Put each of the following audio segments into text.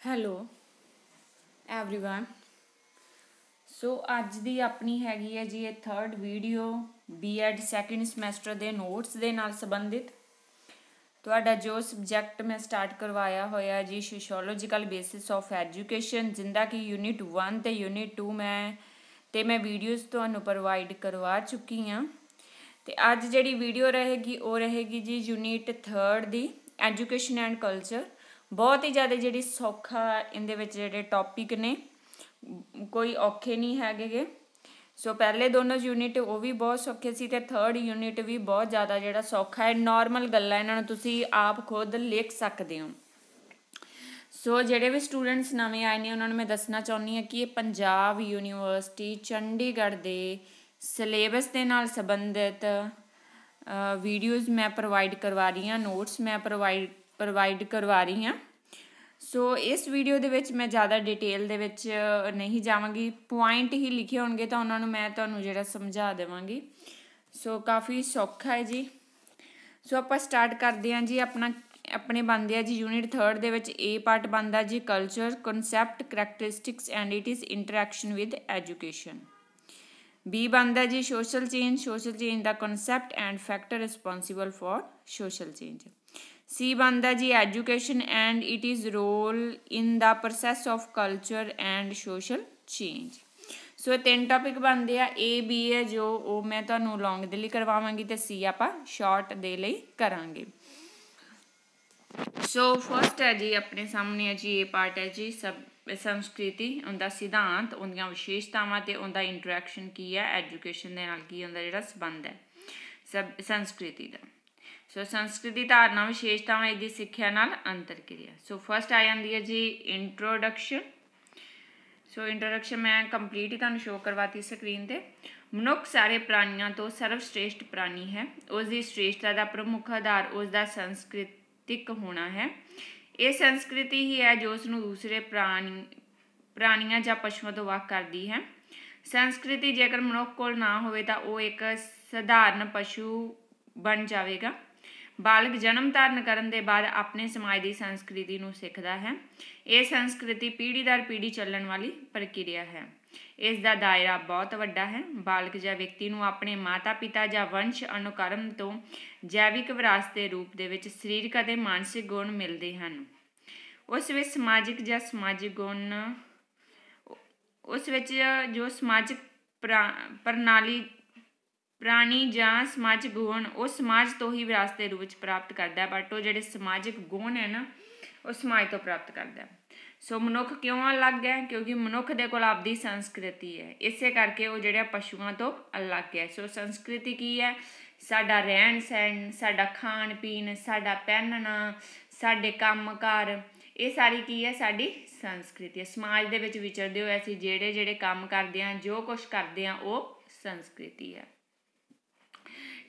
Hello everyone ਸੋ ਅੱਜ ਦੀ ਆਪਣੀ ਹੈਗੀ ਹੈ ਜੀ ਇਹ third video B Ed second semester ਦੇ ਨੋਟਸ ਦੇ ਨਾਲ ਸੰਬੰਧਿਤ ਤੁਹਾਡਾ ਜੋ ਸਬਜੈਕਟ ਮੈਂ ਸਟਾਰਟ ਕਰਵਾਇਆ ਹੋਇਆ ਜੀ ਸੋਸ਼ੀਓਲੋਜੀਕਲ ਬੇਸਿਸ ਆਫ ਐਜੂਕੇਸ਼ਨ ਜਿੰਦਾ ਕਿ ਯੂਨਿਟ 1 ਤੇ ਯੂਨਿਟ 2 ਮੈਂ ਤੇ ਮੈਂ ਵੀਡੀਓਜ਼ ਤੁਹਾਨੂੰ ਪ੍ਰੋਵਾਈਡ ਕਰਵਾ ਚੁੱਕੀ ਹਾਂ ਤੇ ਅੱਜ ਜਿਹੜੀ ਵੀਡੀਓ ਰਹੇਗੀ ਉਹ ਰਹੇਗੀ ਜੀ ਯੂਨਿਟ 3 ਦੀ ਐਜੂਕੇਸ਼ਨ ਐਂਡ ਕਲਚਰ ਬਹੁਤ ਹੀ ਜ਼ਿਆਦਾ ਜਿਹੜੀ ਸੌਖਾ ਇਹਦੇ ਵਿੱਚ ਜਿਹੜੇ ਟੌਪਿਕ ਨੇ, ਕੋਈ ਔਖੇ ਨਹੀਂ ਹੈਗੇਗੇ। ਸੋ ਪਹਿਲੇ ਦੋਨੋਂ ਯੂਨਿਟ ਉਹ ਵੀ ਬਹੁਤ ਸੌਖੇ ਸੀ ਤੇ ਥਰਡ ਯੂਨਿਟ ਵੀ ਬਹੁਤ ਜ਼ਿਆਦਾ ਜਿਹੜਾ ਸੌਖਾ ਹੈ। ਨਾਰਮਲ ਗੱਲਾਂ ਇਹਨਾਂ ਨੂੰ ਤੁਸੀਂ ਆਪ ਖੁਦ ਲਿਖ ਸਕਦੇ ਹੋ। ਸੋ ਜਿਹੜੇ ਵੀ ਸਟੂਡੈਂਟਸ ਨਵੇਂ ਆਏ ਨੇ, ਉਹਨਾਂ ਨੂੰ ਮੈਂ ਦੱਸਣਾ ਚਾਹੁੰਦੀ ਹਾਂ ਕਿ ਇਹ ਪੰਜਾਬ ਯੂਨੀਵਰਸਿਟੀ ਚੰਡੀਗੜ੍ਹ ਦੇ ਸਿਲੇਬਸ ਦੇ ਨਾਲ ਸੰਬੰਧਿਤ ਵੀਡੀਓਜ਼ ਮੈਂ ਪ੍ਰੋਵਾਈਡ ਕਰਵਾ ਰਹੀ ਹਾਂ ਨੋਟਸ ਮੈਂ ਪ੍ਰੋਵਾਈਡ ਪ੍ਰੋਵਾਈਡ ਕਰਵਾ ਰਹੀ ਹਾਂ। ਸੋ ਇਸ ਵੀਡੀਓ ਦੇ ਵਿੱਚ ਮੈਂ ਜ਼ਿਆਦਾ ਡਿਟੇਲ ਦੇ ਵਿੱਚ ਨਹੀਂ ਜਾਵਾਂਗੀ। ਪੁਆਇੰਟ ਹੀ ਲਿਖੇ ਹੋਣਗੇ ਤਾਂ ਉਹਨਾਂ ਨੂੰ ਮੈਂ ਤੁਹਾਨੂੰ ਜਿਹੜਾ ਸਮਝਾ ਦੇਵਾਂਗੀ। ਸੋ ਕਾਫੀ ਸੌਖਾ ਹੈ ਜੀ। ਸੋ ਆਪਾਂ ਸਟਾਰਟ ਕਰਦੇ ਹਾਂ ਜੀ ਆਪਣਾ, ਆਪਣੇ ਬੰਦੇ ਆ ਜੀ ਯੂਨਿਟ 3 ਦੇ ਵਿੱਚ। ਏ ਪਾਰਟ ਬੰਦਾ ਜੀ culture concept characteristics and it is interaction with education B ਬੰਦਾ ਜੀ social change social change the concept and factor responsible for social change ਸੀ ਬਣਦਾ ਜੀ, education and it is role in the process of culture and social change. So ਇਹ ਤਿੰਨ topic ਬਣਦੇ ਆ A B ਹੈ ਜੋ ਉਹ ਮੈਂ ਤੁਹਾਨੂੰ ਲੌਂਗ ਦੇ ਲਈ ਕਰਵਾਵਾਂਗੀ ਤੇ ਸੀ ਆਪਾਂ ਸ਼ਾਰਟ ਦੇ ਲਈ ਕਰਾਂਗੇ। ਸੋ ਫਸਟ ਹੈ ਜੀ, ਆਪਣੇ ਸਾਹਮਣੇ ਹੈ ਜੀ ਇਹ ਪਾਰਟ ਹੈ ਜੀ, ਸਭ ਸੰਸਕ੍ਰਿਤੀ, ਉਹਦਾ ਸਿਧਾਂਤ, ਉਹਦੀਆਂ ਵਿਸ਼ੇਸ਼ਤਾਵਾਂ ਤੇ ਉਹਦਾ ਇੰਟਰੈਕਸ਼ਨ ਕੀ ਹੈ, ਐਜੂਕੇਸ਼ਨ ਦੇ ਨਾਲ ਕੀ ਹੁੰਦਾ ਜਿਹੜਾ ਸੰਬੰਧ ਹੈ, ਸਭ ਸੰਸਕ੍ਰਿਤੀ ਦਾ। ਸੋ ਸੰਸਕ੍ਰਿਤੀ ਧਾਰਨਾ ਵਿਸ਼ੇਸ਼ਤਾਵਾਂ ਇਹਦੀ ਸਿੱਖਿਆ ਨਾਲ ਅੰਤਰਕਿਰਿਆ। ਸੋ ਫਸਟ ਆ ਜਾਂਦੀ ਹੈ ਜੀ ਇੰਟਰੋਡਕਸ਼ਨ ਸੋ ਇੰਟਰੋਡਕਸ਼ਨ ਮੈਂ ਕੰਪਲੀਟ ਹੀ ਤੁਹਾਨੂੰ ਸ਼ੋਅ ਕਰਵਾਤੀ ਸਕਰੀਨ ਤੇ। ਮਨੁੱਖ ਸਾਰੇ ਪ੍ਰਾਣੀਆਂ ਤੋਂ ਸਰਵਸ਼੍ਰੇਸ਼ਟ ਪ੍ਰਾਣੀ ਹੈ। ਉਸ ਦੀ ਸ਼੍ਰੇਸ਼ਟਤਾ ਦਾ ਪ੍ਰਮੁੱਖ ਆਧਾਰ ਉਸ ਦਾ ਸੰਸਕ੍ਰਿਤਿਕ ਹੋਣਾ ਹੈ। ਇਹ ਸੰਸਕ੍ਰਿਤੀ ਹੀ ਹੈ ਜੋ ਉਸ ਨੂੰ ਦੂਸਰੇ ਪ੍ਰਾਣੀ, ਪ੍ਰਾਣੀਆਂ ਜਾਂ ਪਸ਼ੂਆਂ ਤੋਂ ਵੱਖ ਕਰਦੀ ਹੈ। ਸੰਸਕ੍ਰਿਤੀ ਜੇਕਰ ਮਨੁੱਖ ਕੋਲ ਨਾ ਹੋਵੇ ਤਾਂ ਉਹ ਇੱਕ ਸਧਾਰਨ ਪਸ਼ੂ ਬਣ ਜਾਵੇਗਾ। ਬਾਲਕ ਜਨਮ ਧਾਰਨ ਕਰਨ ਦੇ ਬਾਅਦ ਆਪਣੇ ਸਮਾਜ ਦੀ ਸੰਸਕ੍ਰਿਤੀ ਨੂੰ ਸਿੱਖਦਾ ਹੈ। ਇਹ ਸੰਸਕ੍ਰਿਤੀ ਪੀੜ੍ਹੀ ਦਰ ਪੀੜ੍ਹੀ ਚੱਲਣ ਵਾਲੀ ਪ੍ਰਕਿਰਿਆ ਹੈ। ਇਸ ਦਾ ਦਾਇਰਾ ਬਹੁਤ ਵੱਡਾ ਹੈ। ਬਾਲਕ ਜਾਂ ਵਿਅਕਤੀ ਨੂੰ ਆਪਣੇ ਮਾਤਾ-ਪਿਤਾ ਜਾਂ ਵੰਸ਼ ਅਨੁਕਰਮ ਤੋਂ ਜੈਵਿਕ ਵਿਰਾਸਤ ਦੇ ਰੂਪ ਦੇ ਵਿੱਚ ਸਰੀਰਕ ਅਤੇ ਮਾਨਸਿਕ ਗੁਣ ਮਿਲਦੇ ਹਨ। ਉਸ ਵਿੱਚ ਸਮਾਜਿਕ ਜਾਂ ਸਮਾਜਿਕ ਗੁਣ, ਉਸ ਵਿੱਚ ਜੋ ਸਮਾਜਿਕ ਪ੍ਰਣਾਲੀ ਪ੍ਰਾਣੀ ਜਾਂ ਸਮਾਜਿਕ ਗੁਣ ਉਹ ਸਮਾਜ ਤੋਂ ਹੀ ਵਿਰਾਸਤ ਦੇ ਰੂਪ ਵਿੱਚ ਪ੍ਰਾਪਤ ਕਰਦਾ ਹੈ ਬਟ ਉਹ ਜਿਹੜੇ ਸਮਾਜਿਕ ਗੁਣ ਹੈ ਨਾ, ਉਹ ਸਮਾਜ ਤੋਂ ਪ੍ਰਾਪਤ ਕਰਦਾ ਹੈ। ਸੋ ਮਨੁੱਖ ਕਿਉਂ ਅਲੱਗ ਹੈ? ਕਿਉਂਕਿ ਮਨੁੱਖ ਦੇ ਕੋਲ ਆਪਦੀ ਸੰਸਕ੍ਰਿਤੀ ਹੈ। ਇਸੇ ਕਰਕੇ ਉਹ ਜਿਹੜਾ ਪਸ਼ੂਆਂ ਤੋਂ ਅਲੱਗ ਹੈ। ਸੋ ਸੰਸਕ੍ਰਿਤੀ ਕੀ ਹੈ? ਸਾਡਾ ਰਹਿਣ ਸਹਿਣ, ਸਾਡਾ ਖਾਣ ਪੀਣ, ਸਾਡਾ ਪਹਿਨਣਾ, ਸਾਡੇ ਕੰਮਕਾਰ ਇਹ ਸਾਰੀ ਕੀ ਹੈ? ਸਾਡੀ ਸੰਸਕ੍ਰਿਤੀ ਹੈ। ਸਮਾਜ ਦੇ ਵਿੱਚ ਵਿਚਰਦੇ ਹੋਏ ਅਸੀਂ ਜਿਹੜੇ ਜਿਹੜੇ ਕੰਮ ਕਰਦੇ ਹਾਂ, ਜੋ ਕੁਝ ਕਰਦੇ ਹਾਂ, ਉਹ ਸੰਸਕ੍ਰਿਤੀ ਹੈ।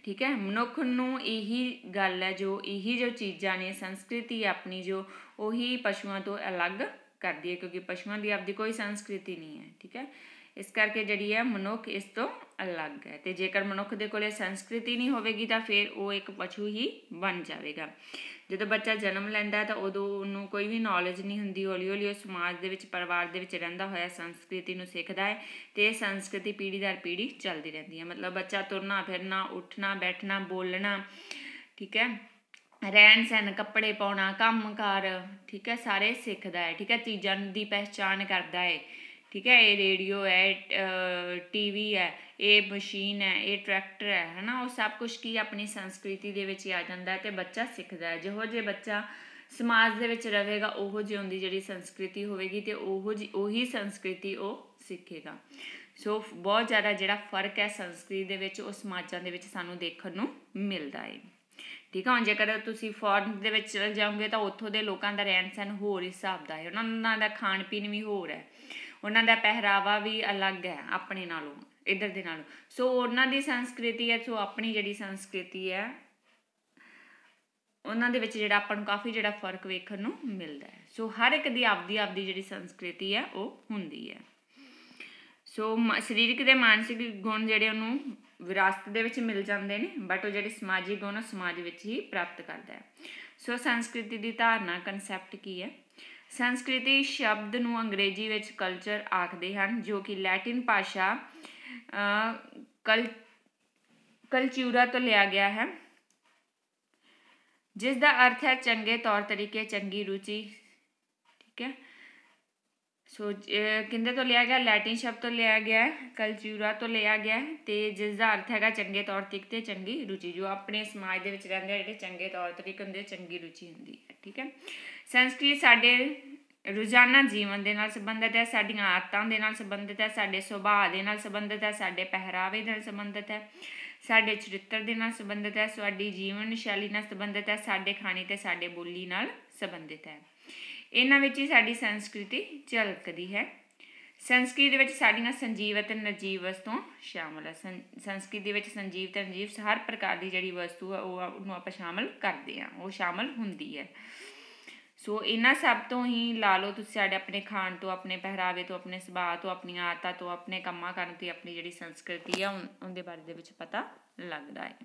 ਠੀਕ ਹੈ? ਮਨੁੱਖ ਨੂੰ ਇਹੀ ਗੱਲ ਹੈ ਜੋ ਇਹੀ ਜੋ ਚੀਜ਼ਾਂ ਨੇ, ਸੰਸਕ੍ਰਿਤੀ ਆਪਣੀ ਜੋ ਉਹੀ ਪਸ਼ੂਆਂ ਤੋਂ ਅਲੱਗ ਕਰਦੀ ਹੈ, ਕਿਉਂਕਿ ਪਸ਼ੂਆਂ ਦੀ ਆਪਦੀ ਕੋਈ ਸੰਸਕ੍ਰਿਤੀ ਨਹੀਂ ਹੈ, ਠੀਕ ਹੈ? ਇਸ ਕਰਕੇ ਜਿਹੜੀ ਹੈ ਮਨੁੱਖ ਇਸ ਤੋਂ ਅਲੱਗ ਹੈ ਤੇ ਜੇਕਰ ਮਨੁੱਖ ਦੇ ਕੋਲੇ ਸੰਸਕ੍ਰਿਤੀ ਨਹੀਂ ਹੋਵੇਗੀ ਤਾਂ ਫਿਰ ਉਹ ਇੱਕ ਪਸ਼ੂ ਹੀ ਬਣ ਜਾਵੇਗਾ। ਜਦੋਂ ਬੱਚਾ ਜਨਮ ਲੈਂਦਾ ਤਾਂ ਉਦੋਂ ਉਹਨੂੰ ਕੋਈ ਵੀ ਨੌਲੇਜ ਨਹੀਂ ਹੁੰਦੀ ਹੌਲੀ ਹੌਲੀ ਉਹ ਸਮਾਜ ਦੇ ਵਿੱਚ, ਪਰਿਵਾਰ ਦੇ ਵਿੱਚ ਰਹਿੰਦਾ ਹੋਇਆ ਸੰਸਕ੍ਰਿਤੀ ਨੂੰ ਸਿੱਖਦਾ ਹੈ ਤੇ ਇਹ ਸੰਸਕ੍ਰਿਤੀ ਪੀੜ੍ਹੀ ਦਰ ਪੀੜ੍ਹੀ ਚੱਲਦੀ ਰਹਿੰਦੀ ਹੈ। ਮਤਲਬ ਬੱਚਾ ਤੁਰਨਾ, ਫਿਰਨਾ, ਉੱਠਣਾ, ਬੈਠਣਾ, ਬੋਲਣਾ, ਠੀਕ ਹੈ? ਰਹਿਣ ਸਹਿਣ, ਕੱਪੜੇ ਪਾਉਣਾ ਕੰਮਕਾਰ ਠੀਕ ਹੈ? ਸਾਰੇ ਸਿੱਖਦਾ ਹੈ, ਠੀਕ ਹੈ? ਚੀਜ਼ਾਂ ਦੀ ਪਹਿਚਾਣ ਕਰਦਾ ਹੈ। ਠੀਕ ਹੈ, ਇਹ ਰੇਡੀਓ ਹੈ ਟੀਵੀ ਹੈ, ਇਹ ਮਸ਼ੀਨ ਹੈ, ਇਹ ਟਰੈਕਟਰ ਹੈ, ਹਨਾ, ਉਹ ਸਭ ਕੁਝ ਕੀ ਆਪਣੀ ਸੰਸਕ੍ਰਿਤੀ ਦੇ ਵਿੱਚ ਆ ਜਾਂਦਾ ਹੈ ਤੇ ਬੱਚਾ ਸਿੱਖਦਾ ਹੈ। ਜਿਹੋ ਜੇ ਬੱਚਾ ਸਮਾਜ ਦੇ ਵਿੱਚ ਰਹੇਗਾ, ਉਹੋ ਜਿਹੀ ਹੁੰਦੀ ਜਿਹੜੀ ਸੰਸਕ੍ਰਿਤੀ ਹੋਵੇਗੀ ਤੇ ਉਹੋ ਜੀ ਉਹੀ ਸੰਸਕ੍ਰਿਤੀ ਉਹ ਸਿੱਖੇਗਾ। ਸੋ ਬਹੁਤ ਜ਼ਿਆਦਾ ਜਿਹੜਾ ਫ਼ਰਕ ਹੈ ਸੰਸਕ੍ਰਿਤੀ ਦੇ ਵਿੱਚ, ਉਹ ਸਮਾਜਾਂ ਦੇ ਵਿੱਚ ਸਾਨੂੰ ਦੇਖਣ ਨੂੰ ਮਿਲਦਾ ਹੈ। ਠੀਕ ਹੈ, ਹੁਣ ਜੇਕਰ ਤੁਸੀਂ ਫੋਰਨ ਦੇ ਵਿੱਚ ਚਲੇ ਜਾਓਗੇ ਤਾਂ ਉੱਥੋਂ ਦੇ ਲੋਕਾਂ ਦਾ ਰਹਿਣ ਸਹਿਣ ਹੋਰ ਹਿਸਾਬ ਦਾ ਹੈ, ਉਹਨਾਂ ਦਾ ਖਾਣ ਪੀਣ ਵੀ ਹੋਰ ਹੈ। ਉਹਨਾਂ ਦਾ ਪਹਿਰਾਵਾ ਵੀ ਅਲੱਗ ਹੈ ਆਪਣੇ ਨਾਲੋਂ, ਇਧਰ ਦੇ ਨਾਲੋਂ। ਸੋ ਉਹਨਾਂ ਦੀ ਸੰਸਕ੍ਰਿਤੀ ਹੈ ਸੋ ਆਪਣੀ ਜਿਹੜੀ ਸੰਸਕ੍ਰਿਤੀ ਹੈ, ਉਹਨਾਂ ਦੇ ਵਿੱਚ ਜਿਹੜਾ ਆਪਾਂ ਨੂੰ ਕਾਫੀ ਜਿਹੜਾ ਫ਼ਰਕ ਵੇਖਣ ਨੂੰ ਮਿਲਦਾ ਹੈ। ਸੋ ਹਰ ਇੱਕ ਦੀ ਆਪਦੀ ਆਪਦੀ ਜਿਹੜੀ ਸੰਸਕ੍ਰਿਤੀ ਹੈ, ਉਹ ਹੁੰਦੀ ਹੈ। ਸੋ ਸਰੀਰਕ ਤੇ ਮਾਨਸਿਕ ਗੁਣ ਜਿਹੜੇ ਉਹਨੂੰ ਵਿਰਾਸਤ ਦੇ ਵਿੱਚ ਮਿਲ ਜਾਂਦੇ ਨੇ ਬਟ ਉਹ ਜਿਹੜੇ ਸਮਾਜਿਕ ਗੁਣ ਉਹ ਸਮਾਜ ਵਿੱਚ ਹੀ ਪ੍ਰਾਪਤ ਕਰਦਾ ਹੈ ਸੋ ਸੰਸਕ੍ਰਿਤੀ ਦੀ ਧਾਰਨਾ ਕਨਸੈਪਟ ਕੀ ਹੈ? ਸੰਸਕ੍ਰਿਤੀ ਸ਼ਬਦ ਨੂੰ ਅੰਗਰੇਜ਼ੀ ਵਿੱਚ ਕਲਚਰ ਆਖਦੇ ਹਨ, ਜੋ ਕਿ ਲੈਟਿਨ ਭਾਸ਼ਾ ਕਲ ਕਲਚੂਰਾ ਤੋਂ ਲਿਆ ਗਿਆ ਹੈ। ਜਿਸ ਦਾ ਅਰਥ ਹੈ ਚੰਗੇ ਤੌਰ ਤਰੀਕੇ, ਚੰਗੀ ਰੁਚੀ, ਠੀਕ ਹੈ? ਸੋ ਕਿੰਦੇ ਤੋਂ ਲਿਆ ਗਿਆ? ਲੈਟਿਨ ਸ਼ਬਦ ਤੋਂ ਲਿਆ ਗਿਆ, ਕਲਚੂਰਾ ਤੋਂ ਲਿਆ ਗਿਆ ਹੈ ਤੇ ਜਿਸ ਦਾ ਅਰਥ ਹੈਗਾ ਚੰਗੇ ਤੌਰ ਤਰੀਕ ਤੇ ਚੰਗੀ ਰੁਚੀ, ਜੋ ਆਪਣੇ ਸਮਾਜ ਦੇ ਵਿੱਚ ਰਹਿੰਦੇ ਜਿਹੜੇ ਚੰਗੇ ਤੌਰ ਤਰੀਕ ਹੁੰਦੇ ਚੰਗੀ ਰੁਚੀ ਹੁੰਦੀ ਹੈ, ਠੀਕ ਹੈ? ਸੰਸਕ੍ਰਿਤ ਸਾਡੇ ਰੋਜ਼ਾਨਾ ਜੀਵਨ ਦੇ ਨਾਲ ਸੰਬੰਧਿਤ ਹੈ, ਸਾਡੀਆਂ ਆਦਤਾਂ ਦੇ ਨਾਲ ਸੰਬੰਧਿਤ ਹੈ, ਸਾਡੇ ਸੁਭਾਅ ਦੇ ਨਾਲ ਸੰਬੰਧਿਤ ਹੈ, ਸਾਡੇ ਪਹਿਰਾਵੇ ਦੇ ਨਾਲ ਸੰਬੰਧਿਤ ਹੈ, ਸਾਡੇ ਚਰਿੱਤਰ ਦੇ ਨਾਲ ਸੰਬੰਧਿਤ ਹੈ, ਸਾਡੀ ਜੀਵਨ ਸ਼ੈਲੀ ਨਾਲ ਸੰਬੰਧਿਤ ਹੈ, ਸਾਡੇ ਖਾਣੇ ਤੇ ਸਾਡੇ ਬੋਲੀ ਨਾਲ ਸੰਬੰਧਿਤ ਹੈ। ਇਹਨਾਂ ਵਿੱਚ ਹੀ ਸਾਡੀ ਸੰਸਕ੍ਰਿਤੀ ਝਲਕਦੀ ਹੈ। ਸੰਸਕ੍ਰਿਤ ਵਿੱਚ ਸਾਡੀਆਂ ਸੰਜੀਵ ਅਤੇ ਨਿਰਜੀਵ ਵਸਤੂਆਂ ਸ਼ਾਮਲ ਹੈ ਸੰਸਕ੍ਰਿਤ ਦੇ ਵਿੱਚ ਸੰਜੀਵ ਤੇ ਨਿਰਜੀਵ ਹਰ ਪ੍ਰਕਾਰ ਦੀ ਜਿਹੜੀ ਵਸਤੂ ਹੈ ਉਹ ਉਹਨੂੰ ਆਪਾਂ ਸ਼ਾਮਲ ਕਰਦੇ ਹਾਂ ਉਹ ਸ਼ਾਮਲ ਹੁੰਦੀ ਹੈ। ਸੋ ਇਹਨਾਂ ਸਭ ਤੋਂ ਹੀ ਲਾ ਲਓ ਤੁਸੀਂ ਸਾਡੇ ਆਪਣੇ ਖਾਣ ਤੋਂ, ਆਪਣੇ ਪਹਿਰਾਵੇ ਤੋਂ, ਆਪਣੇ ਸੁਭਾਅ ਤੋਂ, ਆਪਣੀਆਂ ਆਦਤਾਂ ਤੋਂ, ਆਪਣੇ ਕੰਮਾਂ ਕਰਨ ਤੋਂ ਆਪਣੀ ਜਿਹੜੀ ਸੰਸਕ੍ਰਿਤੀ ਆ ਉਹਦੇ ਬਾਰੇ ਦੇ ਵਿੱਚ ਪਤਾ ਲੱਗਦਾ ਹੈ।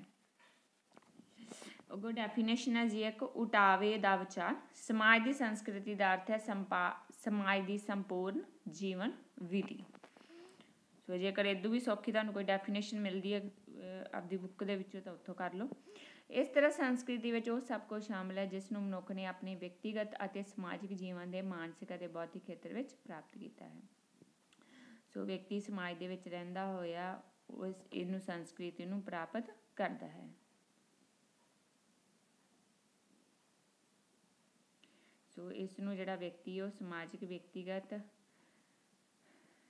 ਅਗੋ ਡੈਫੀਨੇਸ਼ਨ ਹੈ ਜੀ ਇੱਕ ਉਟਾਵੇ ਦਾ ਵਿਚਾਰ। ਸਮਾਜ ਦੀ ਸੰਸਕ੍ਰਿਤੀ ਦਾ ਅਰਥ ਹੈ ਸਮਾਜ ਦੀ ਸੰਪੂਰਨ ਜੀਵਨ ਵਿਧੀ। ਸੋ ਜੇਕਰ ਇਦੋਂ ਵੀ ਸੌਖੀ ਤੁਹਾਨੂੰ ਕੋਈ ਡੈਫੀਨੇਸ਼ਨ ਮਿਲਦੀ ਹੈ ਆਪਦੀ ਬੁੱਕ ਦੇ ਵਿੱਚੋਂ ਤਾਂ ਉੱਥੋਂ ਕਰ ਲਓ। ਇਸ ਤਰ੍ਹਾਂ ਸੰਸਕ੍ਰਿਤੀ ਵਿੱਚ ਉਹ ਸਭ ਕੁਝ ਸ਼ਾਮਲ ਹੈ ਜਿਸ ਨੂੰ ਮਨੁੱਖ ਨੇ ਆਪਣੇ ਵਿਅਕਤੀਗਤ ਅਤੇ ਸਮਾਜਿਕ ਜੀਵਨ ਦੇ ਮਾਨਸਿਕ ਅਤੇ ਬੌਧਿਕ ਖੇਤਰ ਵਿੱਚ ਪ੍ਰਾਪਤ ਕੀਤਾ ਹੈ। ਸੋ ਵਿਅਕਤੀ ਸਮਾਜ ਦੇ ਵਿੱਚ ਰਹਿੰਦਾ ਹੋਇਆ, ਉਸ, ਇਹਨੂੰ ਸੰਸਕ੍ਰਿਤੀ ਨੂੰ ਪ੍ਰਾਪਤ ਕਰਦਾ ਹੈ। ਸੋ ਇਸ ਨੂੰ ਜਿਹੜਾ ਵਿਅਕਤੀ ਉਹ ਸਮਾਜਿਕ ਵਿਅਕਤੀਗਤ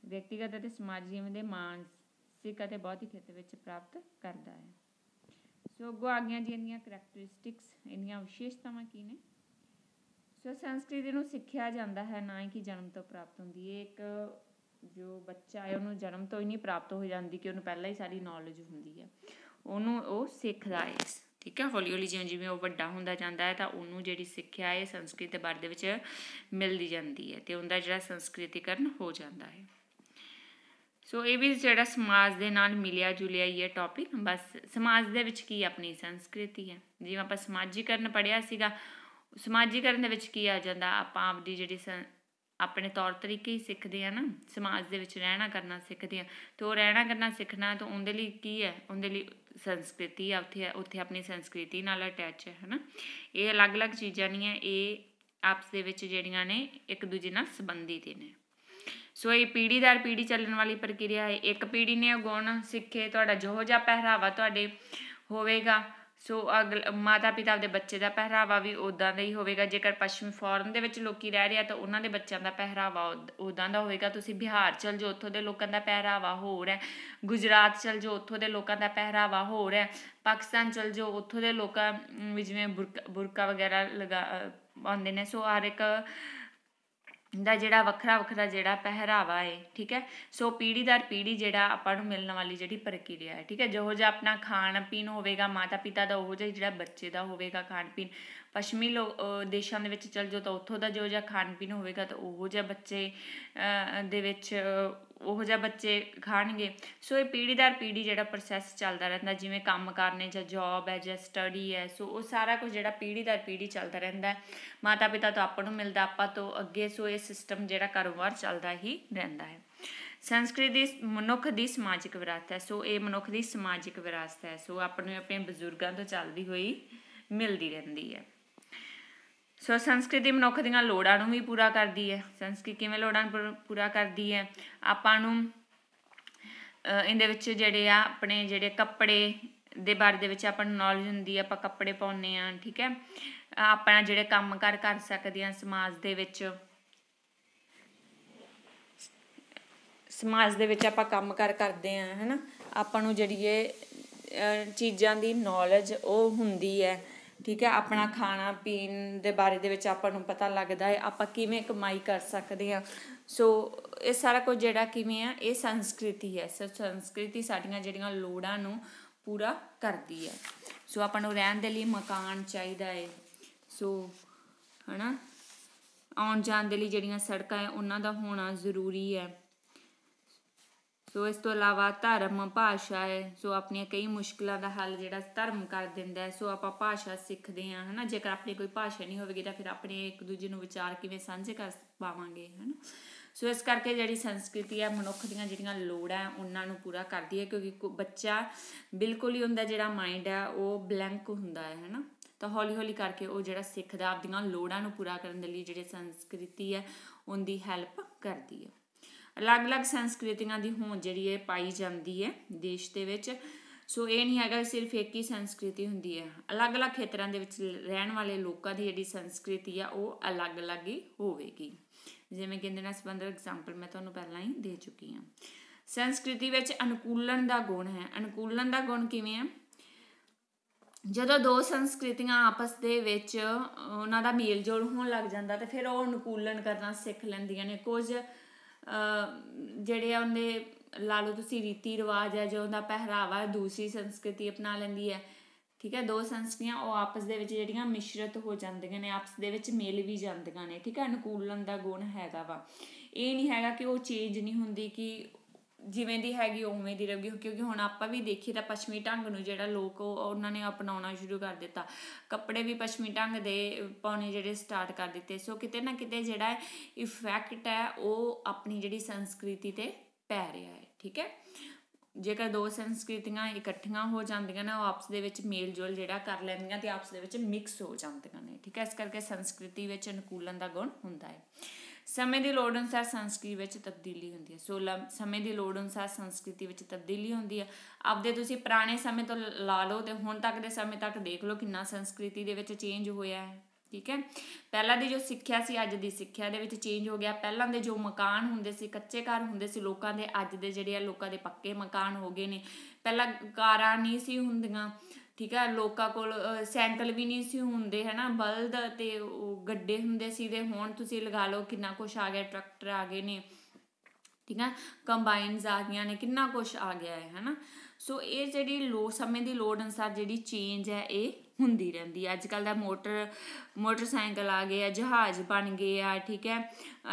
ਵਿਅਕਤੀਗਤ ਅਤੇ ਸਮਾਜ ਜੀਵਨ ਦੇ ਮਾਨਸਿਕ ਅਤੇ ਬੌਧਿਕ ਖੇਤਰ ਵਿੱਚ ਪ੍ਰਾਪਤ ਕਰਦਾ ਹੈ। ਸੋ ਅੱਗੋਂ ਆ ਗਈਆਂ ਜੀ ਇਹਦੀਆਂ ਕਰੈਕਟਰਿਸਟਿਕਸ ਇਹਦੀਆਂ ਵਿਸ਼ੇਸ਼ਤਾਵਾਂ ਕੀ ਨੇ? ਸੋ ਸੰਸਕ੍ਰਿਤੀ ਨੂੰ ਸਿੱਖਿਆ ਜਾਂਦਾ ਹੈ ਨਾ ਹੀ ਕਿ ਜਨਮ ਤੋਂ ਪ੍ਰਾਪਤ ਹੁੰਦੀ ਹੈ। ਇੱਕ ਜੋ ਬੱਚਾ ਹੈ ਉਹਨੂੰ ਜਨਮ ਤੋਂ ਹੀ ਨਹੀਂ ਪ੍ਰਾਪਤ ਹੋ ਜਾਂਦੀ ਕਿ ਉਹਨੂੰ ਪਹਿਲਾਂ ਹੀ ਸਾਰੀ ਨੌਲੇਜ ਹੁੰਦੀ ਹੈ। ਉਹਨੂੰ ਉਹ ਸਿੱਖਦਾ ਹੈ। ਠੀਕ ਹੈ ਹੌਲੀ ਹੌਲੀ ਜਿਵੇਂ ਜਿਵੇਂ ਉਹ ਵੱਡਾ ਹੁੰਦਾ ਜਾਂਦਾ ਹੈ, ਤਾਂ ਉਹਨੂੰ ਜਿਹੜੀ ਸਿੱਖਿਆ ਹੈ ਸੰਸਕ੍ਰਿਤ ਦੇ ਬਾਰੇ ਦੇ ਵਿੱਚ ਮਿਲਦੀ ਜਾਂਦੀ ਹੈ ਤੇ ਉਹਦਾ ਜਿਹੜਾ ਸੰਸਕ੍ਰਿਤੀਕਰਨ ਹੋ ਜਾਂਦਾ ਹੈ। ਸੋ ਇਹ ਵੀ ਜਿਹੜਾ ਸਮਾਜ ਦੇ ਨਾਲ ਮਿਲਿਆ ਜੁਲਿਆ ਹੀ ਹੈ ਟੌਪਿਕ ਬਸ ਸਮਾਜ ਦੇ ਵਿੱਚ ਕੀ ਆਪਣੀ ਸੰਸਕ੍ਰਿਤੀ ਹੈ? ਜਿਵੇਂ ਆਪਾਂ ਸਮਾਜੀਕਰਨ ਪੜਿਆ ਸੀਗਾ, ਸਮਾਜੀਕਰਨ ਦੇ ਵਿੱਚ ਕੀ ਆ ਜਾਂਦਾ? ਆਪਾਂ ਆਪਦੀ ਜਿਹੜੀ ਆਪਣੇ ਤੌਰ ਤਰੀਕੇ ਹੀ ਸਿੱਖਦੇ ਆ ਨਾ, ਸਮਾਜ ਦੇ ਵਿੱਚ ਰਹਿਣਾ ਕਰਨਾ ਸਿੱਖਦੇ ਆ। ਤੇ ਉਹ ਰਹਿਣਾ ਕਰਨਾ ਸਿੱਖਣਾ ਤਾਂ ਉਹਦੇ ਲਈ ਕੀ ਹੈ? ਉਹਦੇ ਲਈ ਸੰਸਕ੍ਰਿਤੀ ਆ, ਉੱਥੇ ਉੱਥੇ ਆਪਣੀ ਸੰਸਕ੍ਰਿਤੀ ਨਾਲ ਅਟੈਚ ਹੈ, ਹਨਾ? ਇਹ ਅਲੱਗ-ਅਲੱਗ ਚੀਜ਼ਾਂ ਨਹੀਂ ਹੈ ਇਹ ਆਪਸ ਦੇ ਵਿੱਚ ਜਿਹੜੀਆਂ ਨੇ, ਇੱਕ ਦੂਜੇ ਨਾਲ ਸੰਬੰਧਿਤ ਨੇ। ਸੋ ਇਹ ਪੀੜੀ ਦਰ ਪੀੜੀ ਚੱਲਣ ਵਾਲੀ ਪ੍ਰਕਿਰਿਆ ਹੈ। ਇੱਕ ਪੀੜੀ ਨੇ ਗੁਣ ਸਿੱਖੇ, ਤੁਹਾਡਾ ਜਿਹੋ ਜਿਹਾ ਪਹਿਰਾਵਾ ਤੁਹਾਡੇ ਹੋਵੇਗਾ ਸੋ ਅਗਲ ਮਾਤਾ ਪਿਤਾ ਦੇ ਬੱਚੇ ਦਾ ਪਹਿਰਾਵਾ ਵੀ ਉਦਾਂ ਦਾ ਹੀ ਹੋਵੇਗਾ। ਜੇਕਰ ਪੱਛਮੀ ਫੋਰਨ ਦੇ ਵਿੱਚ ਲੋਕੀ ਰਹਿ ਰਹੇ ਆ, ਤਾਂ ਉਹਨਾਂ ਦੇ ਬੱਚਿਆਂ ਦਾ ਪਹਿਰਾਵਾ ਉਦਾਂ ਦਾ ਹੋਵੇਗਾ। ਤੁਸੀਂ ਬਿਹਾਰ ਚਲ ਜਾਓ, ਉੱਥੋਂ ਦੇ ਲੋਕਾਂ ਦਾ ਪਹਿਰਾਵਾ ਹੋਰ ਹੈ। ਗੁਜਰਾਤ ਚਲ ਜਾਓ, ਉੱਥੋਂ ਦੇ ਲੋਕਾਂ ਦਾ ਪਹਿਰਾਵਾ ਹੋਰ ਹੈ। ਪਾਕਿਸਤਾਨ ਚਲ ਜਾਓ, ਉੱਥੋਂ ਦੇ ਲੋਕਾਂ ਜਿਵੇਂ ਬੁਰਕਾ ਵਗੈਰਾ ਲਗਾ ਆਉਂਦੇ ਨੇ। ਸੋ ਹਰ ਇੱਕ ਦਾ ਜਿਹੜਾ ਵੱਖਰਾ ਵੱਖਰਾ ਜਿਹੜਾ ਪਹਿਰਾਵਾ ਹੈ ਠੀਕ ਹੈ? ਸੋ ਪੀੜੀ ਦਰ ਪੀੜੀ ਜਿਹੜਾ ਆਪਾਂ ਨੂੰ ਮਿਲਣ ਵਾਲੀ ਜਿਹੜੀ ਪ੍ਰਕਿਰਿਆ ਹੈ ਠੀਕ ਹੈ? ਜਿਹੋ ਜਿਹਾ ਆਪਣਾ ਖਾਣ ਪੀਣ ਹੋਵੇਗਾ, ਮਾਤਾ ਪਿਤਾ ਦਾ ਉਹੋ ਜਿਹਾ ਜਿਹੜਾ ਬੱਚੇ ਦਾ ਹੋਵੇਗਾ ਖਾਣ ਪੀਣ। ਪੱਛਮੀ ਲੋ ਦੇਸ਼ਾਂ ਦੇ ਵਿੱਚ ਚਲ ਜਾਓ ਤਾਂ ਉੱਥੋਂ ਦਾ ਜੋ ਜਿਹਾ ਖਾਣ ਪੀਣ ਹੋਵੇਗਾ ਤਾਂ ਉਹੋ ਜਿਹਾ ਬੱਚੇ ਦੇ ਵਿੱਚ ਉਹ ਜਿਹਾ ਬੱਚੇ ਖਾਣਗੇ। ਸੋ ਇਹ ਪੀੜੀ ਦਰ ਪੀੜੀ ਜਿਹੜਾ ਪ੍ਰੋਸੈਸ ਚੱਲਦਾ ਰਹਿੰਦਾ, ਜਿਵੇਂ ਕੰਮ ਕਰਨੇ ਜਾਂ ਜੌਬ ਹੈ ਜਾਂ ਸਟੱਡੀ ਹੈ, ਸੋ ਉਹ ਸਾਰਾ ਕੁਝ ਜਿਹੜਾ ਪੀੜੀ ਦਰ ਪੀੜੀ ਚੱਲਦਾ ਰਹਿੰਦਾ ਹੈ। ਮਾਤਾ ਪਿਤਾ ਤੋਂ ਆਪਾਂ ਨੂੰ ਮਿਲਦਾ, ਆਪਾਂ ਤੋਂ ਅੱਗੇ ਸੋ ਇਹ ਸਿਸਟਮ ਜਿਹੜਾ ਕਾਰੋਬਾਰ ਚੱਲਦਾ ਹੀ ਰਹਿੰਦਾ ਹੈ। ਸੰਸਕ੍ਰਿਤੀ ਮਨੁੱਖ ਦੀ ਸਮਾਜਿਕ ਵਿਰਾਸਤ ਹੈ, ਸੋ ਇਹ ਮਨੁੱਖ ਦੀ ਸਮਾਜਿਕ ਵਿਰਾਸਤ ਹੈ, ਸੋ ਆਪਣੇ ਆਪਣੇ ਬਜ਼ੁਰਗਾਂ ਤੋਂ ਚੱਲਦੀ ਹੋਈ ਮਿਲਦੀ ਰਹਿੰਦੀ ਹੈ। ਸੋ ਸੰਸਕ੍ਰਿਤੀ ਮਨੁੱਖ ਦੀਆਂ ਲੋੜਾਂ ਨੂੰ ਵੀ ਪੂਰਾ ਕਰਦੀ ਹੈ। ਸੰਸਕ੍ਰਿਤੀ ਕਿਵੇਂ ਲੋੜਾਂ ਨੂੰ ਪੂਰਾ ਕਰਦੀ ਹੈ? ਆਪਾਂ ਨੂੰ ਇਹਦੇ ਵਿੱਚ ਜਿਹੜੇ ਆ, ਆਪਣੇ ਜਿਹੜੇ ਕੱਪੜੇ ਦੇ ਬਾਰੇ ਦੇ ਵਿੱਚ ਆਪਾਂ ਨੂੰ ਨੌਲੇਜ ਹੁੰਦੀ ਹੈ, ਆਪਾਂ ਕੱਪੜੇ ਪਾਉਨੇ ਆ ਠੀਕ ਹੈ? ਆਪਣਾ ਜਿਹੜੇ ਕੰਮ ਕਰ ਕਰ ਸਕਦੇ ਆ ਸਮਾਜ ਦੇ ਵਿੱਚ। ਸਮਾਜ ਦੇ ਵਿੱਚ ਆਪਾਂ ਕੰਮ ਕਰ ਕਰਦੇ ਆ ਹੈਨਾ? ਆਪਾਂ ਨੂੰ ਜਿਹੜੀ ਇਹ ਚੀਜ਼ਾਂ ਦੀ ਨੌਲੇਜ ਉਹ ਹੁੰਦੀ ਹੈ। ਠੀਕ ਹੈ, ਆਪਣਾ ਖਾਣਾ ਪੀਣ ਦੇ ਬਾਰੇ ਦੇ ਵਿੱਚ ਆਪਾਂ ਨੂੰ ਪਤਾ ਲੱਗਦਾ ਹੈ, ਆਪਾਂ ਕਿਵੇਂ ਕਮਾਈ ਕਰ ਸਕਦੇ ਹਾਂ। ਸੋ ਇਹ ਸਾਰਾ ਕੁਝ ਜਿਹੜਾ ਕਿਵੇਂ ਆ, ਇਹ ਸੰਸਕ੍ਰਿਤੀ ਹੈ। ਸੋ ਸੰਸਕ੍ਰਿਤੀ ਸਾਡੀਆਂ ਜਿਹੜੀਆਂ ਲੋੜਾਂ ਨੂੰ ਪੂਰਾ ਕਰਦੀ ਹੈ। ਸੋ ਆਪਾਂ ਨੂੰ ਰਹਿਣ ਦੇ ਲਈ ਮਕਾਨ ਚਾਹੀਦਾ ਹੈ। ਸੋ ਹਨਾ, ਆਉਣ ਜਾਣ ਦੇ ਲਈ ਜਿਹੜੀਆਂ ਸੜਕਾਂ ਹੈ, ਉਹਨਾਂ ਦਾ ਹੋਣਾ ਜ਼ਰੂਰੀ ਹੈ। ਸੋ ਇਸ ਤੋਂ ਇਲਾਵਾ ਧਰਮ, ਭਾਸ਼ਾ ਹੈ, ਸੋ ਆਪਣੀਆਂ ਕਈ ਮੁਸ਼ਕਲਾਂ ਦਾ ਹੱਲ ਜਿਹੜਾ ਧਰਮ ਕਰ ਦਿੰਦਾ ਹੈ, ਸੋ ਆਪਾਂ ਭਾਸ਼ਾ ਸਿੱਖਦੇ ਹਾਂ, ਹਨਾ, ਜੇਕਰ ਆਪਣੀ ਕੋਈ ਭਾਸ਼ਾ ਨਹੀਂ ਹੋਵੇਗੀ ਤਾਂ ਫਿਰ ਆਪਣੇ ਇੱਕ ਦੂਜੇ ਨੂੰ ਵਿਚਾਰ ਕਿਵੇਂ ਸਾਂਝੇ ਕਰ ਪਾਵਾਂਗੇ, ਹਨਾ। ਸੋ ਇਸ ਕਰਕੇ ਜਿਹੜੀ ਸੰਸਕ੍ਰਿਤੀ ਹੈ, ਮਨੁੱਖ ਦੀਆਂ ਜਿਹੜੀਆਂ ਲੋੜਾਂ ਉਹਨਾਂ ਨੂੰ ਪੂਰਾ ਕਰਦੀ ਹੈ, ਕਿਉਂਕਿ ਬੱਚਾ ਬਿਲਕੁਲ ਹੀ ਹੁੰਦਾ ਜਿਹੜਾ ਮਾਈਂਡ ਹੈ, ਉਹ ਬਲੈਂਕ ਹੁੰਦਾ ਹੈ, ਹਨਾ। ਤਾਂ ਹੌਲੀ ਹੌਲੀ ਕਰਕੇ ਉਹ ਜਿਹੜਾ ਸਿੱਖਦਾ ਆਪਦੀਆਂ ਲੋੜਾਂ ਨੂੰ ਪੂਰਾ ਕਰਨ ਦੇ ਲਈ ਜਿਹੜੀ ਸੰਸਕ੍ਰਿਤੀ ਹੈ, ਉਹਦੀ ਹੈਲਪ ਕਰਦੀ ਹੈ। ਅਲੱਗ-ਅਲੱਗ ਸੰਸਕ੍ਰਿਤੀਆਂ ਦੀ ਹੋਂਦ ਜਿਹੜੀ ਹੈ ਪਾਈ ਜਾਂਦੀ ਹੈ ਦੇਸ਼ ਦੇ ਵਿੱਚ। ਸੋ ਇਹ ਨਹੀਂ ਹੈਗਾ ਸਿਰਫ ਇੱਕ ਹੀ ਸੰਸਕ੍ਰਿਤੀ ਹੁੰਦੀ ਹੈ। ਅਲੱਗ-ਅਲੱਗ ਖੇਤਰਾਂ ਦੇ ਵਿੱਚ ਰਹਿਣ ਵਾਲੇ ਲੋਕਾਂ ਦੀ ਜਿਹੜੀ ਸੰਸਕ੍ਰਿਤੀ ਆ, ਉਹ ਅਲੱਗ-ਅਲੱਗ ਹੀ ਹੋਵੇਗੀ। ਜਿਵੇਂ ਕਿ ਇਹਦੇ ਨਾਲ ਸੰਬੰਧਿਤ ਐਗਜ਼ਾਮਪਲ ਮੈਂ ਤੁਹਾਨੂੰ ਪਹਿਲਾਂ ਹੀ ਦੇ ਚੁੱਕੀ ਹਾਂ। ਸੰਸਕ੍ਰਿਤੀ ਵਿੱਚ ਅਨੁਕੂਲਨ ਦਾ ਗੁਣ ਹੈ। ਅਨੁਕੂਲਨ ਦਾ ਗੁਣ ਕਿਵੇਂ ਹੈ ਜਦੋਂ ਦੋ ਸੰਸਕ੍ਰਿਤੀਆਂ ਆਪਸ ਦੇ ਵਿੱਚ ਉਹਨਾਂ ਦਾ ਮੇਲ ਜੋਲ ਹੋਣ ਲੱਗ ਜਾਂਦਾ ਤੇ ਫਿਰ ਉਹ ਅਨੁਕੂਲਨ ਕਰਨਾ ਸਿੱਖ ਲੈਂਦੀਆਂ ਨੇ। ਕੁਝ ਜਿਹੜੇ ਆ ਉਹਦੇ ਲਾ ਲਓ ਤੁਸੀਂ ਰੀਤੀ ਰਿਵਾਜ ਹੈ, ਜੋ ਉਹਦਾ ਪਹਿਰਾਵਾ ਦੂਸਰੀ ਸੰਸਕ੍ਰਿਤੀ ਅਪਣਾ ਲੈਂਦੀ ਹੈ, ਠੀਕ ਹੈ, ਦੋ ਸੰਸਕ੍ਰਿਤੀਆਂ ਉਹ ਆਪਸ ਦੇ ਵਿੱਚ ਜਿਹੜੀਆਂ ਮਿਸ਼ਰਤ ਹੋ ਜਾਂਦੀਆਂ ਨੇ, ਆਪਸ ਦੇ ਵਿੱਚ ਮਿਲ ਵੀ ਜਾਂਦੀਆਂ ਨੇ, ਠੀਕ ਹੈ, ਅਨੁਕੂਲਨ ਦਾ ਗੁਣ ਹੈਗਾ ਵਾ। ਇਹ ਨਹੀਂ ਹੈਗਾ ਕਿ ਉਹ ਚੇਂਜ ਨਹੀਂ ਹੁੰਦੀ ਕਿ ਜਿਵੇਂ ਦੀ ਹੈਗੀ, ਉਵੇਂ ਦੀ ਰਹੂਗੀ, ਕਿਉਂਕਿ ਹੁਣ ਆਪਾਂ ਵੀ ਦੇਖੀਏ ਤਾਂ ਪੱਛਮੀ ਢੰਗ ਨੂੰ ਜਿਹੜਾ ਲੋਕ ਉਹਨਾਂ ਨੇ ਅਪਣਾਉਣਾ ਸ਼ੁਰੂ ਕਰ ਦਿੱਤਾ। ਕੱਪੜੇ ਵੀ ਪੱਛਮੀ ਢੰਗ ਦੇ ਪਾਉਣੇ ਜਿਹੜੇ ਸਟਾਰਟ ਕਰ ਦਿੱਤੇ। ਸੋ ਕਿਤੇ ਨਾ ਕਿਤੇ ਜਿਹੜਾ ਇਫੈਕਟ ਹੈ, ਉਹ ਆਪਣੀ ਜਿਹੜੀ ਸੰਸਕ੍ਰਿਤੀ ਤੇ ਪੈ ਰਿਹਾ ਹੈ, ਠੀਕ ਹੈ? ਜੇਕਰ ਦੋ ਸੰਸਕ੍ਰਿਤੀਆਂ ਇਕੱਠੀਆਂ ਹੋ ਜਾਂਦੀਆਂ ਨੇ, ਉਹ ਆਪਸ ਦੇ ਵਿੱਚ ਮੇਲ ਜੋਲ ਜਿਹੜਾ ਕਰ ਲੈਂਦੀਆਂ ਤੇ ਆਪਸ ਦੇ ਵਿੱਚ ਮਿਕਸ ਹੋ ਜਾਂਦੀਆਂ ਨੇ, ਠੀਕ ਹੈ? ਇਸ ਕਰਕੇ ਸੰਸਕ੍ਰਿਤੀ ਵਿੱਚ ਅਨੁਕੂਲਨ ਦਾ ਗੁਣ ਹੁੰਦਾ ਹੈ। ਸਮੇਂ ਦੀ ਲੋੜ ਅਨੁਸਾਰ ਸੰਸਕ੍ਰਿਤੀ ਵਿੱਚ ਤਬਦੀਲੀ ਹੁੰਦੀ ਹੈ। ਸੋ ਸਮੇਂ ਦੀ ਲੋੜ ਅਨੁਸਾਰ ਸੰਸਕ੍ਰਿਤੀ ਵਿੱਚ ਤਬਦੀਲੀ ਹੁੰਦੀ ਹੈ। ਆਪਦੇ ਤੁਸੀਂ ਪੁਰਾਣੇ ਸਮੇਂ ਤੋਂ ਲਾ ਲਓ ਤੇ ਹੁਣ ਤੱਕ ਦੇ ਸਮੇਂ ਤੱਕ ਦੇਖ ਲਓ ਕਿੰਨਾ ਸੰਸਕ੍ਰਿਤੀ ਦੇ ਵਿੱਚ ਚੇਂਜ ਹੋਇਆ ਹੈ। ਠੀਕ ਹੈ? ਪਹਿਲਾਂ ਦੀ ਜੋ ਸਿੱਖਿਆ ਸੀ, ਅੱਜ ਦੀ ਸਿੱਖਿਆ ਦੇ ਵਿੱਚ ਚੇਂਜ ਹੋ ਗਿਆ। ਪਹਿਲਾਂ ਦੇ ਜੋ ਮਕਾਨ ਹੁੰਦੇ ਸੀ, ਕੱਚੇ ਘਰ ਹੁੰਦੇ ਸੀ, ਲੋਕਾਂ ਦੇ ਅੱਜ ਦੇ ਜਿਹੜੇ ਆ, ਲੋਕਾਂ ਦੇ ਪੱਕੇ ਮਕਾਨ ਹੋ ਗਏ ਨੇ। ਪਹਿਲਾਂ ਕਾਰਾਂ ਨਹੀਂ ਸੀ ਹੁੰਦੀਆਂ। ਠੀਕ ਹੈ, ਲੋਕਾਂ ਕੋਲ ਸਾਈਕਲ ਵੀ ਨਹੀਂ ਸੀ ਹੁੰਦੇ ਹਨਾ ਬਲਦ ਤੇ ਉਹ ਗੱਡੇ ਹੁੰਦੇ ਸੀ ਤੇ ਹੁਣ ਤੁਸੀਂ ਲਗਾ ਲਓ ਕਿੰਨਾ ਕੁਝ ਆ ਗਿਆ, ਟਰੈਕਟਰ ਆ ਗਏ ਨੇ, ਠੀਕ ਹੈ, ਕੰਬਾਈਨਸ ਆ ਗਈਆਂ ਨੇ, ਕਿੰਨਾ ਕੁਝ ਆ ਗਿਆ ਹੈ ਹਨਾ ਸੋ ਇਹ ਜਿਹੜੀ ਲੋ ਸਮੇਂ ਦੀ ਲੋੜ ਅਨਸਾਰ ਜਿਹੜੀ ਚੇਂਜ ਹੈ, ਇਹ ਹੁੰਦੀ ਰਹਿੰਦੀ ਹੈ। ਅੱਜ ਕੱਲ ਦਾ ਮੋਟਰ, ਮੋਟਰਸਾਈਕਲ ਆ ਗਏ ਆ, ਜਹਾਜ਼ ਬਣ ਗਏ ਆ, ਠੀਕ ਹੈ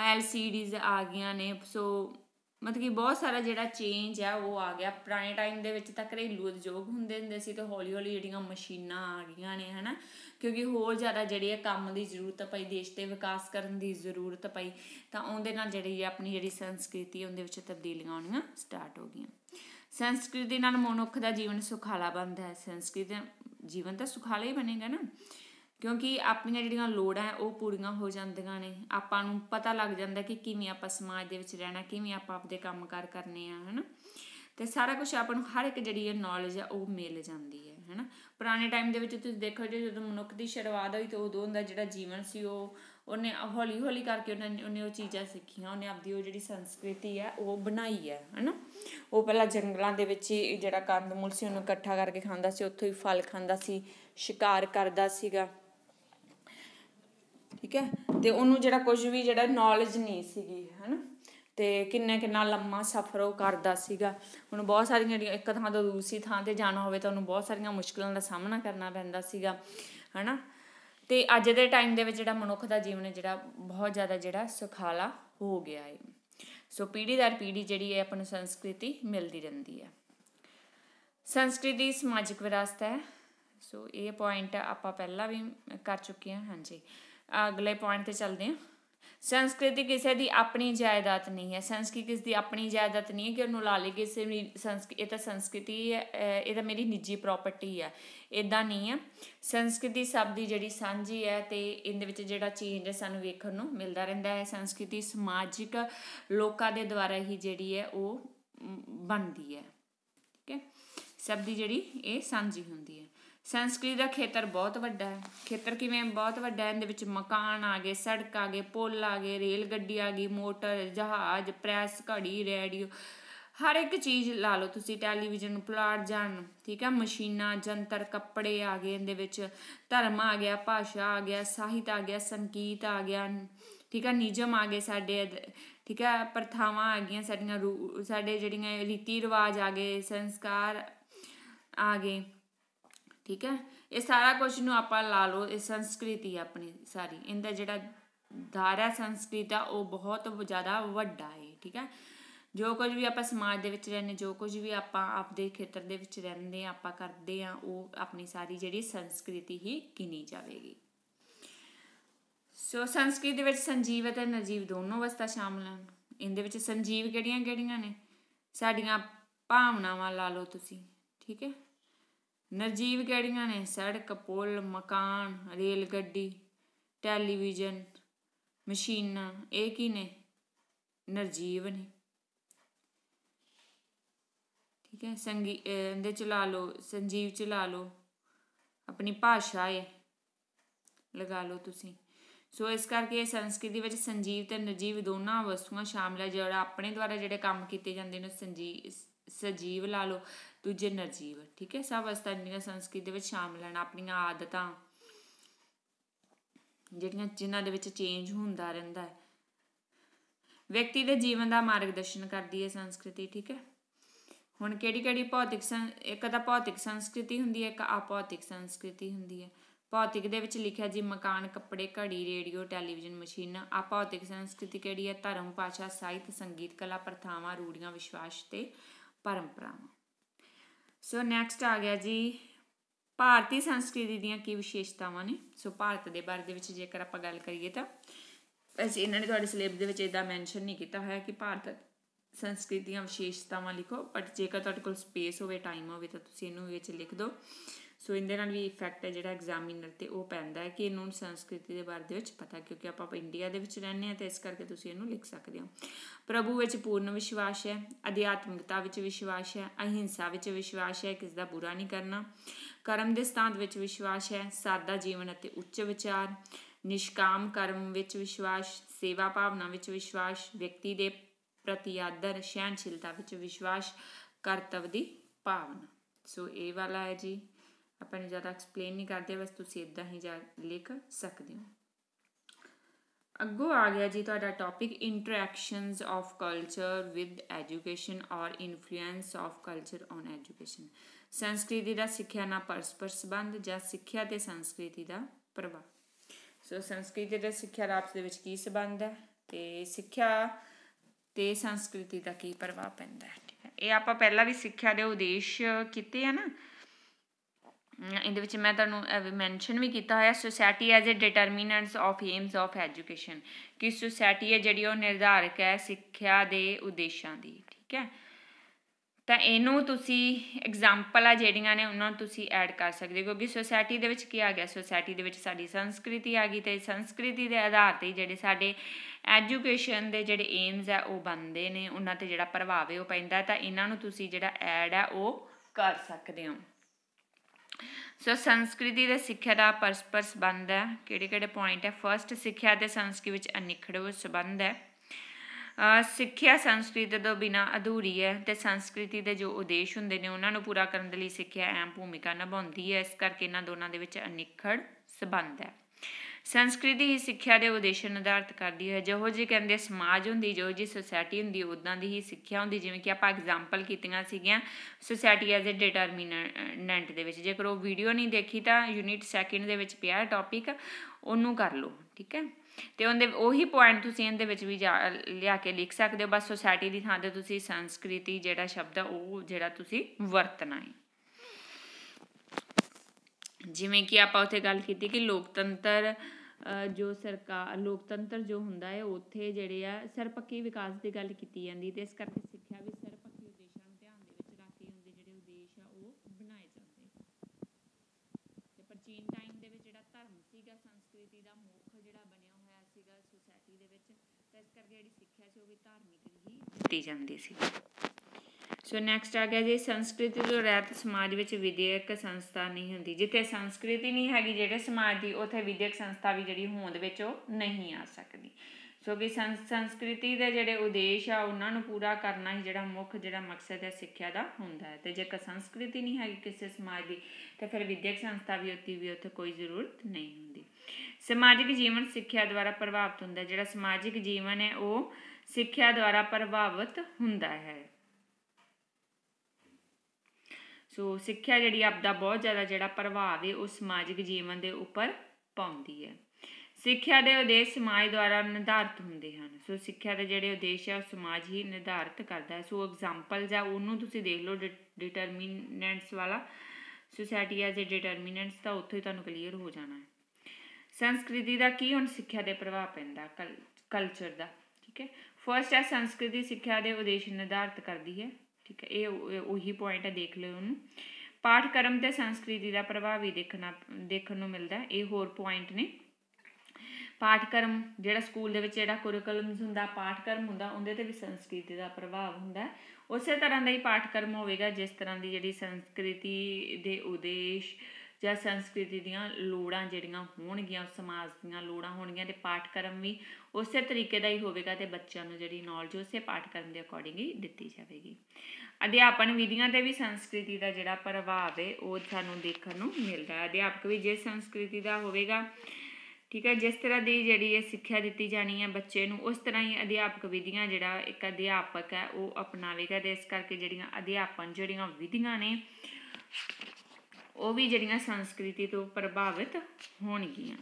ਐਲਸੀਡੀਜ਼ ਆ ਗਈਆਂ ਨੇ, ਸੋ ਮਤਲਬ ਕਿ ਬਹੁਤ ਸਾਰਾ ਜਿਹੜਾ ਚੇਂਜ ਆ, ਉਹ ਆ ਗਿਆ। ਪੁਰਾਣੇ ਟਾਈਮ ਦੇ ਵਿੱਚ ਤਾਂ ਘਰੇਲੂ ਉਦਯੋਗ ਹੁੰਦੇ ਹੁੰਦੇ ਸੀ ਤੇ ਹੌਲੀ ਹੌਲੀ ਜਿਹੜੀਆਂ ਮਸ਼ੀਨਾਂ ਆ ਗਈਆਂ ਨੇ, ਹਨਾ। ਕਿਉਂਕਿ ਹੋਰ ਜ਼ਿਆਦਾ ਜਿਹੜੀ ਹੈ ਕੰਮ ਦੀ ਜ਼ਰੂਰਤ ਪਈ ਦੇਸ਼ ਦੇ ਵਿਕਾਸ ਕਰਨ ਦੀ ਜ਼ਰੂਰਤ ਪਈ ਤਾਂ ਉਹਦੇ ਨਾਲ ਜਿਹੜੀ ਆਪਣੀ ਜਿਹੜੀ ਸੰਸਕ੍ਰਿਤੀ ਉਹਦੇ ਵਿੱਚ ਤਬਦੀਲੀਆਂ ਆਉਣੀਆਂ ਸਟਾਰਟ ਹੋ ਗਈਆਂ। ਸੰਸਕ੍ਰਿਤੀ ਨਾਲ ਮਨੁੱਖ ਦਾ ਜੀਵਨ ਸੁਖਾਲਾ ਬਣਦਾ ਹੈ। ਸੰਸਕ੍ਰਿਤੀ ਜੀਵਨ ਤਾਂ ਸੁਖਾਲਾ ਹੀ ਬਣੇਗਾ ਨਾ। ਕਿਉਂਕਿ ਆਪਣੀਆਂ ਜਿਹੜੀਆਂ ਲੋੜਾਂ ਹੈ, ਉਹ ਪੂਰੀਆਂ ਹੋ ਜਾਂਦੀਆਂ ਨੇ। ਆਪਾਂ ਨੂੰ ਪਤਾ ਲੱਗ ਜਾਂਦਾ ਕਿ ਕਿਵੇਂ ਆਪਾਂ ਸਮਾਜ ਦੇ ਵਿੱਚ ਰਹਿਣਾ, ਕਿਵੇਂ ਆਪਾਂ ਆਪਦੇ ਕੰਮਕਾਰ ਕਰਨੇ ਆ, ਹਨਾ? ਤੇ ਸਾਰਾ ਕੁਝ ਆਪਾਂ ਨੂੰ ਹਰ ਇੱਕ ਜਿਹੜੀ ਇਹ ਨੌਲੇਜ ਆ ਉਹ ਮਿਲ ਜਾਂਦੀ ਹੈ, ਹਨਾ? ਪੁਰਾਣੇ ਟਾਈਮ ਦੇ ਵਿੱਚ ਤੁਸੀਂ ਦੇਖੋ ਜੇ ਜਦੋਂ ਮਨੁੱਖ ਦੀ ਸ਼ੁਰੂਆਤ ਹੋਈ, ਤਾਂ ਉਦੋਂ ਦਾ ਜਿਹੜਾ ਜੀਵਨ ਸੀ, ਉਹ ਉਹਨੇ ਹੌਲੀ ਹੌਲੀ ਕਰਕੇ ਉਹਨੇ ਉਹਨੇ ਉਹ ਚੀਜ਼ਾਂ ਸਿੱਖੀਆਂ, ਉਹਨੇ ਆਪਦੀ ਉਹ ਜਿਹੜੀ ਸੰਸਕ੍ਰਿਤੀ ਹੈ, ਉਹ ਬਣਾਈ ਹੈ, ਹਨਾ? ਉਹ ਪਹਿਲਾਂ ਜੰਗਲਾਂ ਦੇ ਵਿੱਚ ਹੀ ਜਿਹੜਾ ਕੰਦਮੂਲ ਸੀ, ਉਹਨੂੰ ਇਕੱਠਾ ਕਰਕੇ ਖਾਂਦਾ ਸੀ, ਉੱਥੋਂ ਹੀ ਫਲ ਖਾਂਦਾ ਸੀ, ਸ਼ਿਕਾਰ ਕਰਦਾ ਸੀਗਾ। ਠੀਕ ਹੈ? ਤੇ ਉਹਨੂੰ ਜਿਹੜਾ ਕੁਝ ਵੀ ਜਿਹੜਾ ਨੌਲੇਜ ਨਹੀਂ ਸੀਗੀ, ਹਨਾ? ਤੇ ਕਿੰਨਾ ਕਿੰਨਾ ਲੰਮਾ ਸਫ਼ਰ ਉਹ ਕਰਦਾ ਸੀਗਾ। ਹੁਣ ਬਹੁਤ ਸਾਰੀਆਂ ਜਿਹੜੀਆਂ ਇੱਕ ਥਾਂ ਤੋਂ ਦੂਸਰੀ ਥਾਂ ਤੇ ਜਾਣਾ ਹੋਵੇ ਤਾਂ ਉਹਨੂੰ ਬਹੁਤ ਸਾਰੀਆਂ ਮੁਸ਼ਕਲਾਂ ਦਾ ਸਾਹਮਣਾ ਕਰਨਾ ਪੈਂਦਾ ਸੀਗਾ, ਹਨਾ? ਤੇ ਅੱਜ ਦੇ ਟਾਈਮ ਦੇ ਵਿੱਚ ਜਿਹੜਾ ਮਨੁੱਖ ਦਾ ਜੀਵਨ ਹੈ, ਜਿਹੜਾ ਬਹੁਤ ਜ਼ਿਆਦਾ ਜਿਹੜਾ ਸੁਖਾਲਾ ਹੋ ਗਿਆ ਹੈ ਸੋ ਪੀੜ੍ਹੀ ਦਰ ਪੀੜ੍ਹੀ ਜਿਹੜੀ ਹੈ ਆਪਾਂ ਨੂੰ ਸੰਸਕ੍ਰਿਤੀ ਮਿਲਦੀ ਰਹਿੰਦੀ ਹੈ। ਸੰਸਕ੍ਰਿਤੀ ਸਮਾਜਿਕ ਵਿਰਾਸਤ ਹੈ। ਸੋ ਇਹ ਪੁਆਇੰਟ ਆਪਾਂ ਪਹਿਲਾਂ ਵੀ ਕਰ ਚੁੱਕੇ ਹਾਂ, ਹਾਂਜੀ। ਅਗਲੇ ਪੁਆਇੰਟ ਤੇ ਚੱਲਦੇ ਹਾਂ। ਸੰਸਕ੍ਰਿਤੀ ਕਿਸੇ ਦੀ ਆਪਣੀ ਜਾਇਦਾਦ ਨਹੀਂ ਹੈ। ਸੰਸਕ੍ਰਿਤੀ ਕਿਸ ਦੀ ਆਪਣੀ ਜਾਇਦਾਦ ਨਹੀਂ ਹੈ ਕਿ ਉਹਨੂੰ ਲਾ ਲੇ ਕਿਸੇ ਵੀ ਸੰਸਕ੍ਰਿਤੀ ਇਹ ਤਾਂ ਸੰਸਕ੍ਰਿਤੀ ਹੈ ਇਹ ਤਾਂ ਮੇਰੀ ਨਿੱਜੀ ਪ੍ਰਾਪਰਟੀ ਹੈ। ਇਦਾਂ ਨਹੀਂ ਹੈ। ਸੰਸਕ੍ਰਿਤੀ ਸਭ ਦੀ ਜਿਹੜੀ ਸਾਂਝੀ ਹੈ ਤੇ ਇਹਦੇ ਵਿੱਚ ਜਿਹੜਾ ਚੇਂਜ ਹੈ ਸਾਨੂੰ ਵੇਖਣ ਨੂੰ ਮਿਲਦਾ ਰਹਿੰਦਾ ਹੈ। ਸੰਸਕ੍ਰਿਤੀ ਸਮਾਜਿਕ ਲੋਕਾਂ ਦੇ ਦੁਆਰਾ ਹੀ ਜਿਹੜੀ ਹੈ ਉਹ ਬਣਦੀ ਹੈ। ਠੀਕ ਹੈ? ਸਭ ਦੀ ਜਿਹੜੀ ਇਹ ਸਾਂਝੀ ਹੁੰਦੀ ਹੈ। ਸੰਸਕ੍ਰਿਤੀ ਦਾ ਖੇਤਰ ਬਹੁਤ ਵੱਡਾ ਹੈ। ਖੇਤਰ ਕਿਵੇਂ ਬਹੁਤ ਵੱਡਾ ਹੈ। ਇਹਦੇ ਵਿੱਚ ਮਕਾਨ ਆ ਗਏ, ਸੜਕ ਆ ਗਏ, ਪੁਲ ਆ ਗਏ ਰੇਲ ਗੱਡੀ ਆ ਗਈ, ਮੋਟਰ, ਜਹਾਜ਼, ਪ੍ਰੈਸ, ਘੜੀ, ਰੇਡੀਓ। ਹਰ ਇੱਕ ਚੀਜ਼ ਲਾ ਲਓ ਤੁਸੀਂ, ਟੈਲੀਵਿਜ਼ਨ ਪਲਾਟ ਜਾਣ ਠੀਕ ਹੈ? ਮਸ਼ੀਨਾਂ, ਜੰਤਰ, ਕੱਪੜੇ ਆ ਗਏ ਇਹਦੇ ਵਿੱਚ। ਧਰਮ ਆ ਗਿਆ, ਭਾਸ਼ਾ ਆ ਗਿਆ, ਸਾਹਿਤ ਆ ਗਿਆ, ਸੰਗੀਤ ਆ ਗਿਆ, ਠੀਕ ਹੈ? ਨਿਯਮ ਆ ਗਏ ਸਾਡੇ ਠੀਕ ਹੈ? ਪ੍ਰਥਾਵਾਂ ਆ ਗਈਆਂ ਸਾਡੀਆਂ ਸਾਡੇ ਜਿਹੜੀਆਂ ਰੀਤੀ ਰਿਵਾਜ ਆ ਗਏ, ਸੰਸਕਾਰ ਆ ਗਏ। ਠੀਕ ਹੈ? ਇਹ ਸਾਰਾ ਕੁਝ ਨੂੰ ਆਪਾਂ ਲਾ ਲਓ, ਇਹ ਸੰਸਕ੍ਰਿਤੀ ਆਪਣੀ ਸਾਰੀ। ਇਹਦਾ ਜਿਹੜਾ ਧਾਰਾ ਸੰਸਕ੍ਰਿਤ ਆ, ਉਹ ਬਹੁਤ ਜ਼ਿਆਦਾ ਵੱਡਾ ਹੈ, ਠੀਕ ਹੈ? ਜੋ ਕੁਝ ਵੀ ਆਪਾਂ ਸਮਾਜ ਦੇ ਵਿੱਚ ਰਹਿੰਦੇ, ਜੋ ਕੁਝ ਵੀ ਆਪਾਂ ਆਪਦੇ ਖੇਤਰ ਦੇ ਵਿੱਚ ਰਹਿੰਦੇ ਆ ਆਪਾਂ ਕਰਦੇ ਆ, ਉਹ ਆਪਣੀ ਸਾਰੀ ਜਿਹੜੀ ਸੰਸਕ੍ਰਿਤੀ ਹੀ ਗਿਣੀ ਜਾਵੇਗੀ। ਸੋ ਸੰਸਕ੍ਰਿਤ ਦੇ ਵਿੱਚ ਸੰਜੀਵ ਅਤੇ ਨਜ਼ੀਵ ਦੋਨੋਂ ਅਵਸਥਾ ਸ਼ਾਮਲ ਹਨ। ਇਹਦੇ ਵਿੱਚ ਸੰਜੀਵ ਕਿਹੜੀਆਂ ਕਿਹੜੀਆਂ ਨੇ? ਸਾਡੀਆਂ ਭਾਵਨਾਵਾਂ ਲਾ ਲਓ ਤੁਸੀਂ, ਠੀਕ ਹੈ? ਨਰਜੀਵ ਕਿਹੜੀਆਂ ਨੇ? ਸੜਕ, ਪੁਲ, ਮਕਾਨ, ਰੇਲ ਗੱਡੀ, ਟੈਲੀਵਿਜ਼ਨ, ਮਸ਼ੀਨਾਂ। ਇਹ ਕੀ ਨੇ? ਨਿਰਜੀਵ ਨੇ। ਠੀਕ ਹੈ, ਸੰਗੀ ਇਹਦੇ ਚ ਲਓ, ਸੰਜੀਵ ਚ ਲਾ ਲਓ। ਆਪਣੀ ਭਾਸ਼ਾ ਹੈ ਲਗਾ ਲਓ ਤੁਸੀਂ। ਸੋ ਇਸ ਕਰਕੇ ਸੰਸਕ੍ਰਿਤੀ ਵਿੱਚ ਸੰਜੀਵ ਤੇ ਨਿਰਜੀਵ ਦੋਨਾਂ ਵਸਤੂਆਂ ਸ਼ਾਮਲ ਹੈ ਜਿਹੜਾ ਆਪਣੇ ਦੁਆਰਾ ਜਿਹੜੇ ਕੰਮ ਕੀਤੇ ਜਾਂਦੇ ਨੇ ਸੰਜੀਵ ਸਜੀਵ ਲਾ ਲਓ। ਦੂਜੇ ਨਿਰਜੀਵ, ਠੀਕ ਹੈ? ਸਭ ਅਵਸਥਾ ਜਿਹੜੀਆਂ ਸੰਸਕ੍ਰਿਤੀ ਦੇ ਵਿੱਚ ਸ਼ਾਮਲ ਹਨ, ਆਪਣੀਆਂ ਆਦਤਾਂ, ਜਿਹੜੀਆਂ ਜਿਨ੍ਹਾਂ ਦੇ ਵਿੱਚ ਚੇਂਜ ਹੁੰਦਾ ਰਹਿੰਦਾ ਹੈ। ਵਿਅਕਤੀ ਦੇ ਜੀਵਨ ਦਾ ਮਾਰਗਦਰਸ਼ਨ ਕਰਦੀ ਹੈ ਸੰਸਕ੍ਰਿਤੀ, ਠੀਕ ਹੈ? ਹੁਣ ਕਿਹੜੀ ਕਿਹੜੀ ਭੌਤਿਕ ਇੱਕ ਤਾਂ ਭੌਤਿਕ ਸੰਸਕ੍ਰਿਤੀ ਹੁੰਦੀ ਹੈ, ਇੱਕ ਅਭੌਤਿਕ ਸੰਸਕ੍ਰਿਤੀ ਹੁੰਦੀ ਹੈ। ਭੌਤਿਕ ਦੇ ਵਿੱਚ ਲਿਖਿਆ ਜੀ, ਮਕਾਨ, ਕੱਪੜੇ, ਘੜੀ, ਰੇਡੀਓ, ਟੈਲੀਵਿਜ਼ਨ, ਮਸ਼ੀਨਾਂ, ਅਭੌਤਿਕ ਸੰਸਕ੍ਰਿਤੀ ਕਿਹੜੀ ਹੈ? ਧਰਮ, ਭਾਸ਼ਾ, ਸਾਹਿਤ, ਸੰਗੀਤ, ਕਲਾ, ਪ੍ਰਥਾਵਾਂ, ਰੂੜੀਆਂ, ਵਿਸ਼ਵਾਸ ਤੇ ਪਰੰਪਰਾਵਾਂ। ਸੋ ਨੈਕਸਟ ਆ ਗਿਆ ਜੀ, ਭਾਰਤੀ ਸੰਸਕ੍ਰਿਤੀ ਦੀਆਂ ਕੀ ਵਿਸ਼ੇਸ਼ਤਾਵਾਂ ਨੇ? ਸੋ ਭਾਰਤ ਦੇ ਬਾਰੇ ਦੇ ਵਿੱਚ ਜੇਕਰ ਆਪਾਂ ਗੱਲ ਕਰੀਏ ਤਾਂ ਵੈਸੇ ਇਹਨਾਂ ਨੇ ਤੁਹਾਡੇ ਸਿਲੇਬਸ ਦੇ ਵਿੱਚ ਇਦਾਂ ਮੈਂਸ਼ਨ ਨਹੀਂ ਕੀਤਾ ਹੋਇਆ ਕਿ ਭਾਰਤ ਸੰਸਕ੍ਰਿਤੀ ਦੀਆਂ ਵਿਸ਼ੇਸ਼ਤਾਵਾਂ ਲਿਖੋ ਬਟ ਜੇਕਰ ਤੁਹਾਡੇ ਕੋਲ ਸਪੇਸ ਹੋਵੇ ਟਾਈਮ ਹੋਵੇ ਤਾਂ ਤੁਸੀਂ ਇਹਨੂੰ ਵਿੱਚ ਲਿਖ ਦਿਓ। ਸੋ ਇਹਦੇ ਨਾਲ ਵੀ ਇਫੈਕਟ ਹੈ ਜਿਹੜਾ ਐਗਜ਼ਾਮੀਨਰ ਤੇ ਉਹ ਪੈਂਦਾ ਹੈ ਕਿ ਇਹਨੂੰ ਸੰਸਕ੍ਰਿਤੀ ਦੇ ਬਾਰੇ ਦੇ ਵਿੱਚ ਪਤਾ ਕਿਉਂਕਿ ਆਪਾਂ ਇੰਡੀਆ ਦੇ ਵਿੱਚ ਰਹਿੰਦੇ ਆ ਤੇ ਇਸ ਕਰਕੇ ਤੁਸੀਂ ਇਹਨੂੰ ਲਿਖ ਸਕਦੇ ਹੋ। ਪ੍ਰਭੂ ਵਿੱਚ ਪੂਰਨ ਵਿਸ਼ਵਾਸ ਹੈ, ਅਧਿਆਤਮਿਕਤਾ ਵਿੱਚ ਵਿਸ਼ਵਾਸ ਹੈ, ਅਹਿੰਸਾ ਵਿੱਚ ਵਿਸ਼ਵਾਸ ਹੈ, ਕਿਸ ਦਾ ਬੁਰਾ ਨਹੀਂ ਕਰਨਾ। ਕਰਮ ਦੇ ਸਥਾਨ ਵਿੱਚ ਵਿਸ਼ਵਾਸ ਹੈ, ਸਾਦਾ ਜੀਵਨ ਅਤੇ ਉੱਚ ਵਿਚਾਰ। ਨਿਸ਼ਕਾਮ ਕਰਮ ਵਿੱਚ ਵਿਸ਼ਵਾਸ, ਸੇਵਾ ਭਾਵਨਾ ਵਿੱਚ ਵਿਸ਼ਵਾਸ, ਵਿਅਕਤੀ ਦੇ ਪ੍ਰਤੀ ਆਦਰ, ਸਹਿਣਸ਼ੀਲਤਾ ਵਿੱਚ ਵਿਸ਼ਵਾਸ, ਕਰਤਵ ਦੀ ਭਾਵਨਾ। ਸੋ ਇਹ ਵਾਲਾ ਹੈ ਜੀ। ਆਪਾਂ ਨੇ ਜ਼ਿਆਦਾ ਐਕਸਪਲੇਨ ਨਹੀਂ ਕਰਦੇ, ਬਸ ਤੁਸੀਂ ਇਦਾਂ ਹੀ ਜਾ ਲਿਖ ਸਕਦੇ ਹੋ। ਅੱਗੋਂ ਆ ਗਿਆ ਜੀ ਤੁਹਾਡਾ topic interactions of culture with education ਔਰ influence of culture on education ਸੰਸਕ੍ਰਿਤੀ ਦਾ ਸਿੱਖਿਆ ਨਾਲ ਪਰਸਪਰ ਸੰਬੰਧ ਜਾਂ ਸਿੱਖਿਆ ਤੇ ਸੰਸਕ੍ਰਿਤੀ ਦਾ ਪ੍ਰਭਾਵ। ਸੋ ਸੰਸਕ੍ਰਿਤੀ ਤੇ ਸਿੱਖਿਆ ਦਾ ਆਪਸ ਦੇ ਵਿੱਚ ਕੀ ਸੰਬੰਧ ਹੈ ਤੇ ਸਿੱਖਿਆ ਤੇ ਸੰਸਕ੍ਰਿਤੀ ਦਾ ਕੀ ਪ੍ਰਭਾਵ ਪੈਂਦਾ ਹੈ, ਠੀਕ ਹੈ। ਇਹ ਆਪਾਂ ਪਹਿਲਾਂ ਵੀ ਸਿੱਖਿਆ ਦੇ ਉਦੇਸ਼ ਕੀਤੇ ਆ ਨਾ ਇਹਦੇ ਵਿੱਚ ਮੈਂ ਤੁਹਾਨੂੰ ਮੈਂਸ਼ਨ ਵੀ ਕੀਤਾ ਹੋਇਆ society as a determinants of aims of education ਕਿ ਸੋਸਾਇਟੀ ਹੈ ਜਿਹੜੀ ਉਹ ਨਿਰਧਾਰਕ ਹੈ ਸਿੱਖਿਆ ਦੇ ਉਦੇਸ਼ਾਂ ਦੀ, ਠੀਕ ਹੈ? ਤਾਂ ਇਹਨੂੰ ਤੁਸੀਂ ਐਗਜ਼ਾਮਪਲ ਆ ਜਿਹੜੀਆਂ ਨੇ ਉਹਨਾਂ ਨੂੰ ਤੁਸੀਂ ਐਡ ਕਰ ਸਕਦੇ ਹੋ, ਕਿਉਂਕਿ ਸੋਸਾਇਟੀ ਦੇ ਵਿੱਚ ਕੀ ਆ ਗਿਆ? ਸੋਸਾਇਟੀ ਦੇ ਵਿੱਚ ਸਾਡੀ ਸੰਸਕ੍ਰਿਤੀ ਆ ਗਈ ਤੇ ਸੰਸਕ੍ਰਿਤੀ ਦੇ ਆਧਾਰ ਤੇ ਜਿਹੜੇ ਸਾਡੇ ਐਜੂਕੇਸ਼ਨ ਦੇ ਜਿਹੜੇ ਏਮਸ ਆ ਉਹ ਬਣਦੇ ਨੇ, ਉਹਨਾਂ ਤੇ ਜਿਹੜਾ ਪ੍ਰਭਾਵ ਹੈ ਉਹ ਪੈਂਦਾ ਤਾਂ ਇਹਨਾਂ ਨੂੰ ਤੁਸੀਂ ਜਿਹੜਾ ਐਡ ਆ ਉਹ ਕਰ ਸਕਦੇ ਹੋ। ਸੋ ਸੰਸਕ੍ਰਿਤੀ ਦੇ ਸਿੱਖਿਆ ਦਾ ਪਰਸਪਰ ਸੰਬੰਧ ਹੈ। ਕਿਹੜੇ ਕਿਹੜੇ ਪੁਆਇੰਟ ਹੈ? ਫਰਸਟ ਸਿੱਖਿਆ ਤੇ ਸੰਸਕ੍ਰਿਤੀ ਵਿੱਚ ਅਨਿਖੜਵ ਸੰਬੰਧ ਹੈ। ਸਿੱਖਿਆ ਸੰਸਕ੍ਰਿਤ ਤੋਂ ਬਿਨਾ ਅਧੂਰੀ ਹੈ ਤੇ ਸੰਸਕ੍ਰਿਤੀ ਦੇ ਜੋ ਉਦੇਸ਼ ਹੁੰਦੇ ਨੇ, ਉਹਨਾਂ ਨੂੰ ਪੂਰਾ ਕਰਨ ਦੇ ਲਈ ਸਿੱਖਿਆ ਅਹਿਮ ਭੂਮਿਕਾ ਨਿਭਾਉਂਦੀ ਹੈ। ਇਸ ਕਰਕੇ ਇਹਨਾਂ ਦੋਨਾਂ ਦੇ ਵਿੱਚ ਅਨਿਖੜ ਸੰਬੰਧ ਹੈ। ਸੰਸਕ੍ਰਿਤੀ ਹੀ ਸਿੱਖਿਆ ਦੇ ਉਦੇਸ਼ ਨਿਰਧਾਰਤ ਕਰਦੀ ਹੈ। ਜਿਹੋ ਜੀ ਕਹਿੰਦੇ ਸਮਾਜ ਹੁੰਦੀ, ਜਿਹੋ ਜੀ ਸੋਸਾਇਟੀ ਹੁੰਦੀ ਉਦਾਂ ਦੀ ਹੀ ਸਿੱਖਿਆ ਹੁੰਦੀ। ਜਿਵੇਂ ਕਿ ਆਪਾਂ ਐਗਜ਼ਾਮਪਲ ਕੀਤੀਆਂ ਸੀਗੀਆਂ ਸੋਸਾਇਟੀ ਐਜ਼ ਅ ਡਿਟਰਮੀਨੈਂਟ ਦੇ ਵਿੱਚ। ਜੇਕਰ ਉਹ ਵੀਡੀਓ ਨਹੀਂ ਦੇਖੀ ਤਾਂ ਯੂਨਿਟ ਸੈਕਿੰਡ ਦੇ ਵਿੱਚ ਪਿਆ ਟੌਪਿਕ ਉਹਨੂੰ ਕਰ ਲਓ, ਠੀਕ ਹੈ? ਤੇ ਉਹਦੇ, ਉਹੀ ਪੁਆਇੰਟ ਤੁਸੀਂ ਇਹਦੇ ਵਿੱਚ ਵੀ ਲਿਆ ਕੇ ਲਿਖ ਸਕਦੇ ਹੋ। ਬਸ ਸੋਸਾਇਟੀ ਦੀ ਥਾਂ ਤੇ ਤੁਸੀਂ ਸੰਸਕ੍ਰਿਤੀ ਜਿਹੜਾ ਸ਼ਬਦ ਆ, ਉਹ ਜਿਹੜਾ ਤੁਸੀਂ ਵਰਤਣਾ ਹੈ। ਜਿਵੇਂ ਕਿ ਆਪਾਂ ਉੱਥੇ ਗੱਲ ਕੀਤੀ ਕਿ ਲੋਕਤੰਤਰ ਜੋ ਸਰਕਾਰ ਲੋਕਤੰਤਰ ਜੋ ਹੁੰਦਾ ਹੈ, ਉੱਥੇ ਜਿਹੜੇ ਆ ਸਰਪੱਖੀ ਵਿਕਾਸ ਦੀ ਗੱਲ ਕੀਤੀ ਜਾਂਦੀ ਤੇ ਇਸ ਕਰਕੇ ਸਿੱਖਿਆ ਵੀ ਸਰਪੱਖੀ ਉਦੇਸ਼ਾਂ ਨੂੰ ਧਿਆਨ ਦੇ ਵਿੱਚ ਰੱਖ ਕੇ ਹੁੰਦੇ ਜਿਹੜੇ ਉਦੇਸ਼ ਆ ਉਹ ਬਣਾਏ ਜਾਂਦੇ ਤੇ ਪ੍ਰਾਚੀਨ ਟਾਈਮ ਦੇ ਵਿੱਚ ਜਿਹੜਾ ਧਰਮ ਸੀਗਾ, ਸੰਸਕ੍ਰਿਤੀ ਦਾ ਮੁੱਖ ਜਿਹੜਾ ਬਣਿਆ ਹੋਇਆ ਸੀਗਾ ਸੋਸਾਇਟੀ ਦੇ ਵਿੱਚ, ਤਾਂ ਇਸ ਕਰਕੇ ਜਿਹੜੀ ਸਿੱਖਿਆ ਸੀ ਉਹ ਵੀ ਧਾਰਮਿਕ ਹੀ ਦਿੱਤੀ ਜਾਂਦੀ ਸੀ। ਸੋ ਨੈਕਸਟ ਆ ਗਿਆ ਜੀ, ਸੰਸਕ੍ਰਿਤੀ ਤੋਂ ਰਹਿਤ ਸਮਾਜ ਵਿੱਚ ਵਿਦਿਅਕ ਸੰਸਥਾ ਨਹੀਂ ਹੁੰਦੀ। ਜਿੱਥੇ ਸੰਸਕ੍ਰਿਤੀ ਨਹੀਂ ਹੈਗੀ, ਜਿਹੜੇ ਸਮਾਜ ਦੀ, ਉੱਥੇ ਵਿਦਿਅਕ ਸੰਸਥਾ ਵੀ ਜਿਹੜੀ ਹੋਂਦ ਵਿੱਚ ਉਹ ਨਹੀਂ ਆ ਸਕਦੀ। ਸੋ ਕਿ ਸੰਸਕ੍ਰਿਤੀ ਦੇ ਜਿਹੜੇ ਉਦੇਸ਼ ਆ, ਉਹਨਾਂ ਨੂੰ ਪੂਰਾ ਕਰਨਾ ਹੀ ਜਿਹੜਾ ਮੁੱਖ, ਜਿਹੜਾ ਮਕਸਦ ਹੈ ਸਿੱਖਿਆ ਦਾ ਹੁੰਦਾ ਹੈ। ਤੇ ਜੇਕਰ ਸੰਸਕ੍ਰਿਤੀ ਨਹੀਂ ਹੈਗੀ ਕਿਸੇ ਸਮਾਜ ਦੀ, ਤਾਂ ਫਿਰ ਵਿਦਿਅਕ ਸੰਸਥਾ ਵੀ ਉੱਤੀ ਵੀ ਉੱਥੇ ਕੋਈ ਜ਼ਰੂਰਤ ਨਹੀਂ ਹੁੰਦੀ। ਸਮਾਜਿਕ ਜੀਵਨ ਸਿੱਖਿਆ ਦੁਆਰਾ ਪ੍ਰਭਾਵਿਤ ਹੁੰਦਾ ਜਿਹੜਾ ਸਮਾਜਿਕ ਜੀਵਨ ਹੈ, ਉਹ ਸਿੱਖਿਆ ਦੁਆਰਾ ਪ੍ਰਭਾਵਿਤ ਹੁੰਦਾ ਹੈ। ਸੋ ਸਿੱਖਿਆ ਜਿਹੜੀ ਆਪਦਾ ਬਹੁਤ ਜ਼ਿਆਦਾ ਜਿਹੜਾ ਪ੍ਰਭਾਵ ਹੈ ਉਹ ਸਮਾਜਿਕ ਜੀਵਨ ਦੇ ਉੱਪਰ ਪਾਉਂਦੀ ਹੈ ਸਿੱਖਿਆ ਦੇ ਉਦੇਸ਼ ਸਮਾਜ ਦੁਆਰਾ ਨਿਰਧਾਰਿਤ ਹੁੰਦੇ ਹਨ। ਸੋ ਸਿੱਖਿਆ ਦੇ ਜਿਹੜੇ ਉਦੇਸ਼ ਆ, ਉਹ ਸਮਾਜ ਹੀ ਨਿਰਧਾਰਿਤ ਕਰਦਾ ਹੈ। ਸੋ ਐਗਜ਼ਾਮਪਲਸ ਆ ਉਹਨੂੰ ਤੁਸੀਂ ਦੇਖ ਲਓ ਡਿਟਰਮੀਨੈਂਟਸ ਵਾਲਾ ਸੋਸਾਇਟੀ ਐਜ਼ ਅ ਡਿਟਰਮੀਨੈਂਟਸ ਤਾਂ ਉੱਥੋਂ ਹੀ ਤੁਹਾਨੂੰ ਕਲੀਅਰ ਹੋ ਜਾਣਾ ਹੈ। ਸੰਸਕ੍ਰਿਤੀ ਦਾ ਕੀ ਹੁਣ ਸਿੱਖਿਆ ਦੇ ਪ੍ਰਭਾਵ ਪੈਂਦਾ? ਕਲਚਰ ਦਾ, ਠੀਕ ਹੈ? ਫਰਸਟ ਹੈ ਸੰਸਕ੍ਰਿਤੀ ਸਿੱਖਿਆ ਦੇ ਉਦੇਸ਼ ਨਿਰਧਾਰਿਤ ਕਰਦੀ ਹੈ। ਠੀਕ ਹੈ, ਇਹ ਉਹੀ ਪੁਆਇੰਟ ਹੈ ਦੇਖ ਲਿਓ ਉਹਨੂੰ। ਪਾਠਕ੍ਰਮ ਤੇ ਸੰਸਕ੍ਰਿਤੀ ਦਾ ਪ੍ਰਭਾਵ ਵੀ ਦੇਖਣਾ, ਦੇਖਣ ਨੂੰ ਮਿਲਦਾ ਇਹ ਹੋਰ ਪੁਆਇੰਟ ਨੇ। ਪਾਠਕ੍ਰਮ ਜਿਹੜਾ ਸਕੂਲ ਦੇ ਵਿੱਚ ਜਿਹੜਾ ਕੁਰਿਕਲਮਸ ਹੁੰਦਾ ਪਾਠਕ੍ਰਮ ਹੁੰਦਾ, ਉਹਦੇ ਤੇ ਵੀ ਸੰਸਕ੍ਰਿਤੀ ਦਾ ਪ੍ਰਭਾਵ ਹੁੰਦਾ ਉਸੇ ਤਰ੍ਹਾਂ ਦਾ ਹੀ ਪਾਠਕ੍ਰਮ ਹੋਵੇਗਾ, ਜਿਸ ਤਰ੍ਹਾਂ ਦੀ ਜਿਹੜੀ ਸੰਸਕ੍ਰਿਤੀ ਦੇ ਉਦੇਸ਼ ਜਾਂ ਸੰਸਕ੍ਰਿਤੀ ਦੀਆਂ ਲੋੜਾਂ ਜਿਹੜੀਆਂ ਹੋਣਗੀਆਂ, ਸਮਾਜ ਦੀਆਂ ਲੋੜਾਂ ਹੋਣਗੀਆਂ, ਤੇ ਪਾਠਕ੍ਰਮ ਵੀ ਉਸੇ ਤਰੀਕੇ ਦਾ ਹੀ ਹੋਵੇਗਾ ਤੇ ਬੱਚਿਆਂ ਨੂੰ ਜਿਹੜੀ ਨੌਲੇਜ ਉਸੇ ਪਾਠਕ੍ਰਮ ਦੇ ਅਕੋਰਡਿੰਗ ਹੀ ਦਿੱਤੀ ਜਾਵੇਗੀ। ਅਧਿਆਪਨ ਵਿਧੀਆਂ ਤੇ ਵੀ ਸੰਸਕ੍ਰਿਤੀ ਦਾ ਜਿਹੜਾ ਪ੍ਰਭਾਵ ਹੈ ਉਹ ਸਾਨੂੰ ਦੇਖਣ ਨੂੰ ਮਿਲਦਾ ਹੈ। ਅਧਿਆਪਕ ਵੀ ਜੇ ਸੰਸਕ੍ਰਿਤੀ ਦਾ ਹੋਵੇਗਾ, ਠੀਕ ਹੈ, ਜਿਸ ਤਰ੍ਹਾਂ ਦੀ ਜਿਹੜੀ ਇਹ ਸਿੱਖਿਆ ਦਿੱਤੀ ਜਾਣੀ ਹੈ ਬੱਚੇ ਨੂੰ, ਉਸ ਤਰ੍ਹਾਂ ਹੀ ਅਧਿਆਪਕ ਵਿਧੀਆਂ ਜਿਹੜਾ ਇੱਕ ਅਧਿਆਪਕ ਹੈ, ਉਹ ਅਪਣਾਵੇਗਾ ਤੇ ਇਸ ਕਰਕੇ ਜਿਹੜੀਆਂ ਅਧਿਆਪਨ ਜਿਹੜੀਆਂ ਵਿਧੀਆਂ ਨੇ, ਉਹ ਵੀ ਜਿਹੜੀਆਂ ਸੰਸਕ੍ਰਿਤੀ ਤੋਂ ਪ੍ਰਭਾਵਿਤ ਹੋਣਗੀਆਂ।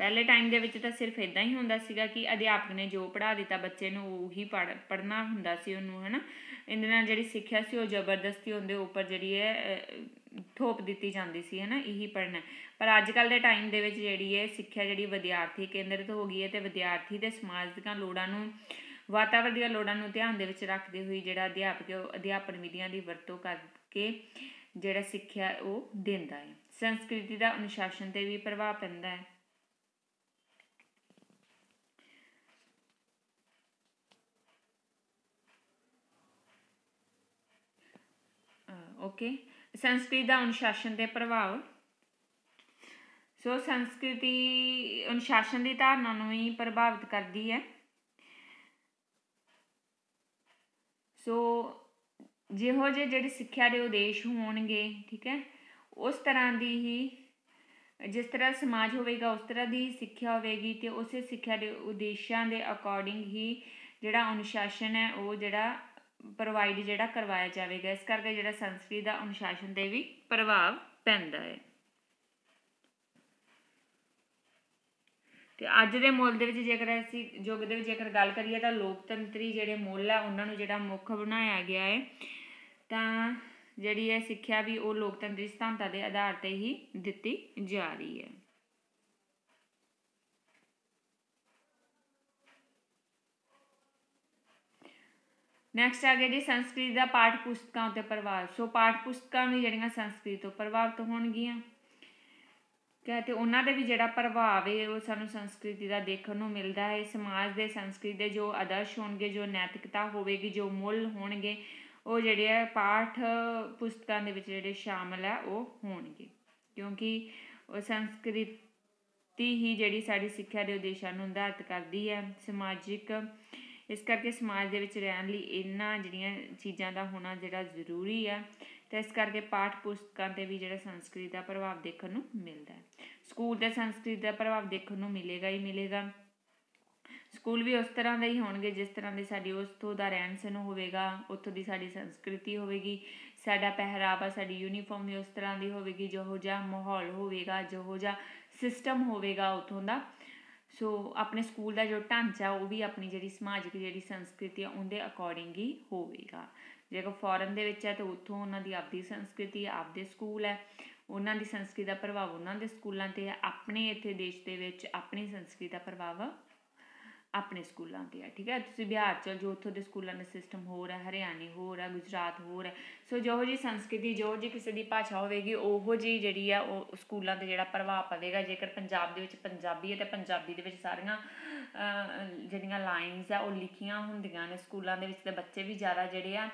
ਪਹਿਲੇ ਟਾਈਮ ਦੇ ਵਿੱਚ ਤਾਂ ਸਿਰਫ ਇਦਾਂ ਹੀ ਹੁੰਦਾ ਸੀਗਾ ਕਿ ਅਧਿਆਪਕ ਨੇ ਜੋ ਪੜ੍ਹਾ ਦਿੱਤਾ ਬੱਚੇ ਨੂੰ ਉਹੀ ਪੜ੍ਹਨਾ ਹੁੰਦਾ ਸੀ ਉਹਨੂੰ, ਹਨਾ? ਇਹਦੇ ਨਾਲ ਜਿਹੜੀ ਸਿੱਖਿਆ ਸੀ ਉਹ ਜ਼ਬਰਦਸਤੀ ਉਹਦੇ ਉੱਪਰ ਜਿਹੜੀ ਹੈ ਥੋਪ ਦਿੱਤੀ ਜਾਂਦੀ ਸੀ, ਹਨਾ? ਇਹੀ ਪੜ੍ਹਨਾ ਪਰ ਅੱਜ ਕੱਲ ਦੇ ਟਾਈਮ ਦੇ ਵਿੱਚ ਜਿਹੜੀ ਹੈ ਸਿੱਖਿਆ ਜਿਹੜੀ ਵਿਦਿਆਰਥੀ ਕੇਂਦਰਿਤ ਹੋ ਗਈ ਹੈ ਤੇ ਵਿਦਿਆਰਥੀ ਦੇ ਸਮਾਜ ਦੀਆਂ ਲੋੜਾਂ ਨੂੰ ਵਾਤਾਵਰਣ ਦੀਆਂ ਲੋੜਾਂ ਨੂੰ ਧਿਆਨ ਦੇ ਵਿੱਚ ਰੱਖਦੇ ਹੋਏ ਜਿਹੜਾ ਅਧਿਆਪਕ ਉਹ ਅਧਿਆਪਨ ਵਿਧੀਆਂ ਦੀ ਵਰਤੋਂ ਕਰਕੇ ਜਿਹੜਾ ਸਿੱਖਿਆ ਉਹ ਦਿੰਦਾ ਹੈ। ਸੰਸਕ੍ਰਿਤੀ ਦਾ ਅਨੁਸ਼ਾਸਨ ਤੇ ਵੀ ਪ੍ਰਭਾਵ ਪੈਂਦਾ ਹੈ। ਓਕੇ ਸੰਸਕ੍ਰਿਤ ਦਾ ਅਨੁਸ਼ਾਸਨ ਤੇ ਪ੍ਰਭਾਵ। ਸੋ ਸੰਸਕ੍ਰਿਤੀ ਅਨੁਸ਼ਾਸਨ ਦੀ ਧਾਰਨਾ ਨੂੰ ਹੀ ਪ੍ਰਭਾਵਿਤ ਕਰਦੀ ਹੈ। ਸੋ ਜਿਹੋ ਜਿਹੇ ਜਿਹੜੇ ਸਿੱਖਿਆ ਦੇ ਉਦੇਸ਼ ਹੋਣਗੇ, ਠੀਕ ਹੈ? ਉਸ ਤਰ੍ਹਾਂ ਦੀ ਹੀ, ਜਿਸ ਤਰ੍ਹਾਂ ਸਮਾਜ ਹੋਵੇਗਾ, ਉਸ ਤਰ੍ਹਾਂ ਦੀ ਸਿੱਖਿਆ ਹੋਵੇਗੀ ਤੇ ਉਸੇ ਸਿੱਖਿਆ ਦੇ ਉਦੇਸ਼ਾਂ ਦੇ ਅਕੋਰਡਿੰਗ ਹੀ ਜਿਹੜਾ ਅਨੁਸ਼ਾਸਨ ਹੈ, ਉਹ ਜਿਹੜਾ ਪ੍ਰੋਵਾਈਡ ਜਿਹੜਾ ਕਰਵਾਇਆ ਜਾਵੇਗਾ, ਇਸ ਕਰਕੇ ਜਿਹੜਾ ਸੰਸਕ੍ਰਿਤ ਦਾ ਅਨੁਸ਼ਾਸਨ ਤੇ ਵੀ ਪ੍ਰਭਾਵ ਪੈਂਦਾ ਹੈ। ਤੇ ਅੱਜ ਦੇ ਮੁੱਲ ਦੇ ਵਿੱਚ ਜੇਕਰ ਅਸੀਂ ਯੁੱਗ ਦੇ ਵਿੱਚ ਜੇਕਰ ਗੱਲ ਕਰੀਏ ਤਾਂ ਲੋਕਤੰਤਰੀ ਜਿਹੜੇ ਮੁੱਲ ਆ, ਉਹਨਾਂ ਨੂੰ ਜਿਹੜਾ ਮੁੱਖ ਬਣਾਇਆ ਗਿਆ ਹੈ, ਤਾਂ ਜਿਹੜੀ ਹੈ ਸਿੱਖਿਆ ਵੀ ਉਹ ਲੋਕਤੰਤਰੀ ਸਿਧਾਂਤਾਂ ਦੇ ਆਧਾਰ ਤੇ ਹੀ ਦਿੱਤੀ ਜਾ ਰਹੀ ਹੈ। ਨੈਕਸਟ ਆ ਗਿਆ ਜੀ ਸੰਸਕ੍ਰਿਤ ਦਾ ਪਾਠ ਪੁਸਤਕਾਂ ਉਤੇ ਪ੍ਰਭਾਵ। ਸੋ ਪਾਠ ਪੁਸਤਕਾਂ ਵੀ ਜਿਹੜੀਆਂ ਸੰਸਕ੍ਰਿਤ ਤੋਂ ਪ੍ਰਭਾਵਿਤ ਹੋਣਗੀਆਂ। ਕਹਤੇ ਉਹਨਾਂ ਦੇ ਵੀ ਜਿਹੜਾ ਪ੍ਰਭਾਵ ਹੈ ਉਹ ਸਾਨੂੰ ਸੰਸਕ੍ਰਿਤੀ ਦਾ ਦੇਖਣ ਨੂੰ ਮਿਲਦਾ ਹੈ। ਸਮਾਜ ਦੇ ਸੰਸਕ੍ਰਿਤੀ ਦੇ ਜੋ ਆਦਰਸ਼ ਹੋਣਗੇ, ਜੋ ਨੈਤਿਕਤਾ ਹੋਵੇਗੀ, ਜੋ ਮੁੱਲ ਹੋਣਗੇ, ਉਹ ਜਿਹੜੇ ਹੈ ਪਾਠ ਪੁਸਤਕਾਂ ਦੇ ਵਿੱਚ ਜਿਹੜੇ ਸ਼ਾਮਲ ਹੈ ਉਹ ਹੋਣਗੇ। ਕਿਉਂਕਿ ਉਹ ਸੰਸਕ੍ਰਿਤੀ ਹੀ ਜਿਹੜੀ ਸਾਡੀ ਸਿੱਖਿਆ ਦੇ ਉਦੇਸ਼ਾਂ ਨੂੰ ਨਿਰਧਾਰਿਤ ਕਰਦੀ ਹੈ। ਸਮਾਜਿਕ ਇਸ ਕਰਕੇ ਸਮਾਜ ਦੇ ਵਿੱਚ ਰਹਿਣ ਲਈ ਇਹਨਾਂ ਜਿਹੜੀਆਂ ਚੀਜ਼ਾਂ ਦਾ ਹੋਣਾ ਜਿਹੜਾ ਜ਼ਰੂਰੀ ਆ, ਤੇ ਇਸ ਕਰਕੇ ਪਾਠ ਪੁਸਤਕਾਂ ਤੇ ਵੀ ਜਿਹੜਾ ਸੰਸਕ੍ਰਿਤ ਦਾ ਪ੍ਰਭਾਵ ਦੇਖਣ ਨੂੰ ਮਿਲਦਾ ਹੈ। ਸਕੂਲ ਤੇ ਸੰਸਕ੍ਰਿਤ ਦਾ ਪ੍ਰਭਾਵ ਦੇਖਣ ਨੂੰ ਮਿਲੇਗਾ ਹੀ ਮਿਲੇਗਾ। ਸਕੂਲ ਵੀ ਉਸ ਤਰ੍ਹਾਂ ਦੇ ਹੀ ਹੋਣਗੇ, ਜਿਸ ਤਰ੍ਹਾਂ ਦੇ ਸਾਡੀ ਉਸ ਦਾ ਰਹਿਣ ਸਹਿਣ ਹੋਵੇਗਾ, ਉੱਥੋਂ ਦੀ ਸਾਡੀ ਸੰਸਕ੍ਰਿਤੀ ਹੋਵੇਗੀ, ਸਾਡਾ ਪਹਿਰਾਵਾ, ਸਾਡੀ ਯੂਨੀਫਾਰਮ ਵੀ ਉਸ ਤਰ੍ਹਾਂ ਦੀ ਹੋਵੇਗੀ, ਜਿਹੋ ਜਿਹਾ ਮਾਹੌਲ ਹੋਵੇਗਾ, ਜਿਹੋ ਜਿਹਾ ਸਿਸਟਮ ਹੋਵੇਗਾ ਉੱਥੋਂ ਦਾ। ਸੋ ਆਪਣੇ ਸਕੂਲ ਦਾ ਜੋ ਢਾਂਚਾ, ਉਹ ਵੀ ਆਪਣੀ ਜਿਹੜੀ ਸਮਾਜਿਕ ਜਿਹੜੀ ਸੰਸਕ੍ਰਿਤੀ ਆ, ਉਹਦੇ ਅਕੋਰਡਿੰਗ ਹੀ ਹੋਵੇਗਾ। ਜੇਕਰ ਫੋਰਨ ਦੇ ਵਿੱਚ ਹੈ, ਤਾਂ ਉੱਥੋਂ ਉਹਨਾਂ ਦੀ ਆਪਦੀ ਸੰਸਕ੍ਰਿਤੀ ਆਪਦੇ ਸਕੂਲ ਹੈ। ਉਹਨਾਂ ਦੀ ਸੰਸਕ੍ਰਿਤੀ ਦਾ ਪ੍ਰਭਾਵ ਉਹਨਾਂ ਦੇ ਸਕੂਲਾਂ ਤੇ ਹੈ। ਆਪਣੇ ਇੱਥੇ ਦੇਸ਼ ਦੇ ਵਿੱਚ ਆਪਣੀ ਸੰਸਕ੍ਰਿਤੀ ਦਾ ਪ੍ਰਭਾਵ ਆਪਣੇ ਸਕੂਲਾਂ ਤੇ ਆ, ਠੀਕ ਹੈ? ਤੁਸੀਂ ਬਿਹਾਰ ਚਲ ਜੋ ਉੱਥੋਂ ਦੇ ਸਕੂਲਾਂ ਦਾ ਸਿਸਟਮ ਹੋਰ ਹੈ ਹਰਿਆਣੇ ਹੋਰ ਹੈ ਗੁਜਰਾਤ ਹੋਰ ਹੈ ਸੋ ਜੋ ਜਿਹੀ ਸੰਸਕ੍ਰਿਤੀ ਜੋ ਜਿਹੀ ਕਿਸੇ ਦੀ ਭਾਸ਼ਾ ਹੋਵੇਗੀ, ਉਹੋ ਜਿਹੀ ਜਿਹੜੀ ਆ, ਉਹ ਸਕੂਲਾਂ ਤੇ ਜਿਹੜਾ ਪ੍ਰਭਾਵ ਪਵੇਗਾ। ਜੇਕਰ ਪੰਜਾਬ ਦੇ ਵਿੱਚ ਪੰਜਾਬੀ ਹੈ, ਤਾਂ ਪੰਜਾਬੀ ਦੇ ਵਿੱਚ ਸਾਰੀਆਂ ਜਿਹੜੀਆਂ ਲਾਈਨਸ ਆ, ਉਹ ਲਿਖੀਆਂ ਹੁੰਦੀਆਂ ਨੇ ਸਕੂਲਾਂ ਦੇ ਵਿੱਚ, ਤੇ ਬੱਚੇ ਵੀ ਜ਼ਿਆਦਾ ਜਿਹੜੇ ਆ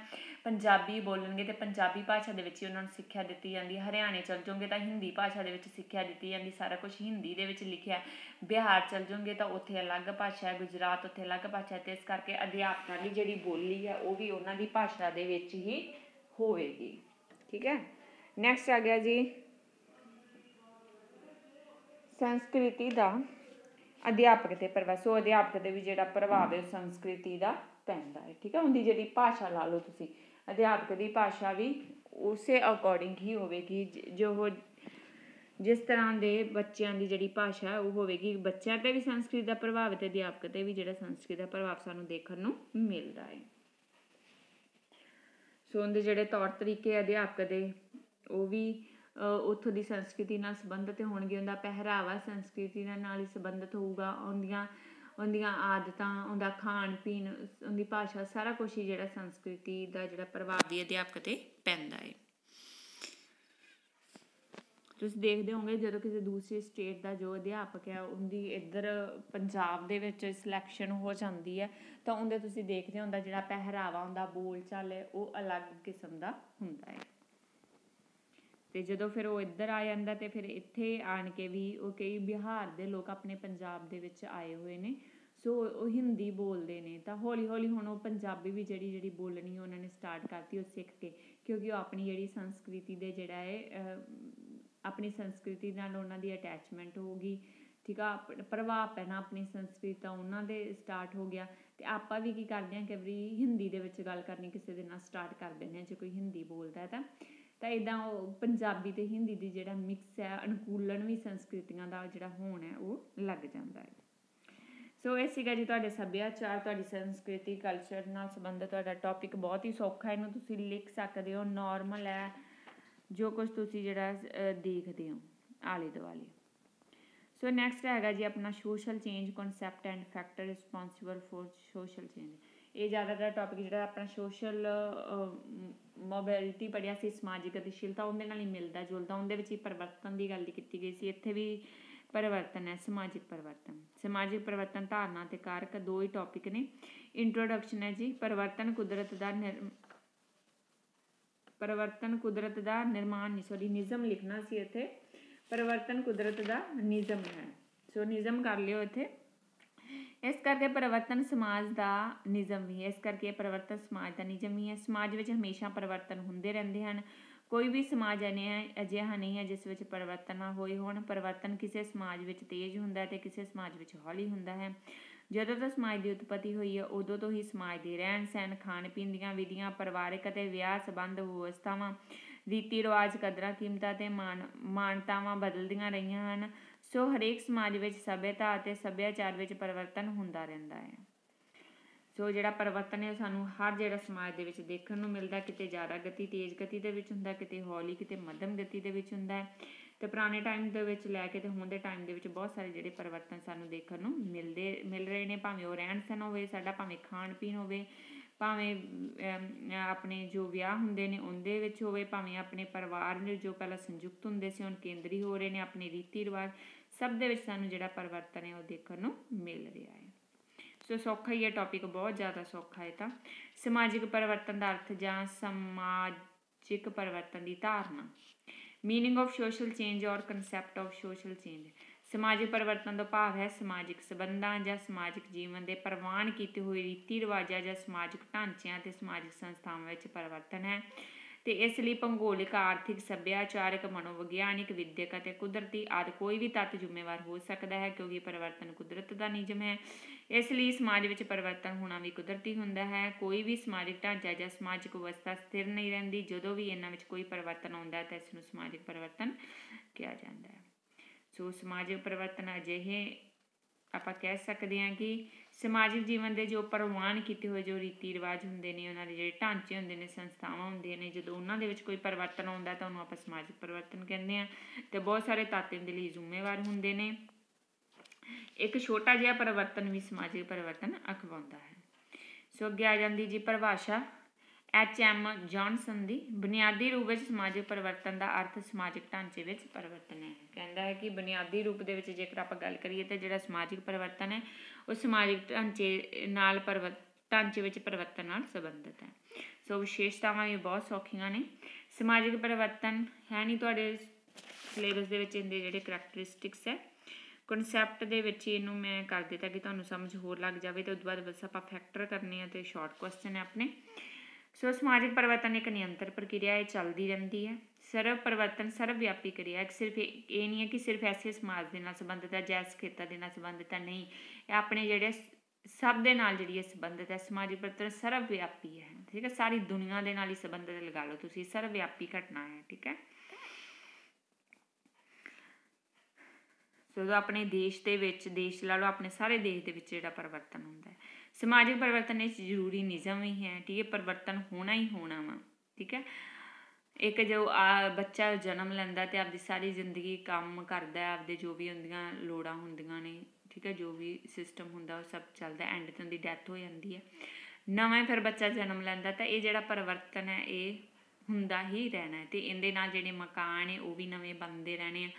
ਪੰਜਾਬੀ ਬੋਲਣਗੇ ਤਾਂ ਪੰਜਾਬੀ ਭਾਸ਼ਾ ਦੇ ਵਿੱਚ ਹੀ ਉਹਨਾਂ ਨੂੰ ਸਿੱਖਿਆ ਦਿੱਤੀ ਜਾਂਦੀ ਹਰਿਆਣੇ ਚਲ ਜਾਓਗੇ ਤਾਂ ਹਿੰਦੀ ਭਾਸ਼ਾ ਦੇ ਵਿੱਚ ਸਿੱਖਿਆ ਦਿੱਤੀ ਜਾਂਦੀ, ਸਾਰਾ ਕੁਝ ਹਿੰਦੀ ਦੇ ਵਿੱਚ ਲਿਖਿਆ। ਬਿਹਾਰ ਚਲ ਜਾਓਗੇ ਤਾਂ ਉੱਥੇ ਅਲੱਗ ਭਾਸ਼ਾ ਹੈ, ਗੁਜਰਾਤ ਉੱਥੇ ਅਲੱਗ ਭਾਸ਼ਾ ਹੈ ਤੇ ਇਸ ਕਰਕੇ ਅਧਿਆਪਕਾਂ ਦੀ ਜਿਹੜੀ ਬੋਲੀ ਹੈ, ਉਹ ਵੀ ਉਹਨਾਂ ਦੀ ਭਾਸ਼ਾ ਦੇ ਵਿੱਚ ਹੀ ਹੋਵੇਗੀ। ਠੀਕ ਹੈ? ਨੈਕਸਟ ਆ ਗਿਆ ਜੀ। ਸੰਸਕ੍ਰਿਤੀ ਦਾ ਅਧਿਆਪਕ ਤੇ ਪ੍ਰਭਾਵ, ਸੋ ਅਧਿਆਪਕ ਦੇ ਵੀ ਜਿਹੜਾ ਪ੍ਰਭਾਵ ਹੈ ਸੰਸਕ੍ਰਿਤੀ ਦਾ ਪੈਂਦਾ ਹੈ। ਠੀਕ ਹੈ? ਉਹਦੀ ਜਿਹੜੀ ਭਾਸ਼ਾ ਲਾ ਲਓ ਤੁਸੀਂ। ਅਧਿਆਪਕ ਦੀ ਭਾਸ਼ਾ ਵੀ ਉਸੇ ਅਕੋਰਡਿੰਗ ਹੀ ਹੋਵੇਗੀ, ਜੋ ਜਿਸ ਤਰ੍ਹਾਂ ਦੇ ਬੱਚਿਆਂ ਦੀ ਜਿਹੜੀ ਭਾਸ਼ਾ ਉਹ ਹੋਵੇਗੀ। ਬੱਚਿਆਂ ਤੇ ਵੀ ਸੰਸਕ੍ਰਿਤ ਦਾ ਪ੍ਰਭਾਵ ਤੇ ਅਧਿਆਪਕ ਤੇ ਵੀ ਜਿਹੜਾ ਸੰਸਕ੍ਰਿਤ ਦਾ ਪ੍ਰਭਾਵ ਸਾਨੂੰ ਦੇਖਣ ਨੂੰ ਮਿਲਦਾ ਹੈ। ਸੋ ਉਹਦੇ ਜਿਹੜੇ ਤੌਰ ਤਰੀਕੇ ਅਧਿਆਪਕ ਦੇ, ਉਹ ਵੀ ਉੱਥੋਂ ਦੀ ਸੰਸਕ੍ਰਿਤੀ ਨਾਲ ਸੰਬੰਧਿਤ ਹੋਣਗੇ, ਉਹਦਾ ਪਹਿਰਾਵਾ ਸੰਸਕ੍ਰਿਤੀ ਨਾਲ ਹੀ ਸੰਬੰਧਿਤ ਹੋਊਗਾ, ਉਹਦੀਆਂ ਉਹਦੀਆਂ ਆਦਤਾਂ, ਉਹਦਾ ਖਾਣ ਪੀਣ, ਉਹਦੀ ਭਾਸ਼ਾ, ਸਾਰਾ ਕੁਝ ਹੀ ਜਿਹੜਾ ਸੰਸਕ੍ਰਿਤੀ ਦਾ ਜਿਹੜਾ ਪ੍ਰਭਾਵ ਦੀ ਅਧਿਆਪਕ ਤੇ ਪੈਂਦਾ ਹੈ ਤੁਸੀਂ ਦੇਖਦੇ ਹੋਵੋਗੇ ਜਦੋਂ ਕਿਸੇ ਦੂਸਰੀ ਸਟੇਟ ਦਾ ਜੋ ਅਧਿਆਪਕ ਹੈ, ਉਹਦੀ ਇੱਧਰ ਪੰਜਾਬ ਦੇ ਵਿੱਚ ਸਿਲੈਕਸ਼ਨ ਹੋ ਜਾਂਦੀ ਹੈ, ਤਾਂ ਉਹਦੇ ਤੁਸੀਂ ਦੇਖਦੇ ਹੁੰਦਾ ਜਿਹੜਾ ਪਹਿਰਾਵਾ ਹੁੰਦਾ ਬੋਲ ਚਾਲ ਹੈ, ਉਹ ਅਲੱਗ ਕਿਸਮ ਦਾ ਹੁੰਦਾ ਹੈ। ਤੇ ਜਦੋਂ ਫਿਰ ਉਹ ਇੱਧਰ ਆ ਜਾਂਦਾ ਤੇ ਫਿਰ ਇੱਥੇ ਆਣ ਕੇ ਵੀ ਉਹ ਕਈ ਬਿਹਾਰ ਦੇ ਲੋਕ ਆਪਣੇ ਪੰਜਾਬ ਦੇ ਵਿੱਚ ਆਏ ਹੋਏ ਨੇ। ਸੋ ਉਹ ਹਿੰਦੀ ਬੋਲਦੇ ਨੇ। ਤਾਂ ਹੌਲੀ ਹੌਲੀ ਹੁਣ ਉਹ ਪੰਜਾਬੀ ਵੀ ਜਿਹੜੀ ਜਿਹੜੀ ਬੋਲਣੀ ਉਹਨਾਂ ਨੇ ਸਟਾਰਟ ਕਰਤੀ ਉਹ ਸਿੱਖ ਕੇ, ਕਿਉਂਕਿ ਉਹ ਆਪਣੀ ਜਿਹੜੀ ਸੰਸਕ੍ਰਿਤੀ ਦੇ ਜਿਹੜਾ ਹੈ ਆਪਣੀ ਸੰਸਕ੍ਰਿਤੀ ਨਾਲ ਉਹਨਾਂ ਦੀ ਅਟੈਚਮੈਂਟ ਹੋ ਗਈ। ਠੀਕ ਆ ਪ੍ਰਭਾਵ ਪੈਣਾ ਆਪਣੀ ਸੰਸਕ੍ਰਿਤੀ ਦਾ ਉਹਨਾਂ ਦੇ ਸਟਾਰਟ ਹੋ ਗਿਆ। ਤੇ ਆਪਾਂ ਵੀ ਕੀ ਕਰਦੇ ਹਾਂ ਕਿ ਵੀ ਹਿੰਦੀ ਦੇ ਵਿੱਚ ਗੱਲ ਕਰਨੀ, ਕਿਸੇ ਦੇ ਨਾਲ ਸਟਾਰਟ ਕਰ ਦਿੰਦੇ ਹਾਂ ਜੇ ਕੋਈ ਹਿੰਦੀ ਬੋਲਦਾ ਹੈ ਤਾਂ। ਤਾਂ ਇੱਦਾਂ ਉਹ ਪੰਜਾਬੀ ਅਤੇ ਹਿੰਦੀ ਦੀ ਜਿਹੜਾ ਮਿਕਸ ਹੈ ਅਨੁਕੂਲਨ ਵੀ ਸੰਸਕ੍ਰਿਤੀਆਂ ਦਾ ਜਿਹੜਾ ਹੋਣ ਹੈ, ਉਹ ਲੱਗ ਜਾਂਦਾ ਹੈ। ਸੋ ਇਹ ਸੀਗਾ ਜੀ ਤੁਹਾਡੇ ਸੱਭਿਆਚਾਰ, ਤੁਹਾਡੀ ਸੰਸਕ੍ਰਿਤੀ ਕਲਚਰ ਨਾਲ ਸੰਬੰਧਿਤ ਤੁਹਾਡਾ ਟੌਪਿਕ ਬਹੁਤ ਹੀ ਸੌਖਾ, ਇਹਨੂੰ ਤੁਸੀਂ ਲਿਖ ਸਕਦੇ ਹੋ। ਨਾਰਮਲ ਹੈ, ਜੋ ਕੁਝ ਤੁਸੀਂ ਜਿਹੜਾ ਦੇਖਦੇ ਹੋ, ਆਲੇ ਦੁਆਲੇ। ਸੋ ਨੈਕਸਟ ਹੈਗਾ ਜੀ ਆਪਣਾ social change concept and factor responsible for social change ਇਹ ਜ਼ਿਆਦਾਤਰ ਟੌਪਿਕ ਜਿਹੜਾ ਆਪਣਾ ਸੋਸ਼ਲ ਮੋਬਿਲਿਟੀ ਪੜਿਆ ਸੀ, ਸਮਾਜਿਕ ਗਤੀਸ਼ੀਲਤਾ ਉਹਦੇ ਨਾਲ ਹੀ ਮਿਲਦਾ ਜੁਲਦਾ ਉਹਦੇ ਵਿੱਚ ਹੀ ਪਰਿਵਰਤਨ ਦੀ ਗੱਲ ਕੀਤੀ ਗਈ ਸੀ, ਇੱਥੇ ਵੀ ਪਰਿਵਰਤਨ ਹੈ, ਸਮਾਜਿਕ ਪਰਿਵਰਤਨ। ਸਮਾਜਿਕ ਪਰਿਵਰਤਨ ਧਾਰਨਾ ਤੇ ਕਾਰਕ ਦੋ ਹੀ ਟੌਪਿਕ ਨੇ। ਇੰਟਰੋਡਕਸ਼ਨ ਹੈ ਜੀ, ਪਰਿਵਰਤਨ ਕੁਦਰਤ ਦਾ ਪਰਿਵਰਤਨ ਕੁਦਰਤ ਦਾ ਨਿਰਮਾਣ ਨਹੀਂ ਸੌਰੀ ਨਿਜ਼ਮ ਲਿਖਣਾ ਸੀ ਇੱਥੇ। ਪਰਿਵਰਤਨ ਕੁਦਰਤ ਦਾ ਨਿਜ਼ਮ ਹੈ। ਸੋ ਨਿਜ਼ਮ ਕਰ ਲਿਓ ਇੱਥੇ। ਇਸ ਕਰਕੇ ਪਰਿਵਰਤਨ ਸਮਾਜ ਦਾ ਨਿਯਮ ਵੀ ਹੈ। ਇਸ ਕਰਕੇ ਪਰਿਵਰਤਨ ਸਮਾਜ ਦਾ ਨਿਯਮ ਹੀ ਹੈ। ਸਮਾਜ ਵਿੱਚ ਹਮੇਸ਼ਾ ਪਰਿਵਰਤਨ ਹੁੰਦੇ ਰਹਿੰਦੇ ਹਨ। ਕੋਈ ਵੀ ਸਮਾਜ ਅਜਿਹਾ ਨਹੀਂ ਹੈ ਜਿਸ ਵਿੱਚ ਪਰਿਵਰਤਨ ਨਾ ਹੋਏ ਹੋਣ। ਪਰਿਵਰਤਨ ਕਿਸੇ ਸਮਾਜ ਵਿੱਚ ਤੇਜ਼ ਹੁੰਦਾ ਹੈ ਤੇ ਕਿਸੇ ਸਮਾਜ ਵਿੱਚ ਹੌਲੀ ਹੁੰਦਾ ਹੈ। ਜਦੋਂ ਤੋਂ ਸਮਾਜ ਦੀ ਉਤਪਤੀ ਹੋਈ ਹੈ, ਉਦੋਂ ਤੋਂ ਹੀ ਸਮਾਜ ਦੇ ਰਹਿਣ ਸਹਿਣ, ਖਾਣ ਪੀਣ ਦੀਆਂ ਵਿਧੀਆਂ, ਪਰਿਵਾਰਕ ਅਤੇ ਵਿਆਹ ਸੰਬੰਧ ਵਿਵਸਥਾਵਾਂ, ਰੀਤੀ ਰਿਵਾਜ, ਕਦਰਾਂ, ਕੀਮਤਾਂ ਤੇ ਮਾਨ, ਮਾਨਤਾਵਾਂ ਬਦਲਦੀਆਂ ਰਹੀਆਂ ਹਨ। ਸੋ ਹਰੇਕ ਸਮਾਜ ਵਿੱਚ ਸਭਿਅਤਾ ਅਤੇ ਸੱਭਿਆਚਾਰ ਵਿੱਚ ਪਰਿਵਰਤਨ ਹੁੰਦਾ ਰਹਿੰਦਾ ਹੈ। ਸੋ ਜਿਹੜਾ ਪਰਿਵਰਤਨ ਹੈ ਸਾਨੂੰ ਹਰ ਜਿਹੜਾ ਸਮਾਜ ਦੇ ਵਿੱਚ ਦੇਖਣ ਨੂੰ ਮਿਲਦਾ ਕਿਤੇ ਜ਼ਿਆਦਾ ਗਤੀ, ਤੇਜ਼ ਗਤੀ ਦੇ ਵਿੱਚ ਹੁੰਦਾ ਕਿਤੇ ਹੌਲੀ, ਕਿਤੇ ਮੱਧਮ ਗਤੀ ਦੇ ਵਿੱਚ ਹੁੰਦਾ ਹੈ। ਤੇ ਪੁਰਾਣੇ ਟਾਈਮ ਦੇ ਵਿੱਚ ਲੈ ਕੇ ਤੇ ਹੁਣ ਦੇ ਟਾਈਮ ਦੇ ਵਿੱਚ ਬਹੁਤ ਸਾਰੇ ਜਿਹੜੇ ਪਰਿਵਰਤਨ ਸਾਨੂੰ ਦੇਖਣ ਨੂੰ ਮਿਲਦੇ, ਮਿਲ ਰਹੇ ਨੇ। ਭਾਵੇਂ ਉਹ ਰਹਿਣ ਸਹਿਣ ਹੋਵੇ, ਸਾਡਾ ਭਾਵੇਂ ਖਾਣ ਪੀਣ ਹੋਵੇ, ਭਾਵੇਂ ਆਪਣੇ ਜੋ ਵਿਆਹ ਹੁੰਦੇ ਨੇ, ਉਹਦੇ ਵਿੱਚ ਹੋਵੇ, ਭਾਵੇਂ ਆਪਣੇ ਪਰਿਵਾਰ ਨੇ ਜੋ ਪਹਿਲਾਂ ਸੰਯੁਕਤ ਹੁੰਦੇ ਸੀ, ਹੁਣ ਕੇਂਦਰੀ ਹੋ ਰਹੇ ਨੇ, ਆਪਣੇ ਰੀਤੀ ਰਿਵਾਜ ਸਭ ਦੇ ਵਿੱਚ ਸਾਨੂੰ ਜਿਹੜਾ ਪਰਿਵਰਤਨ ਹੈ ਉਹ ਦੇਖਣ ਨੂੰ ਮਿਲ ਰਿਹਾ ਹੈ। ਸੋ ਸੌਖਾ ਹੀ ਇਹ ਟੌਪਿਕ ਬਹੁਤ ਜ਼ਿਆਦਾ ਸੌਖਾ ਹੈ ਤਾਂ। ਸਮਾਜਿਕ ਪਰਿਵਰਤਨ ਦਾ ਅਰਥ ਜਾਂ ਸਮਾਜਿਕ ਪਰਿਵਰਤਨ ਦੀ ਧਾਰਨਾ। ਮੀਨਿੰਗ ਆਫ ਸੋਸ਼ਲ ਚੇਂਜ ਔਰ ਕਨਸੈਪਟ ਆਫ ਸੋਸ਼ਲ ਚੇਂਜ ਸਮਾਜਿਕ ਪਰਿਵਰਤਨ ਦਾ ਭਾਵ ਹੈ ਸਮਾਜਿਕ ਸਬੰਧਾਂ ਜਾਂ ਸਮਾਜਿਕ ਜੀਵਨ ਦੇ ਪ੍ਰਵਾਨ ਕੀਤੇ ਹੋਏ ਰੀਤੀ ਰਿਵਾਜਾਂ ਜਾਂ ਸਮਾਜਿਕ ਢਾਂਚਿਆਂ ਤੇ ਸਮਾਜਿਕ ਸੰਸਥਾਵਾਂ ਵਿੱਚ ਪਰਿਵਰਤਨ ਹੈ। ਤੇ ਇਸ ਲਈ ਭੂਗੋਲਿਕ, ਆਰਥਿਕ, ਸੱਭਿਆਚਾਰਕ, ਮਨੋਵਿਗਿਆਨਿਕ, ਵਿਦਿਅਕ ਅਤੇ ਕੁਦਰਤੀ ਆਦਿ ਕੋਈ ਵੀ ਤੱਤ ਜ਼ਿੰਮੇਵਾਰ ਹੋ ਸਕਦਾ ਹੈ ਕਿਉਂਕਿ ਪਰਿਵਰਤਨ ਕੁਦਰਤ ਦਾ ਨਿਯਮ ਹੈ। ਇਸ ਲਈ ਸਮਾਜ ਵਿੱਚ ਪਰਿਵਰਤਨ ਹੋਣਾ ਵੀ ਕੁਦਰਤੀ ਹੁੰਦਾ ਹੈ। ਕੋਈ ਵੀ ਸਮਾਜਿਕ ਢਾਂਚਾ ਜਾਂ ਸਮਾਜਿਕ ਅਵਸਥਾ ਸਥਿਰ ਨਹੀਂ ਰਹਿੰਦੀ। ਜਦੋਂ ਵੀ ਇਹਨਾਂ ਵਿੱਚ ਕੋਈ ਪਰਿਵਰਤਨ ਆਉਂਦਾ ਹੈ ਤਾਂ ਇਸ ਨੂੰ ਸਮਾਜਿਕ ਪਰਿਵਰਤਨ ਕਿਹਾ ਜਾਂਦਾ ਹੈ। ਸੋ ਸਮਾਜਿਕ ਪਰਿਵਰਤਨ ਅਜਿਹੇ ਆਪਾਂ ਕਹਿ ਸਕਦੇ ਹਾਂ ਕਿ ਸਮਾਜਿਕ ਜੀਵਨ ਦੇ ਜੋ ਪ੍ਰਵਾਨ ਕੀਤੇ ਹੋਏ ਜੋ ਰੀਤੀ ਰਿਵਾਜ ਹੁੰਦੇ ਨੇ, ਉਹਨਾਂ ਦੇ ਜਿਹੜੇ ਢਾਂਚੇ ਹੁੰਦੇ ਨੇ, ਸੰਸਥਾਵਾਂ ਹੁੰਦੀਆਂ ਨੇ, ਜਦੋਂ ਉਹਨਾਂ ਦੇ ਵਿੱਚ ਕੋਈ ਪਰਿਵਰਤਨ ਆਉਂਦਾ ਤਾਂ ਉਹਨੂੰ ਆਪਾਂ ਸਮਾਜਿਕ ਪਰਿਵਰਤਨ ਕਹਿੰਦੇ ਆ ਤੇ ਬਹੁਤ ਸਾਰੇ ਤੱਤ ਦੇ ਲਈ ਜ਼ਿੰਮੇਵਾਰ ਹੁੰਦੇ ਨੇ। ਇੱਕ ਛੋਟਾ ਜਿਹਾ ਪਰਿਵਰਤਨ ਵੀ ਸਮਾਜਿਕ ਪਰਿਵਰਤਨ ਅਖਵਾਉਂਦਾ ਹੈ। ਸੋ ਅੱਗੇ ਆ ਜਾਂਦੀ ਜੀ ਪਰਿਭਾਸ਼ਾ। ਐਚ ਐਮ ਜੌਨਸਨ ਦੀ ਬੁਨਿਆਦੀ ਰੂਪ ਵਿੱਚ ਸਮਾਜਿਕ ਪਰਿਵਰਤਨ ਦਾ ਅਰਥ ਸਮਾਜਿਕ ਢਾਂਚੇ ਵਿੱਚ ਪਰਿਵਰਤਨ ਹੈ। ਕਹਿੰਦਾ ਹੈ ਕਿ ਬੁਨਿਆਦੀ ਰੂਪ ਦੇ ਵਿੱਚ ਜੇਕਰ ਆਪਾਂ ਗੱਲ ਕਰੀਏ ਤਾਂ ਜਿਹੜਾ ਸਮਾਜਿਕ ਪਰਿਵਰਤਨ ਹੈ ਉਹ ਸਮਾਜਿਕ ਢਾਂਚੇ ਨਾਲ ਪਰਿਵਰਤਨ ਢਾਂਚੇ ਵਿੱਚ ਪਰਿਵਰਤਨ ਨਾਲ ਸੰਬੰਧਿਤ ਹੈ। ਸੋ ਵਿਸ਼ੇਸ਼ਤਾਵਾਂ ਵੀ ਬਹੁਤ ਸੌਖੀਆਂ ਨੇ। ਸਮਾਜਿਕ ਪਰਿਵਰਤਨ ਹੈ ਨਹੀਂ ਤੁਹਾਡੇ ਸਿਲੇਬਸ ਦੇ ਵਿੱਚ ਇਹਦੇ ਜਿਹੜੇ ਕਰੈਕਟਰਿਸਟਿਕਸ ਹੈ। ਕਨਸੈਪਟ ਦੇ ਵਿੱਚ ਇਹਨੂੰ ਮੈਂ ਕਰ ਦਿੱਤਾ ਕਿ ਤੁਹਾਨੂੰ ਸਮਝ ਹੋਰ ਲੱਗ ਜਾਵੇ ਤੇ ਉਸ ਤੋਂ ਬਾਅਦ ਬਸ ਆਪਾਂ ਫੈਕਟਰ ਕਰਨੇ ਆ ਤੇ ਸ਼ਾਰਟ ਕੁਐਸਚਨ ਹੈ ਆਪਣੇ। ਸੋ ਸਮਾਜਿਕ ਪਰਿਵਰਤਨ ਇੱਕ ਨਿਯੰਤਰ ਪ੍ਰਕਿਰਿਆ ਹੈ ਚੱਲਦੀ ਰਹਿੰਦੀ ਹੈ। ਸਰਵ ਪਰਿਵਰਤਨ, ਸਰਵ ਵਿਆਪੀ ਕਿਰਿਆ ਇੱਕ ਸਿਰਫ ਇਹ ਨਹੀਂ ਹੈ ਕਿ ਸਿਰਫ ਐਸੇ ਸਮਾਜ ਦੇ ਨਾਲ ਸੰਬੰਧਿਤ ਹੈ ਜਾਂ ਇਸ ਖੇਤਰ ਦੇ ਨਾਲ ਸੰਬੰਧਿਤ ਹੈ, ਨਹੀਂ। ਆਪਣੇ ਜਿਹੜੇ ਸਭ ਦੇ ਨਾਲ ਜਿਹੜੀ ਇਹ ਸੰਬੰਧਿਤ ਹੈ ਸਮਾਜਿਕ ਪਰਿਵਰਤਨ ਸਰਵ ਵਿਆਪੀ ਹੈ, ਠੀਕ ਹੈ? ਸਾਰੀ ਦੁਨੀਆ ਦੇ ਨਾਲ ਹੀ ਸੰਬੰਧਿਤ ਲਗਾ ਲਓ ਤੁਸੀਂ ਸਰਵ ਵਿਆਪੀ ਘਟਨਾ ਹੈ, ਠੀਕ ਹੈ? ਜਦੋਂ ਆਪਣੇ ਦੇਸ਼ ਦੇ ਵਿੱਚ, ਦੇਸ਼ ਲਾ ਲਓ, ਆਪਣੇ ਸਾਰੇ ਦੇਸ਼ ਦੇ ਵਿੱਚ ਜਿਹੜਾ ਪਰਿਵਰਤਨ ਹੁੰਦਾ ਹੈ, ਸਮਾਜਿਕ ਪਰਿਵਰਤਨ ਵਿੱਚ ਜ਼ਰੂਰੀ ਨਿਯਮ ਹੀ ਹੈ, ਠੀਕ ਹੈ? ਪਰਿਵਰਤਨ ਹੋਣਾ ਹੀ ਹੋਣਾ ਵਾ, ਠੀਕ ਹੈ? ਇੱਕ ਜੋ ਆ ਬੱਚਾ ਜਨਮ ਲੈਂਦਾ ਤੇ ਆਪਦੀ ਸਾਰੀ ਜ਼ਿੰਦਗੀ ਕੰਮ ਕਰਦਾ, ਆਪਦੇ ਜੋ ਵੀ ਉਹਦੀਆਂ ਲੋੜਾਂ ਹੁੰਦੀਆਂ ਨੇ, ਠੀਕ ਹੈ, ਜੋ ਵੀ ਸਿਸਟਮ ਹੁੰਦਾ ਉਹ ਸਭ ਚੱਲਦਾ ਐਂਡ ਤੇ ਉਹਦੀ ਡੈਥ ਹੋ ਜਾਂਦੀ ਹੈ। ਨਵਾਂ ਫਿਰ ਬੱਚਾ ਜਨਮ ਲੈਂਦਾ ਤਾਂ ਇਹ ਜਿਹੜਾ ਪਰਿਵਰਤਨ ਹੈ, ਇਹ ਹੁੰਦਾ ਹੀ ਰਹਿਣਾ ਅਤੇ ਇਹਦੇ ਨਾਲ ਜਿਹੜੇ ਮਕਾਨ ਹੈ, ਉਹ ਵੀ ਨਵੇਂ ਬਣਦੇ ਰਹਿਣੇ ਆ।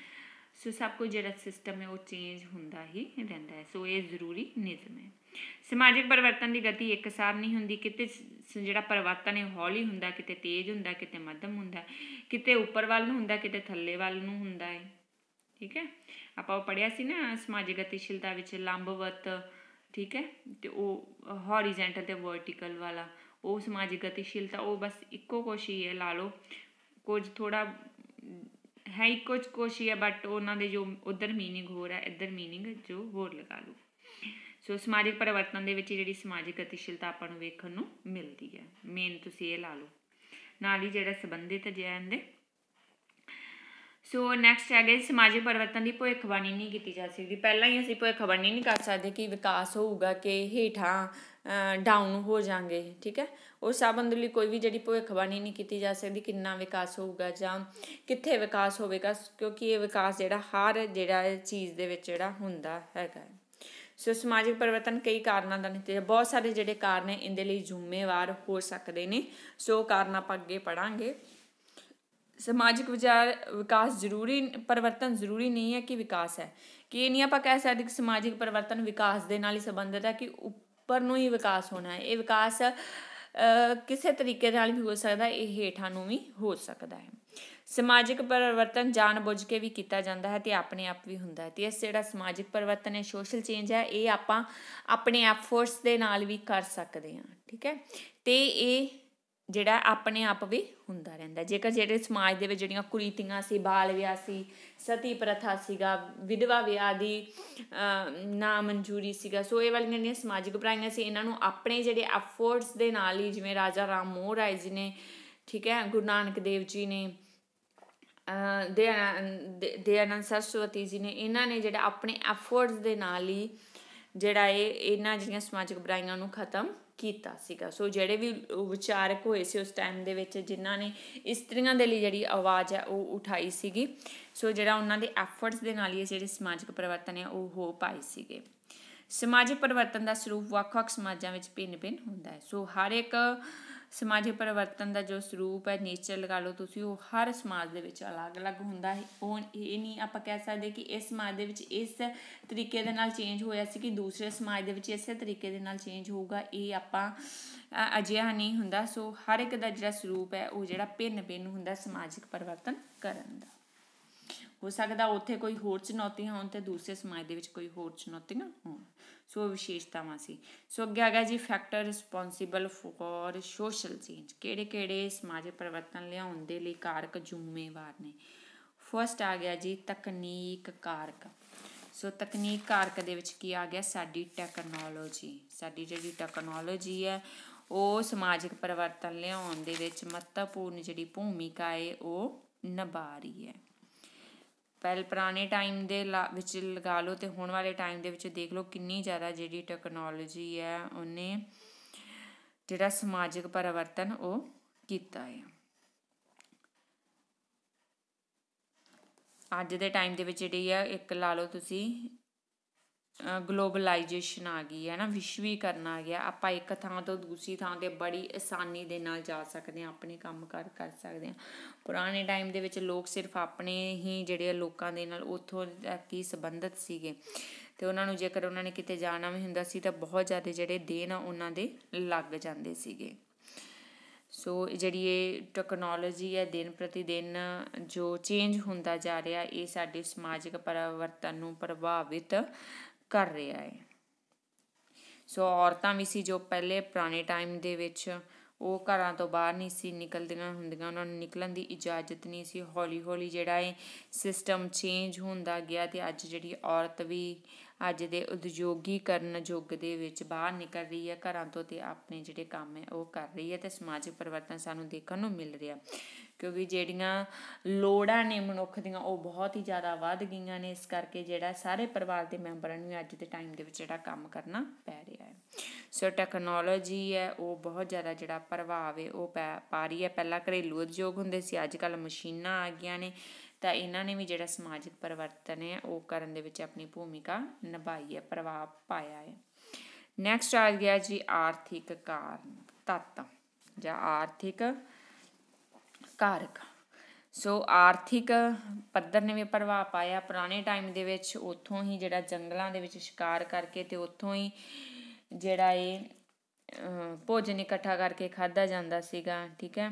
ਸੋ ਸਭ ਕੁਝ ਜਿਹੜਾ ਸਿਸਟਮ ਹੈ, ਉਹ ਚੇਂਜ ਹੁੰਦਾ ਹੀ ਰਹਿੰਦਾ ਹੈ। ਸੋ ਇਹ ਜ਼ਰੂਰੀ ਨਿਯਮ ਹੈ। ਸਮਾਜਿਕ ਪਰਿਵਰਤਨ ਦੀ ਗਤੀ ਇੱਕਸਾਰ ਨਹੀਂ ਹੁੰਦੀ, ਕਿਤੇ ਜਿਹੜਾ ਪਰਿਵਰਤਨ ਹੈ ਹੌਲੀ ਹੁੰਦਾ, ਕਿਤੇ ਤੇਜ਼ ਹੁੰਦਾ, ਕਿਤੇ ਮੱਧਮ ਹੁੰਦਾ, ਕਿਤੇ ਉੱਪਰ ਵੱਲ ਨੂੰ ਹੁੰਦਾ, ਕਿਤੇ ਥੱਲੇ ਵੱਲ ਨੂੰ ਹੁੰਦਾ ਹੈ। ਠੀਕ ਹੈ? ਆਪਾਂ ਉਹ ਪੜਿਆ ਸੀ ਨਾ, ਸਮਾਜਿਕ ਗਤੀਸ਼ੀਲਤਾ ਵਿੱਚ ਲੰਬਵਤ, ਠੀਕ ਹੈ? ਤੇ ਉਹ ਹੌਰੀਜ਼ੈਂਟਲ ਤੇ ਵਰਟੀਕਲ ਵਾਲਾ, ਉਹ ਸਮਾਜਿਕ ਗਤੀਸ਼ੀਲਤਾ, ਉਹ ਬਸ ਇੱਕੋ ਕੁਛ ਹੀ ਹੈ ਲਾ ਲਓ। ਕੁਝ ਥੋੜਾ ਹੈ ਇੱਕੋ ਕੁਛ ਹੀ ਹੈ ਬਟ ਉਹਨਾਂ ਦੇ ਜੋ ਉਧਰ ਮੀਨਿੰਗ ਹੋਰ ਹੈ, ਇੱਧਰ ਮੀਨਿੰਗ ਜੋ ਹੋਰ ਲਗਾ ਲਓ। ਸੋ ਸਮਾਜਿਕ ਪਰਿਵਰਤਨ ਦੇ ਵਿੱਚ ਜਿਹੜੀ ਸਮਾਜਿਕ ਗਤੀਸ਼ੀਲਤਾ ਆਪਾਂ ਨੂੰ ਵੇਖਣ ਨੂੰ ਮਿਲਦੀ ਹੈ। ਮੇਨ ਤੁਸੀਂ ਇਹ ਲਾ ਲਓ। ਨਾਲ ਹੀ ਜਿਹੜਾ ਸੰਬੰਧਿਤ ਜੈਨ ਦੇ। ਸੋ ਨੈਕਸਟ ਹੈਗੇ ਸਮਾਜਿਕ ਪਰਿਵਰਤਨ ਦੀ ਭਵਿੱਖਬਾਣੀ ਨਹੀਂ ਕੀਤੀ ਜਾ ਸਕਦੀ। ਪਹਿਲਾਂ ਹੀ ਅਸੀਂ ਭਵਿੱਖਬਾਣੀ ਨਹੀਂ ਕਰ ਸਕਦੇ ਕਿ ਵਿਕਾਸ ਹੋਊਗਾ ਕਿ ਹੇਠਾਂ ਡਾਊਨ ਹੋ ਜਾਾਂਗੇ ਠੀਕ ਹੈ? ਉਹ ਸਭ ਲਈ ਕੋਈ ਵੀ ਜਿਹੜੀ ਭਵਿੱਖਬਾਣੀ ਨਹੀਂ ਕੀਤੀ ਜਾ ਸਕਦੀ ਕਿੰਨਾ ਵਿਕਾਸ ਹੋਊਗਾ ਜਾਂ ਕਿੱਥੇ ਵਿਕਾਸ ਹੋਵੇਗਾ, ਕਿਉਂਕਿ ਇਹ ਵਿਕਾਸ ਜਿਹੜਾ ਹਰ ਜਿਹੜਾ ਚੀਜ਼ ਦੇ ਵਿੱਚ ਜਿਹੜਾ ਹੁੰਦਾ ਹੈਗਾ ਸੋ ਸਮਾਜਿਕ ਪਰਿਵਰਤਨ ਕਈ ਕਾਰਨਾਂ ਦਾ ਨਤੀਜਾ, ਬਹੁਤ ਸਾਰੇ ਜਿਹੜੇ ਕਾਰਨ ਹੈ ਇਹਦੇ ਲਈ ਜ਼ਿੰਮੇਵਾਰ ਹੋ ਸਕਦੇ ਨੇ। ਸੋ ਕਾਰਨ ਆਪਾਂ ਅੱਗੇ ਪੜਾਂਗੇ ਸਮਾਜਿਕ ਵਿਚਾਰ, ਵਿਕਾਸ ਜ਼ਰੂਰੀ, ਪਰਿਵਰਤਨ ਜ਼ਰੂਰੀ ਨਹੀਂ ਹੈ ਕਿ ਵਿਕਾਸ ਹੈ। ਕਿ ਇਹ ਨਹੀਂ ਆਪਾਂ ਕਹਿ ਸਕਦੇ ਕਿ ਸਮਾਜਿਕ ਪਰਿਵਰਤਨ ਵਿਕਾਸ ਦੇ ਨਾਲ ਹੀ ਸੰਬੰਧਿਤ ਹੈ ਕਿ ਉੱਪਰ ਨੂੰ ਹੀ ਵਿਕਾਸ ਹੋਣਾ ਹੈ। ਇਹ ਵਿਕਾਸ ਕਿਸੇ ਤਰੀਕੇ ਨਾਲ ਵੀ ਹੋ ਸਕਦਾ ਇਹ ਹੇਠਾਂ ਨੂੰ ਵੀ ਹੋ ਸਕਦਾ ਹੈ। ਸਮਾਜਿਕ ਪਰਿਵਰਤਨ ਜਾਣਬੁੱਝ ਕੇ ਵੀ ਕੀਤਾ ਜਾਂਦਾ ਹੈ ਤੇ ਆਪਣੇ ਆਪ ਵੀ ਹੁੰਦਾ ਹੈ। ਤੇ ਇਸ ਜਿਹੜਾ ਸਮਾਜਿਕ ਪਰਿਵਰਤਨ ਹੈ ਸੋਸ਼ਲ ਚੇਂਜ ਹੈ, ਇਹ ਆਪਾਂ ਆਪਣੇ ਐਫਰਟਸ ਦੇ ਨਾਲ ਵੀ ਕਰ ਸਕਦੇ ਹਾਂ, ਠੀਕ ਹੈ? ਤੇ ਇਹ ਜਿਹੜਾ ਆਪਣੇ ਆਪ ਵੀ ਹੁੰਦਾ ਰਹਿੰਦਾ ਜੇਕਰ ਜਿਹੜੇ ਸਮਾਜ ਦੇ ਵਿੱਚ ਜਿਹੜੀਆਂ ਕੁਰੀਤੀਆਂ ਸੀ, ਬਾਲ ਵਿਆਹ ਸੀ, ਸਤੀ ਪ੍ਰਥਾ ਸੀਗਾ, ਵਿਧਵਾ ਵਿਆਹ ਦੀ ਨਾ ਮਨਜ਼ੂਰੀ ਸੀਗਾ, ਸੋ ਇਹ ਵਾਲੀਆਂ ਜਿਹੜੀਆਂ ਸਮਾਜਿਕ ਬੁਰਾਈਆਂ ਸੀ, ਇਹਨਾਂ ਨੂੰ ਆਪਣੇ ਜਿਹੜੇ ਐਫਰਟਸ ਦੇ ਨਾਲ ਹੀ ਜਿਵੇਂ ਰਾਜਾ ਰਾਮ ਮੋਹ ਰਾਏ ਜੀ ਨੇ, ਠੀਕ ਹੈ? ਗੁਰੂ ਨਾਨਕ ਦੇਵ ਜੀ ਨੇ ਦੇ ਅਨੰਦ ਸਰਸਵਤੀ ਜੀ ਨੇ, ਇਹਨਾਂ ਨੇ ਜਿਹੜਾ ਆਪਣੇ ਐਫਰਟਸ ਦੇ ਨਾਲ ਹੀ ਜਿਹੜਾ ਇਹ, ਇਹਨਾਂ ਜਿਹੜੀਆਂ ਸਮਾਜਿਕ ਬੁਰਾਈਆਂ ਨੂੰ ਖਤਮ ਕੀਤਾ ਸੀਗਾ। ਸੋ ਜਿਹੜੇ ਵੀ ਵਿਚਾਰਕ ਹੋਏ ਸੀ ਉਸ ਟਾਈਮ ਦੇ ਵਿੱਚ, ਜਿਨ੍ਹਾਂ ਨੇ ਇਸਤਰੀਆਂ ਦੇ ਲਈ ਜਿਹੜੀ ਆਵਾਜ਼ ਹੈ ਉਹ ਉਠਾਈ ਸੀਗੀ, ਸੋ ਜਿਹੜਾ ਉਹਨਾਂ ਦੇ ਐਫਰਟਸ ਦੇ ਨਾਲ ਹੀ ਜਿਹੜੇ ਸਮਾਜਿਕ ਪਰਿਵਰਤਨ ਹੈ ਉਹ ਹੋ ਪਾਈ ਸੀਗੇ। ਸਮਾਜਿਕ ਪਰਿਵਰਤਨ ਦਾ ਸਰੂਪ ਵੱਖ-ਵੱਖ ਸਮਾਜਾਂ ਵਿੱਚ ਭਿੰਨ-ਭਿੰਨ ਹੁੰਦਾ ਹੈ। ਸੋ ਹਰ ਇੱਕ ਸਮਾਜਿਕ ਪਰਿਵਰਤਨ ਦਾ ਜੋ ਸਰੂਪ ਹੈ ਨੇਚਰ ਲਗਾ ਲਓ ਤੁਸੀਂ, ਉਹ ਹਰ ਸਮਾਜ ਦੇ ਵਿੱਚ ਅਲੱਗ-ਅਲੱਗ ਹੁੰਦਾ ਹੈ। ਉਹ ਇਹ ਨਹੀਂ ਆਪਾਂ ਕਹਿ ਸਕਦੇ ਕਿ ਇਸ ਸਮਾਜ ਦੇ ਵਿੱਚ ਇਸ ਤਰੀਕੇ ਦੇ ਨਾਲ ਚੇਂਜ ਹੋਇਆ ਸੀ ਕਿ ਦੂਸਰੇ ਸਮਾਜ ਦੇ ਵਿੱਚ ਇਸੇ ਤਰੀਕੇ ਦੇ ਨਾਲ ਚੇਂਜ ਹੋਊਗਾ, ਇਹ ਆਪਾਂ ਅਜਿਹਾ ਨਹੀਂ ਹੁੰਦਾ। ਸੋ ਹਰ ਇੱਕ ਦਾ ਜਿਹੜਾ ਸਰੂਪ ਹੈ, ਉਹ ਜਿਹੜਾ ਭਿੰਨ-ਭਿੰਨ ਹੁੰਦਾ ਸਮਾਜਿਕ ਪਰਿਵਰਤਨ ਕਰਨ ਦਾ। ਹੋ ਸਕਦਾ ਉੱਥੇ ਕੋਈ ਹੋਰ ਚੁਣੌਤੀਆਂ ਹੋਣ ਤੇ ਦੂਸਰੇ ਸਮਾਜ ਦੇ ਵਿੱਚ ਕੋਈ ਹੋਰ ਚੁਣੌਤੀਆਂ ਹੋਣ। ਸੋ ਵਿਸ਼ੇਸ਼ਤਾਵਾਂ ਸੀ। ਸੋ ਅੱਗੇ ਆ ਗਿਆ ਜੀ factor responsible for social change ਕਿਹੜੇ ਕਿਹੜੇ ਸਮਾਜਿਕ ਪਰਿਵਰਤਨ ਲਿਆਉਣ ਦੇ ਲਈ ਕਾਰਕ ਜ਼ਿੰਮੇਵਾਰ ਨੇ? ਫਰਸਟ ਆ ਗਿਆ ਜੀ, ਤਕਨੀਕ ਕਾਰਕ। ਸੋ ਤਕਨੀਕ ਕਾਰਕ ਦੇ ਵਿੱਚ ਕੀ ਆ ਗਿਆ? ਸਾਡੀ ਟੈਕਨੋਲੋਜੀ ਸਾਡੀ ਜਿਹੜੀ ਟੈਕਨੋਲੋਜੀ ਹੈ, ਉਹ ਸਮਾਜਿਕ ਪਰਿਵਰਤਨ ਲਿਆਉਣ ਦੇ ਵਿੱਚ ਮਹੱਤਵਪੂਰਨ ਜਿਹੜੀ ਭੂਮਿਕਾ ਹੈ, ਉਹ ਨਿਭਾ ਰਹੀ ਹੈ। ਪਹਿਲ ਪੁਰਾਣੇ ਟਾਈਮ ਦੇ ਵਿੱਚ ਲਗਾ ਲਓ ਤੇ ਹੁਣ ਵਾਲੇ ਟਾਈਮ ਦੇ ਵਿੱਚ ਦੇਖ ਲਓ ਕਿੰਨੀ ਜ਼ਿਆਦਾ ਜਿਹੜੀ ਟੈਕਨੋਲੋਜੀ ਹੈ, ਉਹਨੇ ਜਿਹੜਾ ਸਮਾਜਿਕ ਪਰਿਵਰਤਨ ਉਹ ਕੀਤਾ ਹੈ। ਅੱਜ ਦੇ ਟਾਈਮ ਦੇ ਵਿੱਚ ਜਿਹੜੀ ਆ ਇੱਕ ਲਾ ਲਓ ਤੁਸੀਂ ਗਲੋਬਲਾਈਜੇਸ਼ਨ ਆ ਗਈ ਹੈ ਨਾ ਵਿਸ਼ਵੀਕਰਨ ਆ ਗਿਆ। ਆਪਾਂ ਇੱਕ ਥਾਂ ਤੋਂ ਦੂਸਰੀ ਥਾਂ ਤੇ ਬੜੀ ਆਸਾਨੀ ਦੇ ਨਾਲ ਜਾ ਸਕਦੇ ਹਾਂ, ਆਪਣੇ ਕੰਮ ਕਰ ਕਰ ਸਕਦੇ ਹਾਂ। ਪੁਰਾਣੇ ਟਾਈਮ ਦੇ ਵਿੱਚ ਲੋਕ ਸਿਰਫ ਆਪਣੇ ਹੀ ਜਿਹੜੇ ਲੋਕਾਂ ਦੇ ਨਾਲ ਉੱਥੋਂ ਤੱਕ ਹੀ ਸੰਬੰਧਿਤ ਸੀਗੇ। ਤੇ ਉਹਨਾਂ ਨੂੰ ਜੇਕਰ ਉਹਨਾਂ ਨੇ ਕਿਤੇ ਜਾਣਾ ਵੀ ਹੁੰਦਾ ਸੀ ਤਾਂ ਬਹੁਤ ਜ਼ਿਆਦਾ ਜਿਹੜੇ ਦੇਣ ਆ ਉਹਨਾਂ ਦੇ ਲੱਗ ਜਾਂਦੇ ਸੀਗੇ। ਸੋ ਜਿਹੜੀ ਇਹ ਟੈਕਨੋਲੋਜੀ ਹੈ, ਦਿਨ ਪ੍ਰਤੀ ਦਿਨ ਜੋ ਚੇਂਜ ਹੁੰਦਾ ਜਾ ਰਿਹਾ, ਇਹ ਸਾਡੇ ਸਮਾਜਿਕ ਪਰਿਵਰਤਨ ਨੂੰ ਪ੍ਰਭਾਵਿਤ ਕਰ ਰਿਹਾ ਹੈ। ਸੋ ਔਰਤਾਂ ਵੀ ਸੀ ਜੋ ਪਹਿਲੇ ਪੁਰਾਣੇ ਟਾਈਮ ਦੇ ਵਿੱਚ ਉਹ ਘਰਾਂ ਤੋਂ ਬਾਹਰ ਨਹੀਂ ਸੀ ਨਿਕਲਦੀਆਂ ਹੁੰਦੀਆਂ। ਉਹਨਾਂ ਨੂੰ ਨਿਕਲਣ ਦੀ ਇਜਾਜ਼ਤ ਨਹੀਂ ਸੀ। ਹੌਲੀ ਹੌਲੀ ਜਿਹੜਾ ਇਹ ਸਿਸਟਮ ਚੇਂਜ ਹੁੰਦਾ ਗਿਆ ਤੇ ਅੱਜ ਜਿਹੜੀ ਔਰਤ ਵੀ ਅੱਜ ਦੇ ਉਦਯੋਗੀਕਰਨ ਯੁੱਗ ਦੇ ਵਿੱਚ ਬਾਹਰ ਨਿਕਲ ਰਹੀ ਹੈ। ਘਰਾਂ ਤੋਂ ਤੇ ਆਪਣੇ ਜਿਹੜੇ ਕੰਮ ਹੈ ਉਹ ਕਰ ਰਹੀ ਹੈ ਤੇ ਸਮਾਜਿਕ ਪਰਿਵਰਤਨ ਸਾਨੂੰ ਦੇਖਣ ਨੂੰ ਮਿਲ ਰਿਹਾ। ਕਿਉਂਕਿ ਜਿਹੜੀਆਂ ਲੋੜਾਂ ਨੇ ਮਨੁੱਖ ਦੀਆਂ, ਉਹ ਬਹੁਤ ਹੀ ਜ਼ਿਆਦਾ ਵੱਧ ਗਈਆਂ ਨੇ। ਇਸ ਕਰਕੇ ਜਿਹੜਾ ਸਾਰੇ ਪਰਿਵਾਰ ਦੇ ਮੈਂਬਰਾਂ ਨੂੰ ਅੱਜ ਦੇ ਟਾਈਮ ਦੇ ਵਿੱਚ ਜਿਹੜਾ ਕੰਮ ਕਰਨਾ ਪੈ ਰਿਹਾ ਹੈ। ਸੋ ਟੈਕਨੋਲੋਜੀ ਹੈ, ਉਹ ਬਹੁਤ ਜ਼ਿਆਦਾ ਜਿਹੜਾ ਪ੍ਰਭਾਵ ਹੈ, ਉਹ ਪਾ ਰਹੀ ਹੈ। ਪਹਿਲਾਂ ਘਰੇਲੂ ਉਦਯੋਗ ਹੁੰਦੇ ਸੀ, ਅੱਜ ਕੱਲ ਮਸ਼ੀਨਾਂ ਆ ਗਈਆਂ ਨੇ। ਤਾਂ ਇਹਨਾਂ ਨੇ ਵੀ ਜਿਹੜਾ ਸਮਾਜਿਕ ਪਰਿਵਰਤਨ ਹੈ, ਉਹ ਕਰਨ ਦੇ ਵਿੱਚ ਆਪਣੀ ਭੂਮਿਕਾ ਨਿਭਾਈ ਹੈ, ਪ੍ਰਭਾਵ ਪਾਇਆ ਹੈ। ਨੈਕਸਟ ਆ ਗਿਆ ਜੀ, ਆਰਥਿਕ ਕਾਰਨ, ਤੱਤ ਜਾਂ ਆਰਥਿਕ ਕਾਰਕ ਸੋ ਆਰਥਿਕ ਪੱਧਰ ਨੇ ਵੀ ਪ੍ਰਭਾਵ ਪਾਇਆ। ਪੁਰਾਣੇ ਟਾਈਮ ਦੇ ਵਿੱਚ ਉੱਥੋਂ ਹੀ ਜਿਹੜਾ ਜੰਗਲਾਂ ਦੇ ਵਿੱਚ ਸ਼ਿਕਾਰ ਕਰਕੇ ਤੇ ਉੱਥੋਂ ਹੀ ਜਿਹੜਾ ਇਹ ਭੋਜਨ ਇਕੱਠਾ ਕਰਕੇ ਖਾਦਾ ਜਾਂਦਾ ਸੀਗਾ, ਠੀਕ ਹੈ?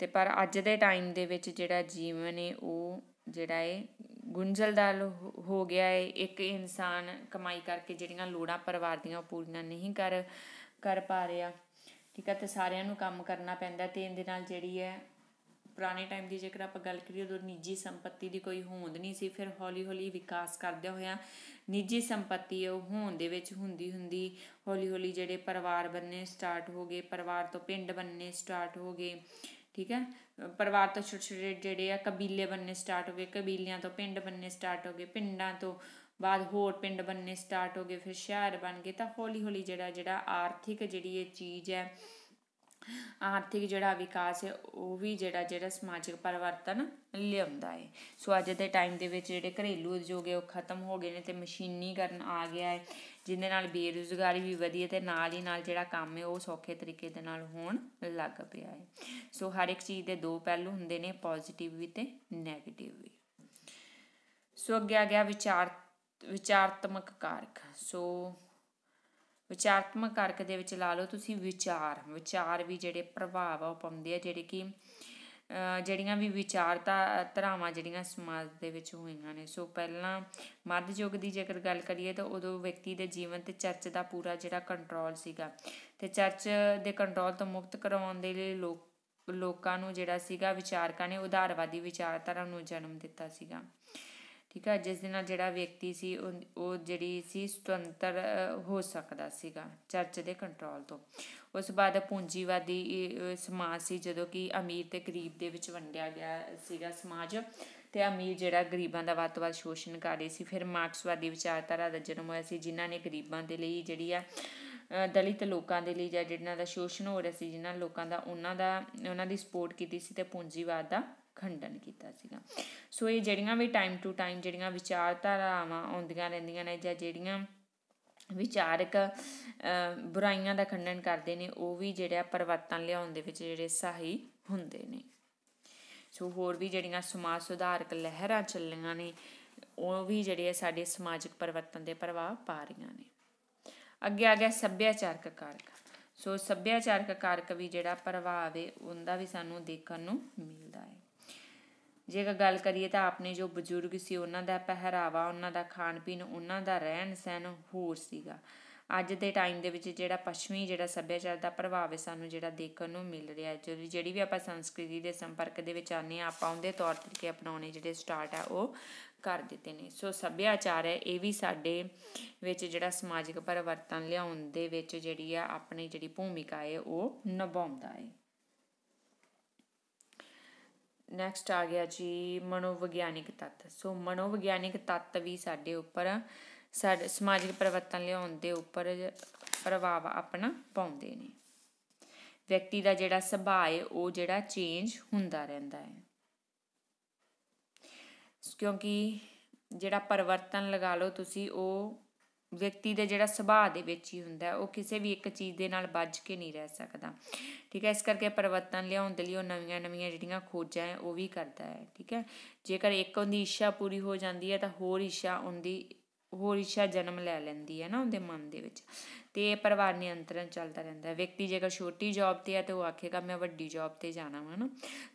ਤੇ ਪਰ ਅੱਜ ਦੇ ਟਾਈਮ ਦੇ ਵਿੱਚ ਜਿਹੜਾ ਜੀਵਨ ਹੈ ਉਹ ਜਿਹੜਾ ਹੈ ਗੁੰਝਲਦਾਰ ਹੋ ਗਿਆ ਹੈ ਇੱਕ ਇਨਸਾਨ ਕਮਾਈ ਕਰਕੇ ਜਿਹੜੀਆਂ ਲੋੜਾਂ ਪਰਿਵਾਰ ਦੀਆਂ ਉਹ ਪੂਰੀਆਂ ਨਹੀਂ ਕਰ ਕਰ ਪਾ ਰਿਹਾ। ਠੀਕ ਹੈ ਤੇ ਸਾਰਿਆਂ ਨੂੰ ਕੰਮ ਕਰਨਾ ਪੈਂਦਾ ਤੇ ਇਹਦੇ ਨਾਲ ਜਿਹੜੀ ਹੈ, ਪੁਰਾਣੇ ਟਾਈਮ ਦੀ ਜੇਕਰ ਆਪਾਂ ਗੱਲ ਕਰੀਏ, ਉਦੋਂ ਨਿੱਜੀ ਸੰਪਤੀ ਦੀ ਕੋਈ ਹੋਂਦ ਨਹੀਂ ਸੀ, ਫਿਰ ਹੌਲੀ ਹੌਲੀ ਵਿਕਾਸ ਕਰਦਿਆਂ ਹੋਇਆਂ ਨਿੱਜੀ ਸੰਪਤੀ ਉਹ ਹੋਂਦ ਦੇ ਵਿੱਚ ਹੁੰਦੀ ਹੁੰਦੀ ਹੌਲੀ ਹੌਲੀ ਜਿਹੜੇ ਪਰਿਵਾਰ ਬੰਨੇ ਸਟਾਰਟ ਹੋ ਗਏ, ਪਰਿਵਾਰ ਤੋਂ ਪਿੰਡ ਬੰਨੇ ਸਟਾਰਟ ਹੋ ਗਏ, ਠੀਕ ਹੈ, ਪਰਿਵਾਰ ਤੋਂ ਛੋਟੇ ਛੋਟੇ ਜਿਹੜੇ ਆ, ਕਬੀਲੇ ਬੰਨੇ ਸਟਾਰਟ ਹੋ ਗਏ, ਕਬੀਲਿਆਂ ਤੋਂ ਪਿੰਡ ਬੰਨੇ ਸਟਾਰਟ ਹੋ ਗਏ, ਪਿੰਡਾਂ ਤੋਂ ਬਾਅਦ ਹੋਰ ਪਿੰਡ ਬੰਨੇ ਸਟਾਰਟ ਹੋ ਗਏ, ਫਿਰ ਸ਼ਹਿਰ ਬਣ ਗਏ, ਤਾਂ ਹੌਲੀ ਹੌਲੀ ਜਿਹੜਾ ਜਿਹੜਾ ਆਰਥਿਕ ਜਿਹੜੀ ਇਹ ਚੀਜ਼ ਹੈ, ਆਰਥਿਕ ਜਿਹੜਾ ਵਿਕਾਸ ਹੈ, ਉਹ ਵੀ ਜਿਹੜਾ ਜਿਹੜਾ ਸਮਾਜਿਕ ਪਰਿਵਰਤਨ ਲਿਆਉਂਦਾ ਹੈ। ਸੋ ਅੱਜ ਦੇ ਟਾਈਮ ਦੇ ਵਿੱਚ ਜਿਹੜੇ ਘਰੇਲੂ ਉਦਯੋਗ ਹੈ, ਉਹ ਖਤਮ ਹੋ ਗਏ ਨੇ ਤੇ ਮਸ਼ੀਨੀਕਰਨ ਆ ਗਿਆ ਹੈ, ਜਿਹਦੇ ਨਾਲ ਬੇਰੁਜ਼ਗਾਰੀ ਵੀ ਵਧੀ ਹੈ ਤੇ ਨਾਲ ਹੀ ਨਾਲ ਜਿਹੜਾ ਕੰਮ ਹੈ, ਉਹ ਸੌਖੇ ਤਰੀਕੇ ਦੇ ਨਾਲ ਹੋਣ ਲੱਗ ਪਿਆ ਹੈ। ਸੋ ਹਰ ਇੱਕ ਚੀਜ਼ ਦੇ ਦੋ ਪਹਿਲੂ ਹੁੰਦੇ ਨੇ ਪੋਜ਼ਿਟਿਵ ਵੀ ਤੇ ਨੈਗੇਟਿਵ ਵੀ। ਸੋ ਅੱਗੇ ਆ ਗਿਆ ਵਿਚਾਰ ਵਿਚਾਰਤਮਕ ਕਾਰਕ। ਸੋ ਵਿਚਾਰਤਮਕ ਕਾਰਕ ਦੇ ਵਿੱਚ ਲਾ ਲਓ ਤੁਸੀਂ ਵਿਚਾਰ। ਵਿਚਾਰ ਵੀ ਜਿਹੜੇ ਪ੍ਰਭਾਵ ਆ ਉਹ ਪਾਉਂਦੇ ਆ, ਜਿਹੜੇ ਕਿ ਜਿਹੜੀਆਂ ਵੀ ਵਿਚਾਰਤਾ ਧਰਾਵਾਂ ਜਿਹੜੀਆਂ ਸਮਾਜ ਦੇ ਵਿੱਚ ਹੋਈਆਂ ਨੇ। ਸੋ ਪਹਿਲਾਂ ਮੱਧ ਯੁੱਗ ਦੀ ਜੇਕਰ ਗੱਲ ਕਰੀਏ ਤਾਂ ਉਦੋਂ ਵਿਅਕਤੀ ਦੇ ਜੀਵਨ ਤੇ ਚਰਚ ਦਾ ਪੂਰਾ ਜਿਹੜਾ ਕੰਟਰੋਲ ਸੀਗਾ। ਤੇ ਚਰਚ ਦੇ ਕੰਟਰੋਲ ਤੋਂ ਮੁਕਤ ਕਰਵਾਉਣ ਦੇ ਲਈ ਲੋਕ, ਲੋਕਾਂ ਨੂੰ ਜਿਹੜਾ ਸੀਗਾ ਵਿਚਾਰਕਾਂ ਨੇ ਉਦਾਰਵਾਦੀ ਵਿਚਾਰਧਾਰਾ ਨੂੰ ਜਨਮ ਦਿੱਤਾ ਸੀਗਾ। ਠੀਕ ਆ, ਜਿਸ ਦੇ ਨਾਲ ਜਿਹੜਾ ਵਿਅਕਤੀ ਸੀ, ਉਹ ਜਿਹੜੀ ਸੀ, ਸੁਤੰਤਰ ਹੋ ਸਕਦਾ ਸੀਗਾ ਚਰਚ ਦੇ ਕੰਟਰੋਲ ਤੋਂ। ਉਸ ਬਾਅਦ ਪੂੰਜੀਵਾਦੀ ਸਮਾਜ ਸੀ, ਜਦੋਂ ਕਿ ਅਮੀਰ ਤੇ ਗਰੀਬ ਦੇ ਵਿੱਚ ਵੰਡਿਆ ਗਿਆ ਸੀਗਾ ਸਮਾਜ। ਤੇ ਅਮੀਰ ਜਿਹੜਾ ਗਰੀਬਾਂ ਦਾ ਵੱਧ ਤੋਂ ਵੱਧ ਸ਼ੋਸ਼ਣ ਕਰ ਰਹੀ ਸੀ। ਫਿਰ ਮਾਰਕਸਵਾਦੀ ਵਿਚਾਰਧਾਰਾ ਦਾ ਜਨਮ ਹੋਇਆ ਸੀ, ਜਿਨ੍ਹਾਂ ਨੇ ਗਰੀਬਾਂ ਦੇ ਲਈ ਜਿਹੜੀ ਆ ਦਲਿਤ ਲੋਕਾਂ ਦੇ ਲਈ ਜਾਂ ਜਿਹਨਾਂ ਦਾ ਸ਼ੋਸ਼ਣ ਹੋ ਰਿਹਾ ਸੀ, ਜਿਨ੍ਹਾਂ ਲੋਕਾਂ ਦਾ ਉਹਨਾਂ ਦਾ, ਉਹਨਾਂ ਦੀ ਸਪੋਰਟ ਕੀਤੀ ਸੀ ਤੇ ਪੂੰਜੀਵਾਦ ਦਾ ਖੰਡਨ ਕੀਤਾ ਸੀਗਾ। ਸੋ ਇਹ ਜਿਹੜੀਆਂ ਵੀ ਟਾਈਮ ਟੂ ਟਾਈਮ ਜਿਹੜੀਆਂ ਵਿਚਾਰਧਾਰਾਵਾਂ ਆਉਂਦੀਆਂ ਰਹਿੰਦੀਆਂ ਨੇ ਜਾਂ ਜਿਹੜੀਆਂ ਵਿਚਾਰਕ ਬੁਰਾਈਆਂ ਦਾ ਖੰਡਨ ਕਰਦੇ ਨੇ, ਉਹ ਵੀ ਜਿਹੜਾ ਪਰਿਵਰਤਨ ਲਿਆਉਣ ਦੇ ਵਿੱਚ ਜਿਹੜੇ ਸਹੀ ਹੁੰਦੇ ਨੇ। ਸੋ ਹੋਰ ਵੀ ਜਿਹੜੀਆਂ ਸਮਾਜ ਸੁਧਾਰਕ ਲਹਿਰਾਂ ਚੱਲੀਆਂ ਨੇ, ਉਹ ਵੀ ਜਿਹੜੇ ਸਾਡੇ ਸਮਾਜਿਕ ਪਰਿਵਰਤਨ ਦੇ ਪ੍ਰਭਾਵ ਪਾ ਰਹੀਆਂ ਨੇ। ਅੱਗੇ ਆ ਗਿਆ ਸੱਭਿਆਚਾਰਕ ਕਾਰਕ। ਸੋ ਸੱਭਿਆਚਾਰਕ ਕਾਰਕ ਵੀ ਜਿਹੜਾ ਪ੍ਰਭਾਵ ਹੈ ਉਹਦਾ ਵੀ ਸਾਨੂੰ ਦੇਖਣ ਨੂੰ ਮਿਲਦਾ ਹੈ ਜੇਕਰ ਗੱਲ ਕਰੀਏ ਤਾਂ ਆਪਣੇ ਜੋ ਬਜ਼ੁਰਗ ਸੀ, ਉਹਨਾਂ ਦਾ ਪਹਿਰਾਵਾ, ਉਹਨਾਂ ਦਾ ਖਾਣ ਪੀਣ ਉਹਨਾਂ ਦਾ ਰਹਿਣ ਸਹਿਣ ਹੋਰ ਸੀਗਾ। ਅੱਜ ਦੇ ਟਾਈਮ ਦੇ ਵਿੱਚ ਜਿਹੜਾ ਪੱਛਮੀ ਜਿਹੜਾ ਸੱਭਿਆਚਾਰ ਦਾ ਪ੍ਰਭਾਵ ਹੈ, ਸਾਨੂੰ ਜਿਹੜਾ ਦੇਖਣ ਨੂੰ ਮਿਲ ਰਿਹਾ ਜਿਹੜੀ ਜਿਹੜੀ ਵੀ ਆਪਾਂ ਸੰਸਕ੍ਰਿਤੀ ਦੇ ਸੰਪਰਕ ਦੇ ਵਿੱਚ ਆਨੇ ਆ ਆਪਾਂ ਉਹਦੇ ਤੌਰ ਤਰੀਕੇ ਅਪਣਾਉਣੇ ਜਿਹੜੇ ਸਟਾਰਟ ਆ, ਉਹ ਕਰ ਦਿੱਤੇ ਨੇ। ਸੋ ਸੱਭਿਆਚਾਰ ਹੈ, ਇਹ ਵੀ ਸਾਡੇ ਵਿੱਚ ਜਿਹੜਾ ਸਮਾਜਿਕ ਪਰਿਵਰਤਨ ਲਿਆਉਣ ਦੇ ਵਿੱਚ ਜਿਹੜੀ ਆ, ਆਪਣੀ ਜਿਹੜੀ ਭੂਮਿਕਾ ਹੈ, ਉਹ ਨਿਭਾਉਂਦਾ ਹੈ। ਨੈਕਸਟ ਆ ਗਿਆ ਜੀ ਮਨੋਵਿਗਿਆਨਿਕ ਤੱਤ। ਸੋ ਮਨੋਵਿਗਿਆਨਿਕ ਤੱਤ ਵੀ ਸਾਡੇ ਉੱਪਰ, ਸਾਡੇ ਸਮਾਜਿਕ ਪਰਿਵਰਤਨ ਲਿਆਉਣ ਦੇ ਉੱਪਰ ਪ੍ਰਭਾਵ ਆਪਣਾ ਪਾਉਂਦੇ ਨੇ। ਵਿਅਕਤੀ ਦਾ ਜਿਹੜਾ ਸੁਭਾਅ ਹੈ, ਉਹ ਜਿਹੜਾ ਚੇਂਜ ਹੁੰਦਾ ਰਹਿੰਦਾ ਹੈ। ਕਿਉਂਕਿ ਜਿਹੜਾ ਪਰਿਵਰਤਨ ਲਗਾ ਲਓ ਤੁਸੀਂ, ਉਹ ਵਿਅਕਤੀ ਦੇ ਜਿਹੜਾ ਸੁਭਾਅ ਦੇ ਵਿੱਚ ਹੀ ਹੁੰਦਾ ਉਹ ਕਿਸੇ ਵੀ ਇੱਕ ਚੀਜ਼ ਦੇ ਨਾਲ ਵੱਜ ਕੇ ਨਹੀਂ ਰਹਿ ਸਕਦਾ। ਠੀਕ ਹੈ, ਇਸ ਕਰਕੇ ਪਰਿਵਰਤਨ ਲਿਆਉਣ ਦੇ ਲਈ ਉਹ ਨਵੀਆਂ ਨਵੀਆਂ ਜਿਹੜੀਆਂ ਖੋਜਾਂ ਹੈ, ਉਹ ਵੀ ਕਰਦਾ ਹੈ। ਠੀਕ ਹੈ, ਜੇਕਰ ਇੱਕ ਉਹਦੀ ਇੱਛਾ ਪੂਰੀ ਹੋ ਜਾਂਦੀ ਹੈ, ਤਾਂ ਹੋਰ ਇੱਛਾ ਉਹਦੀ, ਹੋਰ ਇੱਛਾ ਜਨਮ ਲੈ ਲੈਂਦੀ ਹੈ ਨਾ ਉਹਦੇ ਮਨ ਦੇ ਵਿੱਚ। ਤੇ ਇਹ ਪਰਿਵਾਰ ਨਿਯੰਤਰਣ ਚੱਲਦਾ ਰਹਿੰਦਾ ਵਿਅਕਤੀ ਜੇਕਰ ਛੋਟੀ ਜੌਬ ਤੇ ਹੈ, ਤਾਂ ਉਹ ਆਖੇਗਾ, ਮੈਂ ਵੱਡੀ ਜੌਬ ਤੇ ਜਾਣਾ ਵਾ ਨਾ।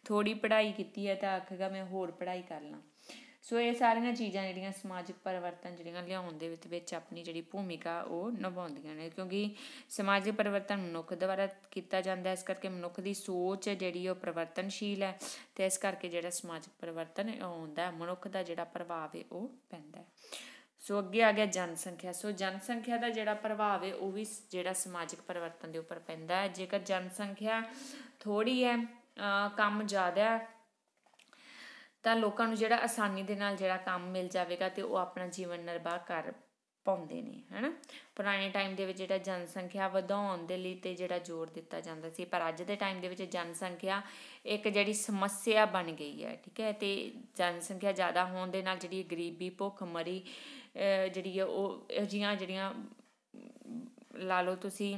ਥੋੜੀ ਪੜ੍ਹਾਈ ਕੀਤੀ ਹੈ, ਤਾਂ ਆਖੇਗਾ, ਮੈਂ ਹੋਰ ਪੜ੍ਹਾਈ ਕਰ ਲਾਂ ਸੋ ਇਹ ਸਾਰੀਆਂ ਚੀਜ਼ਾਂ ਜਿਹੜੀਆਂ ਸਮਾਜਿਕ ਪਰਿਵਰਤਨ ਜਿਹੜੀਆਂ ਲਿਆਉਣ ਦੇ ਵਿੱਚ ਵਿੱਚ ਆਪਣੀ ਜਿਹੜੀ ਭੂਮਿਕਾ ਉਹ ਨਿਭਾਉਂਦੀਆਂ ਨੇ। ਕਿਉਂਕਿ ਸਮਾਜਿਕ ਪਰਿਵਰਤਨ ਮਨੁੱਖ ਦੁਆਰਾ ਕੀਤਾ ਜਾਂਦਾ ਹੈ। ਇਸ ਕਰਕੇ ਮਨੁੱਖ ਦੀ ਸੋਚ ਜਿਹੜੀ ਉਹ ਪਰਿਵਰਤਨਸ਼ੀਲ ਹੈ ਤੇ ਇਸ ਕਰਕੇ ਜਿਹੜਾ ਸਮਾਜਿਕ ਪਰਿਵਰਤਨ ਆਉਂਦਾ ਮਨੁੱਖ ਦਾ ਜਿਹੜਾ ਪ੍ਰਭਾਵ ਹੈ ਉਹ ਪੈਂਦਾ ਹੈ। ਸੋ ਅੱਗੇ ਆ ਗਿਆ ਜਨਸੰਖਿਆ। ਸੋ ਜਨਸੰਖਿਆ ਦਾ ਜਿਹੜਾ ਪ੍ਰਭਾਵ ਹੈ ਉਹ ਵੀ ਜਿਹੜਾ ਸਮਾਜਿਕ ਪਰਿਵਰਤਨ ਦੇ ਉੱਪਰ ਪੈਂਦਾ ਹੈ। ਜੇਕਰ ਜਨਸੰਖਿਆ ਥੋੜੀ ਹੈ ਕੰਮ ਜ਼ਿਆਦਾ ਤਾਂ ਲੋਕਾਂ ਨੂੰ ਜਿਹੜਾ ਆਸਾਨੀ ਦੇ ਨਾਲ ਜਿਹੜਾ ਕੰਮ ਮਿਲ ਜਾਵੇਗਾ ਤੇ ਉਹ ਆਪਣਾ ਜੀਵਨ ਨਿਰਵਾਹ ਕਰ ਪਾਉਂਦੇ ਨੇ, ਹਨਾ? ਪੁਰਾਣੇ ਟਾਈਮ ਦੇ ਵਿੱਚ ਜਿਹੜਾ ਜਨਸੰਖਿਆ ਵਧਾਉਣ ਦੇ ਲਈ ਤੇ ਜਿਹੜਾ ਜ਼ੋਰ ਦਿੱਤਾ ਜਾਂਦਾ ਸੀ, ਪਰ ਅੱਜ ਦੇ ਟਾਈਮ ਦੇ ਵਿੱਚ ਜਨਸੰਖਿਆ ਇੱਕ ਜਿਹੜੀ ਸਮੱਸਿਆ ਬਣ ਗਈ ਹੈ, ਠੀਕ ਹੈ? ਤੇ ਜਨਸੰਖਿਆ ਜ਼ਿਆਦਾ ਹੋਣ ਦੇ ਨਾਲ ਜਿਹੜੀ ਗਰੀਬੀ ਭੁੱਖਮਰੀ ਜਿਹੜੀ ਹੈ ਉਹ ਅਜਿਹੀਆਂ ਜਿਹੜੀਆਂ, ਲਾ ਲਓ ਤੁਸੀਂ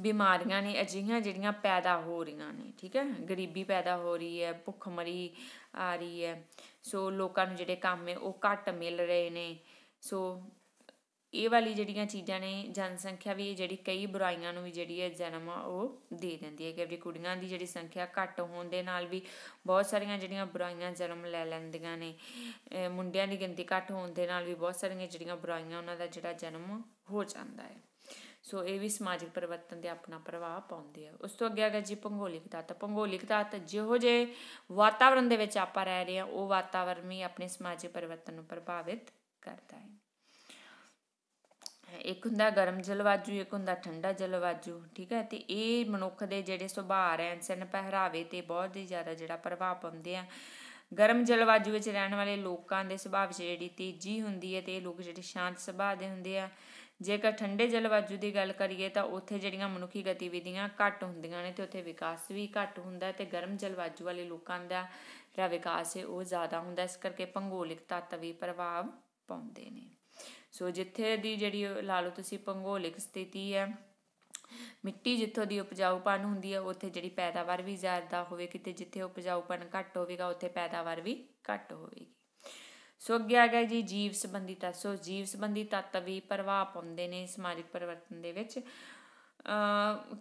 ਬਿਮਾਰੀਆਂ ਨੇ, ਅਜਿਹੀਆਂ ਜਿਹੜੀਆਂ ਪੈਦਾ ਹੋ ਰਹੀਆਂ ਨੇ, ਠੀਕ ਹੈ? ਗਰੀਬੀ ਪੈਦਾ ਹੋ ਰਹੀ ਹੈ, ਭੁੱਖਮਰੀ ਆ ਰਹੀ ਹੈ, ਸੋ ਲੋਕਾਂ ਨੂੰ ਜਿਹੜੇ ਕੰਮ ਹੈ ਉਹ ਘੱਟ ਮਿਲ ਰਹੇ ਨੇ, ਸੋ ਇਹ ਵਾਲੀ ਜਿਹੜੀਆਂ ਚੀਜ਼ਾਂ ਨੇ, ਜਨਸੰਖਿਆ ਵੀ ਜਿਹੜੀ ਕਈ ਬੁਰਾਈਆਂ ਨੂੰ ਵੀ ਜਿਹੜੀ ਹੈ ਜਨਮ ਉਹ ਦੇ ਦਿੰਦੀ ਹੈ, ਕਿ ਵੀ ਕੁੜੀਆਂ ਦੀ ਜਿਹੜੀ ਸੰਖਿਆ ਘੱਟ ਹੋਣ ਦੇ ਨਾਲ ਵੀ ਬਹੁਤ ਸਾਰੀਆਂ ਜਿਹੜੀਆਂ ਬੁਰਾਈਆਂ ਜਨਮ ਲੈ ਲੈਂਦੀਆਂ ਨੇ ਮੁੰਡਿਆਂ ਦੀ ਗਿਣਤੀ ਘੱਟ ਹੋਣ ਦੇ ਨਾਲ ਵੀ ਬਹੁਤ ਸਾਰੀਆਂ ਜਿਹੜੀਆਂ ਬੁਰਾਈਆਂ ਉਹਨਾਂ ਦਾ ਜਿਹੜਾ ਜਨਮ ਹੋ ਜਾਂਦਾ ਹੈ। ਸੋ ਇਹ ਵੀ ਸਮਾਜਿਕ ਪਰਿਵਰਤਨ ਤੇ ਆਪਣਾ ਪ੍ਰਭਾਵ ਪਾਉਂਦੇ ਆ ਉਸ ਤੋਂ ਅੱਗੇ ਆ ਜੀ ਭੂਗੋਲਿਕ ਤੱਤ ਭੂਗੋਲਿਕ ਤੱਤ ਜਿਹੋ ਜੇ ਵਾਤਾਵਰਣ ਦੇ ਵਿੱਚ ਆਪਾਂ ਰਹਿ ਰਹੇ ਆ ਉਹ ਵਾਤਾਵਰਣ ਵੀ ਆਪਣੇ ਸਮਾਜਿਕ ਪਰਿਵਰਤਨ ਨੂੰ ਪ੍ਰਭਾਵਿਤ ਕਰਦਾ ਹੈ। ਇੱਕ ਹੁੰਦਾ ਗਰਮ ਜਲਵਾਜੂ ਇੱਕ ਹੁੰਦਾ ਠੰਡਾ ਜਲਵਾਜੂ ਠੀਕ ਹੈ? ਤੇ ਇਹ ਮਨੁੱਖ ਦੇ ਜਿਹੜੇ ਸੁਭਾਅ ਰਹਿਣ ਸਨ ਪਹਿਰਾਵੇ ਤੇ ਬਹੁਤ ਹੀ ਜ਼ਿਆਦਾ ਜਿਹੜਾ ਪ੍ਰਭਾਵ ਪਾਉਂਦੇ ਆ। ਗਰਮ ਜਲਵਾਯੂ ਵਿੱਚ ਰਹਿਣ ਵਾਲੇ ਲੋਕਾਂ ਦੇ ਸੁਭਾਅ ਵਿੱਚ ਜਿਹੜੀ ਤੇਜ਼ੀ ਹੁੰਦੀ ਹੈ ਤੇ ਇਹ ਲੋਕ ਜਿਹੜੇ ਸ਼ਾਂਤ ਸੁਭਾਅ ਦੇ ਹੁੰਦੇ ਆ ਜੇਕਰ ਠੰਡੇ ਜਲਵਾਯੂ ਦੀ ਗੱਲ ਕਰੀਏ ਤਾਂ ਉੱਥੇ ਜਿਹੜੀਆਂ ਮਨੁੱਖੀ ਗਤੀਵਿਧੀਆਂ ਘੱਟ ਹੁੰਦੀਆਂ ਨੇ ਤੇ ਉੱਥੇ ਵਿਕਾਸ ਵੀ ਘੱਟ ਹੁੰਦਾ ਤੇ ਗਰਮ ਜਲਵਾਯੂ ਵਾਲੇ ਲੋਕਾਂ ਦਾ ਜਿਹੜਾ ਵਿਕਾਸ ਹੈ ਉਹ ਜ਼ਿਆਦਾ ਹੁੰਦਾ ਇਸ ਕਰਕੇ ਭੂਗੋਲਿਕ ਤੱਤ ਵੀ ਪ੍ਰਭਾਵ ਪਾਉਂਦੇ ਨੇ। ਸੋ ਜਿੱਥੇ ਦੀ ਜਿਹੜੀ ਲਾ ਲਓ ਤੁਸੀਂ ਭੂਗੋਲਿਕ ਸਥਿਤੀ ਹੈ, ਮਿੱਟੀ ਜਿੱਥੋਂ ਦੀ ਉਪਜਾਊਪਨ ਹੁੰਦੀ ਹੈ, ਉੱਥੇ ਜਿਹੜੀ ਪੈਦਾਵਾਰ ਵੀ ਜ਼ਿਆਦਾ ਹੋਵੇਗੀ ਤੇ ਜਿੱਥੇ ਉਪਜਾਊਪਨ ਘੱਟ ਹੋਵੇਗਾ, ਉੱਥੇ ਪੈਦਾਵਾਰ ਵੀ ਘੱਟ ਹੋਵੇਗੀ। ਸੋ ਅੱਗੇ ਆ ਗਿਆ ਜੀ ਜੀਵ ਸੰਬੰਧੀ ਤੱਤ। ਸੋ ਜੀਵ ਸੰਬੰਧੀ ਤੱਤ ਵੀ ਪ੍ਰਭਾਵ ਪਾਉਂਦੇ ਨੇ ਸਮਾਜਿਕ ਪਰਿਵਰਤਨ ਦੇ ਵਿੱਚ।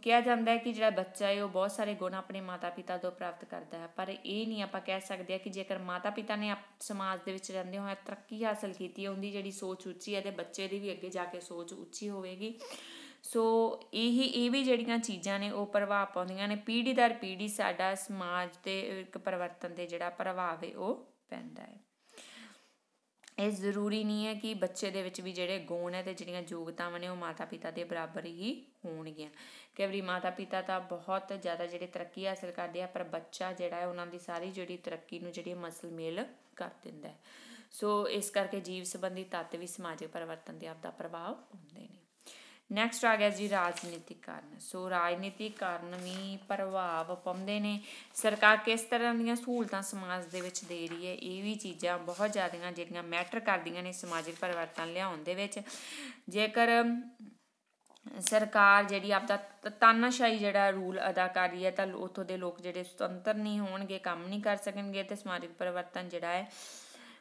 ਕਿਹਾ ਜਾਂਦਾ ਹੈ ਕਿ ਜਿਹੜਾ ਬੱਚਾ ਹੈ, ਉਹ ਬਹੁਤ ਸਾਰੇ ਗੁਣ ਆਪਣੇ ਮਾਤਾ-ਪਿਤਾ ਤੋਂ ਪ੍ਰਾਪਤ ਕਰਦਾ ਹੈ। ਪਰ ਇਹ ਨਹੀਂ ਆਪਾਂ ਕਹਿ ਸਕਦੇ ਕਿ ਜੇਕਰ ਮਾਤਾ-ਪਿਤਾ ਨੇ ਸਮਾਜ ਦੇ ਵਿੱਚ ਰਹਿੰਦੇ ਹੋਏ ਤਰੱਕੀ ਹਾਸਲ ਕੀਤੀ ਹੈ, ਉਹਦੀ ਜਿਹੜੀ ਸੋਚ ਉੱਚੀ ਹੈ ਤੇ ਬੱਚੇ ਦੀ ਵੀ ਅੱਗੇ ਜਾ ਕੇ ਸੋਚ ਉੱਚੀ ਹੋਵੇਗੀ। ਸੋ ਇਹੀ ਇਹ ਵੀ ਜਿਹੜੀਆਂ ਚੀਜ਼ਾਂ ਨੇ, ਉਹ ਪ੍ਰਭਾਵ ਪਾਉਂਦੀਆਂ ਨੇ। ਪੀੜ੍ਹੀ ਦਰ ਪੀੜ੍ਹੀ ਸਾਡਾ ਸਮਾਜ ਤੇ ਇੱਕ ਪਰਿਵਰਤਨ ਤੇ ਜਿਹੜਾ ਪ੍ਰਭਾਵ ਹੈ, ਉਹ ਪੈਂਦਾ ਹੈ। ਇਹ ਜ਼ਰੂਰੀ ਨਹੀਂ ਹੈ ਕਿ ਬੱਚੇ ਦੇ ਵਿੱਚ ਵੀ ਜਿਹੜੇ ਗੁਣ ਹੈ ਤੇ ਜਿਹੜੀਆਂ ਯੋਗਤਾਵਾਂ ਨੇ ਉਹ ਮਾਤਾ-ਪਿਤਾ ਦੇ ਬਰਾਬਰ ਹੀ ਹੋਣਗੀਆਂ। ਕਈ ਵਾਰੀ ਮਾਤਾ-ਪਿਤਾ ਤਾਂ ਬਹੁਤ ਜ਼ਿਆਦਾ ਜਿਹੜੇ ਤਰੱਕੀ ਹਾਸਲ ਕਰਦੇ ਆ, ਪਰ ਬੱਚਾ ਜਿਹੜਾ ਹੈ ਉਹਨਾਂ ਦੀ ਸਾਰੀ ਜਿਹੜੀ ਤਰੱਕੀ ਨੂੰ ਜਿਹੜੀ ਮਸਲ ਮੇਲ ਕਰ ਦਿੰਦਾ ਹੈ। ਸੋ ਇਸ ਕਰਕੇ ਜੀਵ ਸੰਬੰਧੀ ਤੱਤ ਵੀ ਸਮਾਜਿਕ ਪਰਿਵਰਤਨ ਤੇ ਆਪਦਾ ਪ੍ਰਭਾਵ ਪਾਉਂਦੇ ਨੇ। ਨੈਕਸਟ ਆ ਗਿਆ ਜੀ ਰਾਜਨੀਤਿਕ ਕਾਰਨ। ਸੋ ਰਾਜਨੀਤਿਕ ਕਾਰਨ ਵੀ ਪ੍ਰਭਾਵ ਪਾਉਂਦੇ ਨੇ। ਸਰਕਾਰ ਕਿਸ ਤਰ੍ਹਾਂ ਦੀਆਂ ਸਹੂਲਤਾਂ ਸਮਾਜ ਦੇ ਵਿੱਚ ਦੇ ਰਹੀ ਹੈ, ਇਹ ਵੀ ਚੀਜ਼ਾਂ ਬਹੁਤ ਜ਼ਿਆਦੀਆਂ ਜਿਹੜੀਆਂ ਮੈਟਰ ਕਰਦੀਆਂ ਨੇ ਸਮਾਜਿਕ ਪਰਿਵਰਤਨ ਲਿਆਉਣ ਦੇ ਵਿੱਚ। ਜੇਕਰ ਸਰਕਾਰ ਜਿਹੜੀ ਆਪਦਾ ਤਾਨਾਸ਼ਾਹੀ ਜਿਹੜਾ ਰੂਲ ਅਦਾ ਕਰ ਰਹੀ ਹੈ, ਤਾਂ ਉਥੋਂ ਦੇ ਲੋਕ ਜਿਹੜੇ ਸੁਤੰਤਰ ਨਹੀਂ ਹੋਣਗੇ, ਕੰਮ ਨਹੀਂ ਕਰ ਸਕਣਗੇ ਤੇ ਸਮਾਜਿਕ ਪਰਿਵਰਤਨ ਜਿਹੜਾ ਹੈ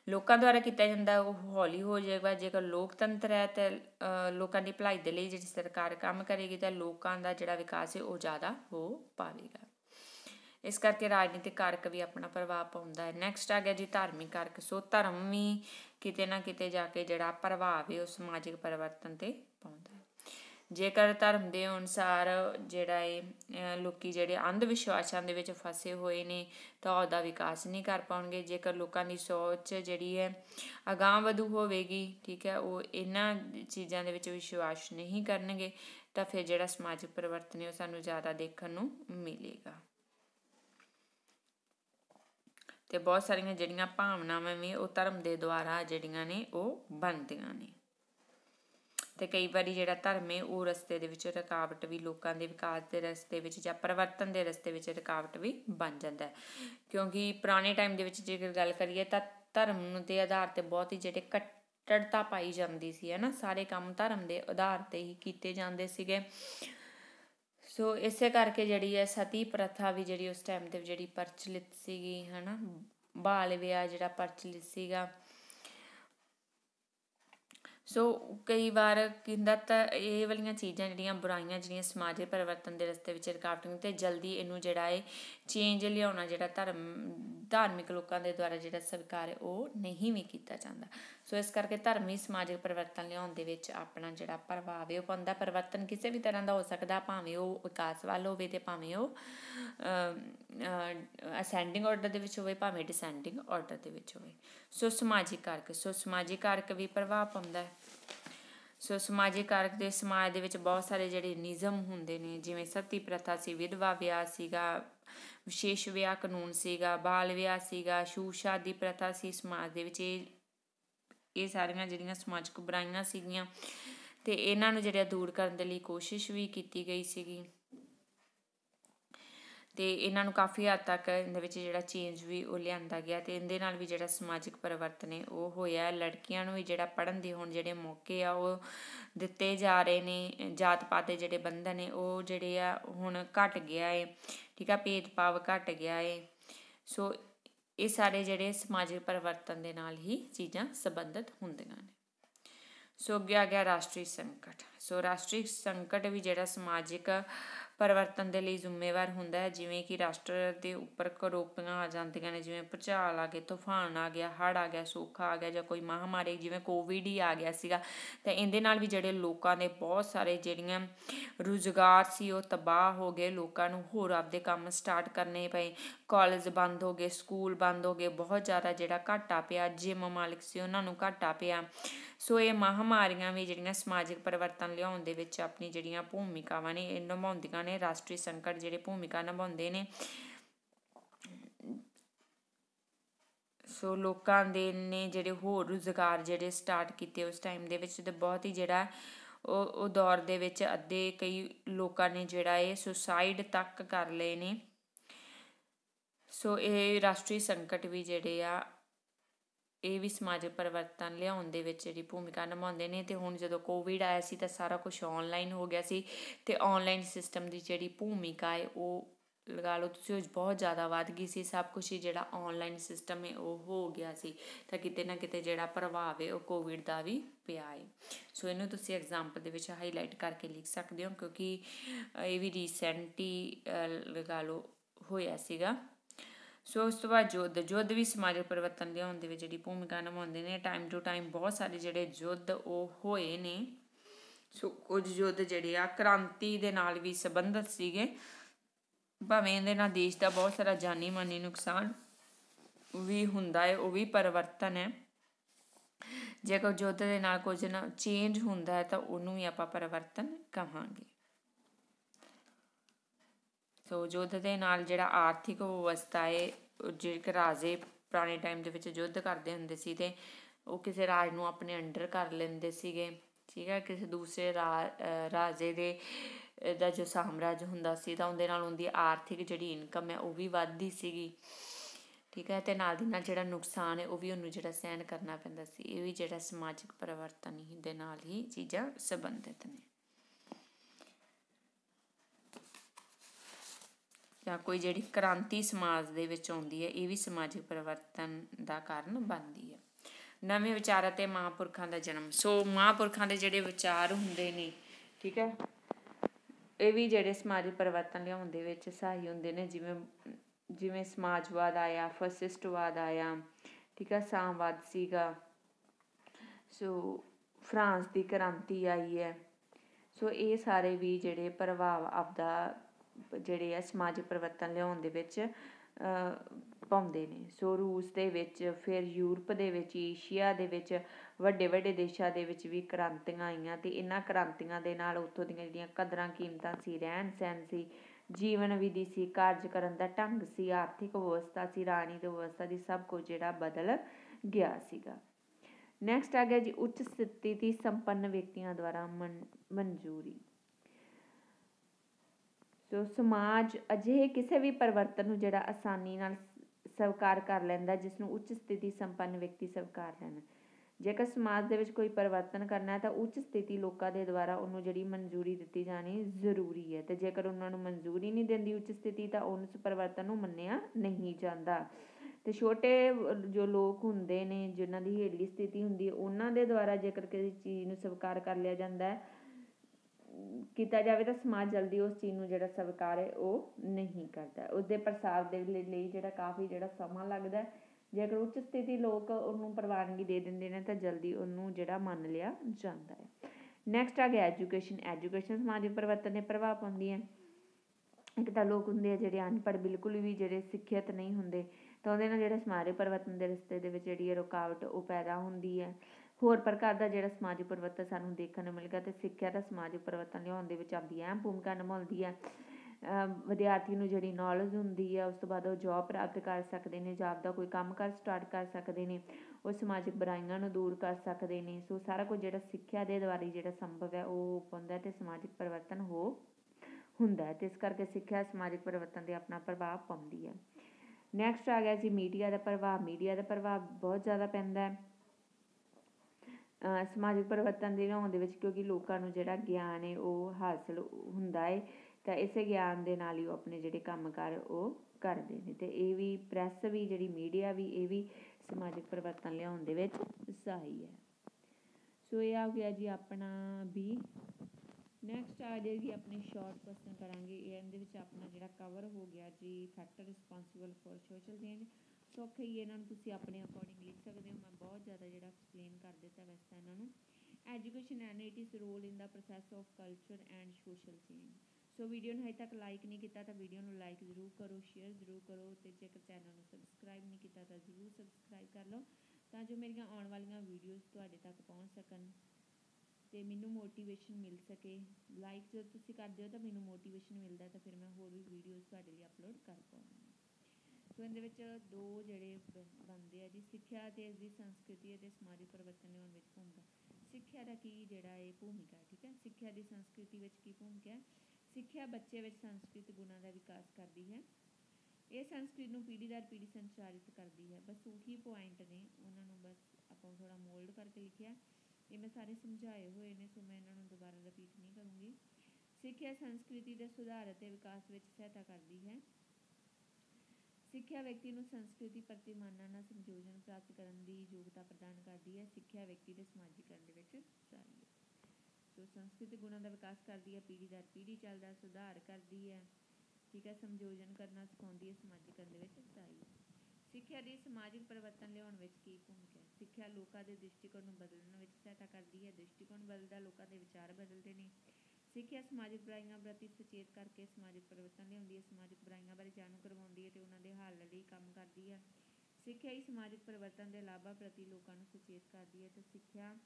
ਲੋਕਾਂ ਦੁਆਰਾ ਕੀਤਾ ਜਾਂਦਾ, ਉਹ ਹੌਲੀ ਹੋ ਜਾਏਗਾ। ਜੇਕਰ ਲੋਕਤੰਤਰ ਹੈ ਤੇ ਲੋਕਾਂ ਦੀ ਭਲਾਈ ਦੇ ਲਈ ਜਿਹੜੀ ਸਰਕਾਰ ਕੰਮ ਕਰੇਗੀ, ਤਾਂ ਲੋਕਾਂ ਦਾ ਜਿਹੜਾ ਵਿਕਾਸ ਹੈ, ਉਹ ਜ਼ਿਆਦਾ ਹੋ ਪਾਵੇਗਾ। ਇਸ ਕਰਕੇ ਰਾਜਨੀਤਿਕ ਕਾਰਕ ਵੀ ਆਪਣਾ ਪ੍ਰਭਾਵ ਪਾਉਂਦਾ ਹੈ। ਨੈਕਸਟ ਆ ਗਿਆ ਜੀ, ਧਾਰਮਿਕ ਕਾਰਕ ਸੋ ਧਰਮ ਵੀ ਕਿਤੇ ਨਾ ਕਿਤੇ ਜਾ ਕੇ ਜਿਹੜਾ ਪ੍ਰਭਾਵ ਹੈ, ਉਹ ਸਮਾਜਿਕ ਪਰਿਵਰਤਨ ਤੇ ਪਾਉਂਦਾ ਹੈ। ਜੇਕਰ ਧਰਮ ਦੇ ਅਨੁਸਾਰ ਜਿਹੜਾ ਇਹ ਲੋਕੀ ਜਿਹੜੇ ਅੰਧ ਵਿਸ਼ਵਾਸਾਂ ਦੇ ਵਿੱਚ ਫਸੇ ਹੋਏ ਨੇ, ਤਾਂ ਉਹਦਾ ਵਿਕਾਸ ਨਹੀਂ ਕਰ ਪਾਉਣਗੇ। ਜੇਕਰ ਲੋਕਾਂ ਦੀ ਸੋਚ ਜਿਹੜੀ ਹੈ ਅਗਾਹ ਵਧੂ ਹੋਵੇਗੀ, ਠੀਕ ਹੈ, ਉਹ ਇਹਨਾਂ ਚੀਜ਼ਾਂ ਦੇ ਵਿੱਚ ਵਿਸ਼ਵਾਸ ਨਹੀਂ ਕਰਨਗੇ, ਤਾਂ ਫਿਰ ਜਿਹੜਾ ਸਮਾਜਿਕ ਪਰਿਵਰਤਨ ਹੈ ਉਹ ਸਾਨੂੰ ਜ਼ਿਆਦਾ ਦੇਖਣ ਨੂੰ ਮਿਲੇਗਾ। ਤੇ ਬਹੁਤ ਸਾਰੀਆਂ ਜਿਹੜੀਆਂ ਭਾਵਨਾਵਾਂ ਵੀ ਉਹ ਧਰਮ ਦੇ ਦੁਆਰਾ ਜਿਹੜੀਆਂ ਨੇ ਉਹ ਬਣਦੀਆਂ ਨੇ। ਤੇ ਕਈ ਵਾਰੀ ਜਿਹੜਾ ਧਰਮ ਹੈ, ਉਹ ਰਸਤੇ ਦੇ ਵਿੱਚ ਰੁਕਾਵਟ ਵੀ ਲੋਕਾਂ ਦੇ ਵਿਕਾਸ ਦੇ ਰਸਤੇ ਵਿੱਚ ਜਾਂ ਪਰਿਵਰਤਨ ਦੇ ਰਸਤੇ ਵਿੱਚ ਰੁਕਾਵਟ ਵੀ ਬਣ ਜਾਂਦਾ ਹੈ। ਕਿਉਂਕਿ ਪੁਰਾਣੇ ਟਾਈਮ ਦੇ ਵਿੱਚ ਜੇਕਰ ਗੱਲ ਕਰੀਏ ਤਾਂ ਧਰਮ ਨੂੰ ਦੇ ਆਧਾਰ ਤੇ ਬਹੁਤ ਹੀ ਜਿਹੜੇ ਕੱਟੜਤਾ ਪਾਈ ਜਾਂਦੀ ਸੀ ਹੈ ਨਾ ਸਾਰੇ ਕੰਮ ਧਰਮ ਦੇ ਆਧਾਰ ਤੇ ਹੀ ਕੀਤੇ ਜਾਂਦੇ ਸੀਗੇ। ਸੋ ਇਸੇ ਕਰਕੇ ਜਿਹੜੀ ਹੈ ਸਤੀ ਪ੍ਰਥਾ ਵੀ ਜਿਹੜੀ ਉਸ ਟਾਈਮ ਤੇ ਜਿਹੜੀ ਪ੍ਰਚਲਿਤ ਸੀਗੀ, ਹਨਾ? ਬਾਲ ਵਿਆਹ ਜਿਹੜਾ ਪ੍ਰਚਲਿਤ ਸੀਗਾ ਸੋ ਕਈ ਵਾਰ ਕਹਿੰਦਾ ਤਾਂ ਇਹ ਵਾਲੀਆਂ ਚੀਜ਼ਾਂ ਜਿਹੜੀਆਂ ਬੁਰਾਈਆਂ, ਜਿਹੜੀਆਂ ਸਮਾਜਿਕ ਪਰਿਵਰਤਨ ਦੇ ਰਸਤੇ ਵਿੱਚ ਰੁਕਾਵਟ ਨੇ ਤੇ ਜਲਦੀ ਇਹਨੂੰ ਜਿਹੜਾ ਹੈ ਚੇਂਜ ਲਿਆਉਣਾ ਜਿਹੜਾ ਧਰਮ, ਧਾਰਮਿਕ ਲੋਕਾਂ ਦੇ ਦੁਆਰਾ ਜਿਹੜਾ ਸਵੀਕਾਰ ਹੈ, ਉਹ ਨਹੀਂ ਵੀ ਕੀਤਾ ਜਾਂਦਾ। ਸੋ ਇਸ ਕਰਕੇ ਧਰਮੀ ਸਮਾਜਿਕ ਪਰਿਵਰਤਨ ਲਿਆਉਣ ਦੇ ਵਿੱਚ ਆਪਣਾ ਜਿਹੜਾ ਪ੍ਰਭਾਵ ਹੈ, ਉਹ ਪਾਉਂਦਾ। ਪਰਿਵਰਤਨ ਕਿਸੇ ਵੀ ਤਰ੍ਹਾਂ ਦਾ ਹੋ ਸਕਦਾ, ਭਾਵੇਂ ਉਹ ਵਿਕਾਸ ਵੱਲ ਹੋਵੇ ਤੇ ਭਾਵੇਂ ਉਹ ਅਸੈਂਡਿੰਗ ਆਰਡਰ ਦੇ ਵਿੱਚ ਹੋਵੇ, ਭਾਵੇਂ ਡਿਸੈਂਡਿੰਗ ਆਰਡਰ ਦੇ ਵਿੱਚ ਹੋਵੇ। ਸੋ ਸਮਾਜਿਕ ਕਾਰਕ ਸੋ ਸਮਾਜਿਕ ਕਾਰਕ ਵੀ ਪ੍ਰਭਾਵ ਪਾਉਂਦਾ ਹੈ। ਸੋ ਸਮਾਜਿਕ ਕਾਰਕ ਦੇ ਸਮਾਜ ਦੇ ਵਿੱਚ ਬਹੁਤ ਸਾਰੇ ਜਿਹੜੇ ਨਿਯਮ ਹੁੰਦੇ ਨੇ, ਜਿਵੇਂ ਸਤੀ ਪ੍ਰਥਾ ਸੀ, ਵਿਧਵਾ ਵਿਆਹ ਸੀਗਾ, ਵਿਸ਼ੇਸ਼ ਵਿਆਹ ਕਾਨੂੰਨ ਸੀਗਾ, ਬਾਲ ਵਿਆਹ ਸੀਗਾ ਛੂ ਸ਼ਾਦੀ ਪ੍ਰਥਾ ਸੀ ਸਮਾਜ ਦੇ ਵਿੱਚ। ਇਹ ਇਹ ਸਾਰੀਆਂ ਜਿਹੜੀਆਂ ਸਮਾਜਿਕ ਬੁਰਾਈਆਂ ਸੀਗੀਆਂ ਤੇ ਇਹਨਾਂ ਨੂੰ ਜਿਹੜਾ ਦੂਰ ਕਰਨ ਦੇ ਲਈ ਕੋਸ਼ਿਸ਼ ਵੀ ਕੀਤੀ ਗਈ ਸੀਗੀ। ਤੇ ਇਹਨਾਂ ਨੂੰ ਕਾਫੀ ਹੱਦ ਤੱਕ ਇਹਦੇ ਵਿੱਚ ਜਿਹੜਾ ਚੇਂਜ ਵੀ ਉਹ ਲਿਆਂਦਾ ਗਿਆ ਤੇ ਇਹਦੇ ਨਾਲ ਵੀ ਜਿਹੜਾ ਸਮਾਜਿਕ ਪਰਿਵਰਤਨ ਹੈ, ਉਹ ਹੋਇਆ। ਲੜਕੀਆਂ ਨੂੰ ਵੀ ਜਿਹੜਾ ਪੜ੍ਹਨ ਦੇ ਹੁਣ ਜਿਹੜੇ ਮੌਕੇ ਆ, ਉਹ ਦਿੱਤੇ ਜਾ ਰਹੇ ਨੇ, ਜਾਤ ਪਾਤ ਦੇ ਜਿਹੜੇ ਬੰਧਨ ਨੇ ਉਹ ਜਿਹੜੇ ਆ ਹੁਣ ਘਟ ਗਿਆ ਏ ਠੀਕ ਆ, ਭੇਦਭਾਵ ਘਟ ਗਿਆ ਏ ਸੋ ਇਹ ਸਾਰੇ ਜਿਹੜੇ ਸਮਾਜਿਕ ਪਰਿਵਰਤਨ ਦੇ ਨਾਲ ਹੀ ਚੀਜ਼ਾਂ ਸੰਬੰਧਿਤ ਹੁੰਦੀਆਂ ਨੇ। ਸੋ ਅੱਗੇ ਆ ਗਿਆ ਰਾਸ਼ਟਰੀ ਸੰਕਟ। ਸੋ ਰਾਸ਼ਟਰੀ ਸੰਕਟ ਵੀ ਜਿਹੜਾ ਸਮਾਜਿਕ ਪਰਿਵਰਤਨ ਦੇ ਲਈ ਜ਼ਿੰਮੇਵਾਰ ਹੁੰਦਾ ਹੈ, ਜਿਵੇਂ ਕਿ ਰਾਸ਼ਟਰ ਦੇ ਉੱਪਰ ਕਰੋਪੀਆਂ ਆ ਜਾਂਦੀਆਂ ਨੇ, ਜਿਵੇਂ ਭੁਚਾਲ ਆ ਗਏ, ਤੂਫਾਨ ਆ ਗਿਆ, ਹੜ੍ਹ ਆ ਗਿਆ ਸੋਕਾ ਆ ਗਿਆ ਜਾਂ ਕੋਈ ਮਹਾਮਾਰੀ, ਜਿਵੇਂ ਕੋਵਿਡ ਹੀ ਆ ਗਿਆ ਸੀਗਾ, ਤਾਂ ਇਹਦੇ ਨਾਲ ਵੀ ਜਿਹੜੇ ਲੋਕਾਂ ਦੇ ਬਹੁਤ ਸਾਰੇ ਜਿਹੜੀਆਂ ਰੁਜ਼ਗਾਰ ਸੀ, ਉਹ ਤਬਾਹ ਹੋ ਗਏ, ਲੋਕਾਂ ਨੂੰ ਹੋਰ ਆਪਦੇ ਕੰਮ ਸਟਾਰਟ ਕਰਨੇ ਪਏ ਕਾਲਜ ਬੰਦ ਹੋ ਗਏ ਸਕੂਲ ਬੰਦ ਹੋ ਗਏ, ਬਹੁਤ ਜ਼ਿਆਦਾ ਜਿਹੜਾ ਘਾਟਾ ਪਿਆ ਜਿਮ ਮਾਲਕ ਸੀ, ਉਹਨਾਂ ਨੂੰ ਘਾਟਾ ਪਿਆ ਸੋ ਇਹ ਮਹਾਮਾਰੀਆਂ ਵੀ ਜਿਹੜੀਆਂ ਸਮਾਜਿਕ ਪਰਿਵਰਤਨ ਲਿਆਉਣ ਦੇ ਵਿੱਚ ਆਪਣੀ ਜਿਹੜੀਆਂ ਭੂਮਿਕਾਵਾਂ ਨੇ, ਇਹ ਨਿਭਾਉਂਦੀਆਂ ਨੇ, ਰਾਸ਼ਟਰੀ ਸੰਕਟ ਜਿਹੜੇ ਭੂਮਿਕਾ ਨਿਭਾਉਂਦੇ ਨੇ। ਸੋ ਲੋਕਾਂ ਦੇ ਨੇ ਜਿਹੜੇ ਹੋਰ ਰੁਜ਼ਗਾਰ ਜਿਹੜੇ ਸਟਾਰਟ ਕੀਤੇ ਉਸ ਟਾਈਮ ਦੇ ਵਿੱਚ ਤੇ ਬਹੁਤ ਹੀ ਜਿਹੜਾ ਉਹ ਉਹ ਦੌਰ ਦੇ ਵਿੱਚ ਅੱਧੇ ਕਈ ਲੋਕਾਂ ਨੇ ਜਿਹੜਾ ਇਹ ਸੁਸਾਈਡ ਤੱਕ ਕਰ ਲਏ ਨੇ। ਸੋ ਇਹ ਰਾਸ਼ਟਰੀ ਸੰਕਟ ਵੀ ਜਿਹੜੇ ਆ ਇਹ ਵੀ ਸਮਾਜਿਕ ਪਰਿਵਰਤਨ ਲਿਆਉਣ ਦੇ ਵਿੱਚ ਜਿਹੜੀ ਭੂਮਿਕਾ ਨਿਭਾਉਂਦੇ ਨੇ ਤੇ ਹੁਣ ਜਦੋਂ ਕੋਵਿਡ ਆਇਆ ਸੀ ਤਾਂ ਸਾਰਾ ਕੁਝ ਆਨਲਾਈਨ ਹੋ ਗਿਆ ਸੀ ਤੇ ਆਨਲਾਈਨ ਸਿਸਟਮ ਦੀ ਜਿਹੜੀ ਭੂਮਿਕਾ ਹੈ ਉਹ ਲਗਾ ਲਓ, ਤੁਸੀਂ ਉਹ ਬਹੁਤ ਜ਼ਿਆਦਾ ਵੱਧ ਗਈ ਸੀ, ਸਭ ਕੁਝ ਹੀ ਜਿਹੜਾ ਆਨਲਾਈਨ ਸਿਸਟਮ ਹੈ ਉਹ ਹੋ ਗਿਆ ਸੀ ਤਾਂ ਕਿਤੇ ਨਾ ਕਿਤੇ ਜਿਹੜਾ ਪ੍ਰਭਾਵ ਹੈ ਉਹ ਕੋਵਿਡ ਦਾ ਵੀ ਪਿਆ ਹੈ। ਸੋ ਇਹਨੂੰ ਤੁਸੀਂ ਐਗਜ਼ਾਮਪਲ ਦੇ ਵਿੱਚ ਹਾਈਲਾਈਟ ਕਰਕੇ ਲਿਖ ਸਕਦੇ ਹੋ ਕਿਉਂਕਿ ਇਹ ਵੀ ਰੀਸੈਂਟਲੀ ਲਗਾ ਲਓ, ਹੋਇਆ ਸੀਗਾ। ਸੋ ਉਸ ਤੋਂ ਬਾਅਦ ਯੁੱਧ ਯੁੱਧ ਵੀ ਸਮਾਜਿਕ ਪਰਿਵਰਤਨ ਲਿਆਉਣ ਦੇ ਵਿੱਚ ਜਿਹੜੀ ਭੂਮਿਕਾ ਨਿਭਾਉਂਦੇ ਨੇ ਟਾਈਮ ਟੂ ਟਾਈਮ ਬਹੁਤ ਸਾਰੇ ਜਿਹੜੇ ਯੁੱਧ ਉਹ ਹੋਏ ਨੇ। ਸੋ ਕੁਝ ਯੁੱਧ ਜਿਹੜੇ ਆ, ਕ੍ਰਾਂਤੀ ਦੇ ਨਾਲ ਵੀ ਸੰਬੰਧਿਤ ਸੀਗੇ। ਭਾਵੇਂ ਇਹਦੇ ਨਾਲ ਦੇਸ਼ ਦਾ ਬਹੁਤ ਸਾਰਾ ਜਾਨੀ ਮਾਨੀ ਨੁਕਸਾਨ ਵੀ ਹੁੰਦਾ ਹੈ, ਉਹ ਵੀ ਪਰਿਵਰਤਨ ਹੈ। ਜੇਕਰ ਯੁੱਧ ਦੇ ਨਾਲ ਕੁਝ ਨਾ ਚੇਂਜ ਹੁੰਦਾ ਹੈ ਤਾਂ ਉਹਨੂੰ ਵੀ ਆਪਾਂ ਪਰਿਵਰਤਨ ਕਹਾਂਗੇ। ਸੋ ਯੁੱਧ ਦੇ ਨਾਲ ਜਿਹੜਾ ਆਰਥਿਕ ਵਿਵਸਥਾ ਏ ਜਿਹੜੇ ਰਾਜੇ ਪੁਰਾਣੇ ਟਾਈਮ ਦੇ ਵਿੱਚ ਯੁੱਧ ਕਰਦੇ ਹੁੰਦੇ ਸੀ ਤੇ ਉਹ ਕਿਸੇ ਰਾਜ ਨੂੰ ਆਪਣੇ ਅੰਡਰ ਕਰ ਲੈਂਦੇ ਸੀਗੇ। ਠੀਕ ਹੈ ਕਿਸੇ ਦੂਸਰੇ ਰਾਜੇ ਦੇ ਦਾ ਜੋ ਸਾਮਰਾਜ ਹੁੰਦਾ ਸੀ ਤਾਂ ਉਹਦੇ ਨਾਲ ਉਹਦੀ ਆਰਥਿਕ ਜਿਹੜੀ ਇਨਕਮ ਹੈ ਉਹ ਵੀ ਵੱਧਦੀ ਸੀਗੀ। ਠੀਕ ਹੈ ਤੇ ਨਾਲ ਦੀ ਨਾਲ ਜਿਹੜਾ ਨੁਕਸਾਨ ਹੈ ਉਹ ਵੀ ਉਹਨੂੰ ਜਿਹੜਾ ਸਹਿਣ ਕਰਨਾ ਪੈਂਦਾ ਸੀ। ਇਹ ਵੀ ਜਿਹੜਾ ਸਮਾਜਿਕ ਪਰਿਵਰਤਨ ਹੀ ਦੇ ਨਾਲ ਹੀ ਚੀਜ਼ਾਂ ਸੰਬੰਧਿਤ ਨੇ। ਜਾਂ ਕੋਈ ਜਿਹੜੀ ਕ੍ਰਾਂਤੀ ਸਮਾਜ ਦੇ ਵਿੱਚ ਆਉਂਦੀ ਹੈ, ਇਹ ਵੀ ਸਮਾਜਿਕ ਪਰਿਵਰਤਨ ਦਾ ਕਾਰਨ ਬਣਦੀ ਹੈ। ਨਵੇਂ ਵਿਚਾਰਾਂ 'ਤੇ ਮਹਾਂਪੁਰਖਾਂ ਦਾ ਜਨਮ। ਸੋ ਮਹਾਂਪੁਰਖਾਂ ਦੇ ਜਿਹੜੇ ਵਿਚਾਰ ਹੁੰਦੇ ਨੇ, ਠੀਕ ਹੈ, ਇਹ ਵੀ ਜਿਹੜੇ ਸਮਾਜਿਕ ਪਰਿਵਰਤਨ ਲਿਆਉਣ ਦੇ ਵਿੱਚ ਸਹਾਈ ਹੁੰਦੇ ਨੇ, ਜਿਵੇਂ ਜਿਵੇਂ ਸਮਾਜਵਾਦ ਆਇਆ, ਫਸਿਸਟਵਾਦ ਆਇਆ, ਠੀਕ ਹੈ, ਸਾਮਵਾਦ ਸੀਗਾ। ਸੋ ਫਰਾਂਸ ਦੀ ਕ੍ਰਾਂਤੀ ਆਈ ਹੈ। ਸੋ ਇਹ ਸਾਰੇ ਵੀ ਜਿਹੜੇ ਪ੍ਰਭਾਵ ਆਪਦਾ ਜਿਹੜੇ ਆ ਸਮਾਜਿਕ ਪਰਿਵਰਤਨ ਲਿਆਉਣ ਦੇ ਵਿੱਚ ਪਾਉਂਦੇ ਨੇ। ਸੋ ਰੂਸ ਦੇ ਵਿੱਚ, ਫਿਰ ਯੂਰਪ ਦੇ ਵਿੱਚ, ਏਸ਼ੀਆ ਦੇ ਵਿੱਚ, ਵੱਡੇ ਵੱਡੇ ਦੇਸ਼ਾਂ ਦੇ ਵਿੱਚ ਵੀ ਕ੍ਰਾਂਤੀਆਂ ਆਈਆਂ ਤੇ ਇਹਨਾਂ ਕ੍ਰਾਂਤੀਆਂ ਦੇ ਨਾਲ ਉੱਥੋਂ ਦੀਆਂ ਜਿਹੜੀਆਂ ਕਦਰਾਂ, ਕੀਮਤਾਂ ਸੀ, ਰਹਿਣ ਸਹਿਣ ਸੀ, ਜੀਵਨ ਵਿਧੀ ਸੀ, ਕਾਰਜ ਕਰਨ ਦਾ ਢੰਗ ਸੀ, ਆਰਥਿਕ ਵਿਵਸਥਾ ਸੀ, ਰਾਣੀ ਦੀ ਵਿਵਸਥਾ ਦੀ ਸਭ ਕੁਝ ਜਿਹੜਾ ਬਦਲ ਗਿਆ ਸੀਗਾ। ਨੈਕਸਟ ਆ ਗਿਆ ਜੀ, ਉੱਚ ਸਥਿਤੀ ਸੰਪੰਨ ਵਿਅਕਤੀਆਂ ਦੁਆਰਾ ਮਨਜ਼ੂਰੀ। ਸੋ ਸਮਾਜ ਅਜਿਹੇ ਕਿਸੇ ਵੀ ਪਰਿਵਰਤਨ ਨੂੰ ਜਿਹੜਾ ਆਸਾਨੀ ਨਾਲ ਸਵੀਕਾਰ ਕਰ ਲੈਂਦਾ ਜਿਸ ਨੂੰ ਉੱਚ ਸਥਿਤੀ ਸੰਪੰਨ ਵਿਅਕਤੀ ਸਵੀਕਾਰ ਲੈਣ ਜੇਕਰ ਸਮਾਜ ਦੇ ਵਿੱਚ ਕੋਈ ਪਰਿਵਰਤਨ ਕਰਨਾ ਹੈ, ਤਾਂ ਉੱਚ ਸਥਿਤੀ ਲੋਕਾਂ ਦੇ ਦੁਆਰਾ ਉਹਨੂੰ ਜਿਹੜੀ ਮਨਜ਼ੂਰੀ ਦਿੱਤੀ ਜਾਣੀ ਜ਼ਰੂਰੀ ਹੈ। ਤੇ ਜੇਕਰ ਉਹਨਾਂ ਨੂੰ ਮਨਜ਼ੂਰੀ ਨਹੀਂ ਦਿੰਦੀ ਉੱਚ ਸਥਿਤੀ, ਤਾਂ ਉਸ ਪਰਿਵਰਤਨ ਨੂੰ ਮੰਨਿਆ ਨਹੀਂ ਜਾਂਦਾ। ਤੇ ਛੋਟੇ ਜੋ ਲੋਕ ਹੁੰਦੇ ਨੇ, ਜਿਨ੍ਹਾਂ ਦੀ ਹੇਠਲੀ ਸਥਿਤੀ ਹੁੰਦੀ ਹੈ, ਉਹਨਾਂ ਦੇ ਦੁਆਰਾ ਜੇਕਰ ਕਿਸੇ ਚੀਜ਼ ਨੂੰ ਸਵੀਕਾਰ ਕਰ ਲਿਆ ਜਾਂਦਾ ਹੈ ਕੀਤਾ ਜਾਵੇ ਤਾਂ ਸਮਾਜ ਜਲਦੀ ਉਸ ਚੀਜ਼ ਨੂੰ ਜਿਹੜਾ ਸਵੀਕਾਰ ਹੈ ਉਹ ਨਹੀਂ ਕਰਦਾ। ਉਸ ਦੇ ਪ੍ਰਸਾਰ ਦੇ ਲਈ ਜਿਹੜਾ ਕਾਫੀ ਜਿਹੜਾ ਸਮਾਂ ਲੱਗਦਾ ਜੇਕਰ ਉੱਚ ਸਥਿਤੀ ਲੋਕ ਉਹਨੂੰ ਪ੍ਰਵਾਨਗੀ ਦੇ ਦਿੰਦੇ ਨੇ ਤਾਂ ਜਲਦੀ ਉਹਨੂੰ ਜਿਹੜਾ ਮੰਨ ਲਿਆ ਜਾਂਦਾ ਹੈ। ਨੈਕਸਟ ਆ ਗਿਆ ਐਜੂਕੇਸ਼ਨ ਐਜੂਕੇਸ਼ਨ ਸਮਾਜਿਕ ਪਰਿਵਰਤਨ ਦੇ ਪ੍ਰਭਾਵ ਪਾਉਂਦੀ ਹੈ। ਇੱਕ ਤਾਂ ਲੋਕ ਹੁੰਦੇ ਆ ਜਿਹੜੇ ਅਨਪੜ੍ਹ, ਬਿਲਕੁਲ ਵੀ ਜਿਹੜੇ ਸਿੱਖਿਅਤ ਨਹੀਂ ਹੁੰਦੇ, ਤਾਂ ਉਹਦੇ ਨਾਲ ਜਿਹੜਾ ਸਮਾਜਿਕ ਪਰਿਵਰਤਨ ਦੇ ਰਸਤੇ ਦੇ ਵਿੱਚ ਜਿਹੜੀ ਰੁਕਾਵਟ ਉਹ ਪੈਦਾ ਹੁੰਦੀ ਹੈ। ਹੋਰ ਪ੍ਰਕਾਰ ਦਾ ਜਿਹੜਾ ਸਮਾਜਿਕ ਪਰਿਵਰਤਨ ਸਾਨੂੰ ਦੇਖਣ ਨੂੰ ਮਿਲੇਗਾ ਅਤੇ ਸਿੱਖਿਆ ਦਾ ਸਮਾਜਿਕ ਪਰਿਵਰਤਨ ਲਿਆਉਣ ਦੇ ਵਿੱਚ ਆਪਦੀ ਅਹਿਮ ਭੂਮਿਕਾ ਨਿਭਾਉਂਦੀ ਹੈ। ਵਿਦਿਆਰਥੀ ਨੂੰ ਜਿਹੜੀ ਨੌਲੇਜ ਹੁੰਦੀ ਹੈ, ਉਸ ਤੋਂ ਬਾਅਦ ਉਹ ਜੋਬ ਪ੍ਰਾਪਤ ਕਰ ਸਕਦੇ ਨੇ ਜਾਂ ਆਪਦਾ ਕੋਈ ਕੰਮ ਕਰ ਸਟਾਰਟ ਕਰ ਸਕਦੇ ਨੇ, ਉਹ ਸਮਾਜਿਕ ਬੁਰਾਈਆਂ ਨੂੰ ਦੂਰ ਕਰ ਸਕਦੇ ਨੇ, ਸੋ ਸਾਰਾ ਕੁਝ ਜਿਹੜਾ ਸਿੱਖਿਆ ਦੇ ਦੁਆਰਾ ਹੀ ਜਿਹੜਾ ਸੰਭਵ ਹੈ, ਉਹ ਹੁੰਦਾ ਤੇ ਸਮਾਜਿਕ ਪਰਿਵਰਤਨ ਹੋ ਹੁੰਦਾ ਹੈ ਤੇ ਇਸ ਕਰਕੇ ਸਿੱਖਿਆ ਸਮਾਜਿਕ ਪਰਿਵਰਤਨ ਤੇ ਆਪਣਾ ਪ੍ਰਭਾਵ ਪਾਉਂਦੀ ਹੈ। ਨੈਕਸਟ ਆ ਗਿਆ ਜੀ ਮੀਡੀਆ ਦਾ ਪ੍ਰਭਾਵ। ਮੀਡੀਆ ਦਾ ਪ੍ਰਭਾਵ ਬਹੁਤ ਜ਼ਿਆਦਾ ਪੈਂਦਾ ਹੈ। ਸਮਾਜਿਕ ਪਰਿਵਰਤਨ ਦੇ ਲਿਆਉਣ ਦੇ ਵਿੱਚ ਕਿਉਂਕਿ ਲੋਕਾਂ ਨੂੰ ਜਿਹੜਾ ਗਿਆਨ ਹੈ ਉਹ ਹਾਸਲ ਹੁੰਦਾ ਹੈ, ਤਾਂ ਇਸੇ ਗਿਆਨ ਦੇ ਨਾਲ ਹੀ ਉਹ ਆਪਣੇ ਜਿਹੜੇ ਕੰਮਕਾਰ ਉਹ ਕਰਦੇ ਨੇ। ਤੇ ਇਹ ਵੀ ਪ੍ਰੈਸ ਵੀ ਜਿਹੜੀ ਮੀਡੀਆ ਵੀ, ਇਹ ਵੀ ਸਮਾਜਿਕ ਪਰਿਵਰਤਨ ਲਿਆਉਣ ਦੇ ਵਿੱਚ ਸਹਾਈ ਹੈ। ਸੋ ਇਹ ਆ ਗਿਆ ਜੀ ਆਪਣਾ ਵੀ ਨੈਕਸਟ ਆ ਜਾਏਗੀ ਆਪਣੀ ਸ਼ਾਰਟ ਕੁਐਸਚਨ ਕਰਾਂਗੇ। ਇਹ ਇਹਦੇ ਵਿੱਚ ਆਪਣਾ ਜਿਹੜਾ ਕਵਰ ਹੋ ਗਿਆ ਜੀ factor responsible for social change ਸੌਖੇ ਹੀ ਇਹਨਾਂ ਨੂੰ, ਤੁਸੀਂ ਆਪਣੇ ਅਕੋਰਡਿੰਗ ਲਿਖ ਸਕਦੇ ਹੋ। ਮੈਂ ਬਹੁਤ ਜ਼ਿਆਦਾ ਜਿਹੜਾ ਐਕਸਪਲੇਨ ਕਰ ਦਿੱਤਾ ਵੈਸੇ ਇਹਨਾਂ ਨੂੰ। Education and it is role in the process of culture and social change so video ਨੂੰ ਹਜੇ ਤੱਕ ਲਾਈਕ ਨਹੀਂ ਕੀਤਾ ਤਾਂ ਵੀਡੀਓ ਨੂੰ ਲਾਈਕ ਜ਼ਰੂਰ ਕਰੋ ਸ਼ੇਅਰ ਜ਼ਰੂਰ ਕਰੋ ਤੇ ਜੇਕਰ ਚੈਨਲ ਨੂੰ ਸਬਸਕ੍ਰਾਈਬ ਨਹੀਂ ਕੀਤਾ ਤਾਂ ਜ਼ਰੂਰ ਸਬਸਕ੍ਰਾਈਬ ਕਰ ਲਓ ਤਾਂ ਜੋ ਮੇਰੀਆਂ ਆਉਣ ਵਾਲੀਆਂ ਵੀਡੀਓਜ਼ ਤੁਹਾਡੇ ਤੱਕ ਪਹੁੰਚ ਸਕਣ ਤੇ ਮੈਨੂੰ ਮੋਟੀਵੇਸ਼ਨ ਮਿਲ ਸਕੇ। ਲਾਈਕ ਜਦੋਂ ਤੁਸੀਂ ਕਰਦੇ ਹੋ ਤਾਂ ਮੈਨੂੰ ਮੋਟੀਵੇਸ਼ਨ ਮਿਲਦਾ ਤਾਂ ਫਿਰ ਮੈਂ ਹੋਰ ਵੀ ਵੀਡੀਓਜ਼ ਤੁਹਾਡੇ ਲਈ ਅਪਲੋਡ ਕਰ ਪਾਉਂਗੀ ਸੋ ਇਹਦੇ ਵਿੱਚ ਦੋ ਜਿਹੜੇ ਬ- ਆ ਜੀ, ਸਿੱਖਿਆ ਤੇ ਇਸ ਦੀ ਸੰਸਕ੍ਰਿਤੀ ਅਤੇ ਸਮਾਜਿਕ ਪਰਿਵਰਤਨ ਲਿਆਉਣ ਵਿੱਚ ਭੂਮਿਕਾ। ਸਿੱਖਿਆ ਦਾ ਕੀ ਜਿਹੜਾ ਇਹ ਭੂਮਿਕਾ ਠੀਕ ਹੈ? ਸਿੱਖਿਆ ਦੀ ਸੰਸਕ੍ਰਿਤੀ ਵਿੱਚ ਕੀ ਭੂਮਿਕਾ ਹੈ? ਸਿੱਖਿਆ ਬੱਚੇ ਵਿੱਚ ਸੰਸਕ੍ਰਿਤ ਗੁਣਾਂ ਦਾ ਵਿਕਾਸ ਕਰਦੀ ਹੈ। ਇਹ ਸੰਸਕ੍ਰਿਤ ਨੂੰ ਪੀੜ੍ਹੀ ਦਰ ਪੀੜ੍ਹੀ ਸੰਚਾਰਿਤ ਕਰਦੀ ਹੈ। ਬਸ ਉਹੀ ਪੁਆਇੰਟ ਨੇ, ਉਹਨਾਂ ਨੂੰ ਬਸ ਆਪਾਂ ਥੋੜਾ ਮੋਲਡ ਕਰਕੇ ਲਿਖਿਆ। ਇਹ ਮੈਂ ਸਾਰੇ ਸਮਝਾਏ ਹੋਏ ਨੇ, ਸੋ ਮੈਂ ਇਹਨਾਂ ਨੂੰ ਦੁਬਾਰਾ ਰਿਪੀਟ ਨਹੀਂ ਕਰੂੰਗੀ। ਸਿੱਖਿਆ ਸੰਸਕ੍ਰਿਤੀ ਦੇ ਸੁਧਾਰ ਅਤੇ ਵਿਕਾਸ ਵਿੱਚ ਸਹਾਇਤਾ ਕਰਦੀ ਹੈ। ਸਿੱਖਿਆ ਵਿਅਕਤੀ ਨੂੰ ਸੰਸਕ੍ਰਿਤੀ ਪ੍ਰਤੀਮਾਨਾਂ ਨਾਲ ਸੰਯੋਜਨ ਪ੍ਰਾਪਤ ਕਰਨ ਦੀ ਯੋਗਤਾ ਪ੍ਰਦਾਨ ਕਰਦੀ ਹੈ। ਸਿੱਖਿਆ ਵਿਅਕਤੀ ਦੇ ਸਮਾਜੀਕਰਨ ਦੇ ਵਿੱਚ ਸਹਾਈ ਹੈ। ਸੋ ਸੰਸਕ੍ਰਿਤਿਕ ਗੁਣਾਂ ਦਾ ਵਿਕਾਸ ਕਰਦੀ ਹੈ, ਪੀੜ੍ਹੀ ਦਰ ਪੀੜ੍ਹੀ ਚੱਲਦਾ, ਸੁਧਾਰ ਕਰਦੀ ਹੈ। ਠੀਕ ਹੈ, ਸੰਯੋਜਨ ਕਰਨਾ ਸਿਖਾਉਂਦੀ ਹੈ, ਸਮਾਜੀਕਰਨ ਦੇ ਵਿੱਚ ਸਹਾਈ ਹੈ। ਸਿੱਖਿਆ ਦੀ ਸਮਾਜਿਕ ਪਰਿਵਰਤਨ ਲਿਆਉਣ ਵਿੱਚ ਕੀ ਭੂਮਿਕਾ ਹੈ? ਸਿੱਖਿਆ ਲੋਕਾਂ ਦੇ ਦ੍ਰਿਸ਼ਟੀਕੋਣ ਨੂੰ ਬਦਲਣ ਵਿੱਚ ਸਹਾਇਤਾ ਕਰਦੀ ਹੈ। ਦ੍ਰਿਸ਼ਟੀਕੋਣ ਬਦਲਦਾ, ਲੋਕਾਂ ਦੇ ਵਿਚਾਰ ਬਦਲਦੇ ਨੇ। ਸਿੱਖਿਆ ਸਮਾਜਿਕ ਬੁਰਾਈਆਂ ਪ੍ਰਤੀ ਸੁਚੇਤ ਕਰਕੇ ਸਮਾਜਿਕ ਪਰਿਵਰਤਨ ਲਿਆਉਂਦੀ ਹੈ। ਸਮਾਜਿਕ ਬੁਰਾਈਆਂ ਬਾਰੇ ਜਾਣੂ ਕਰਵਾਉਂਦੀ ਹੈ ਤੇ ਉਹਨਾਂ ਦੇ ਹੱਲ ਲਈ ਕੰਮ ਕਰਦੀ ਹੈ। ਸਿੱਖਿਆ ਹੀ ਸਮਾਜਿਕ ਪਰਿਵਰਤਨ ਦੇ ਲਾਭਾਂ ਪ੍ਰਤੀ ਲੋਕਾਂ ਨੂੰ ਸੁਚੇਤ ਕਰਦੀ ਹੈ ਤੇ ਸਿੱਖਿਆ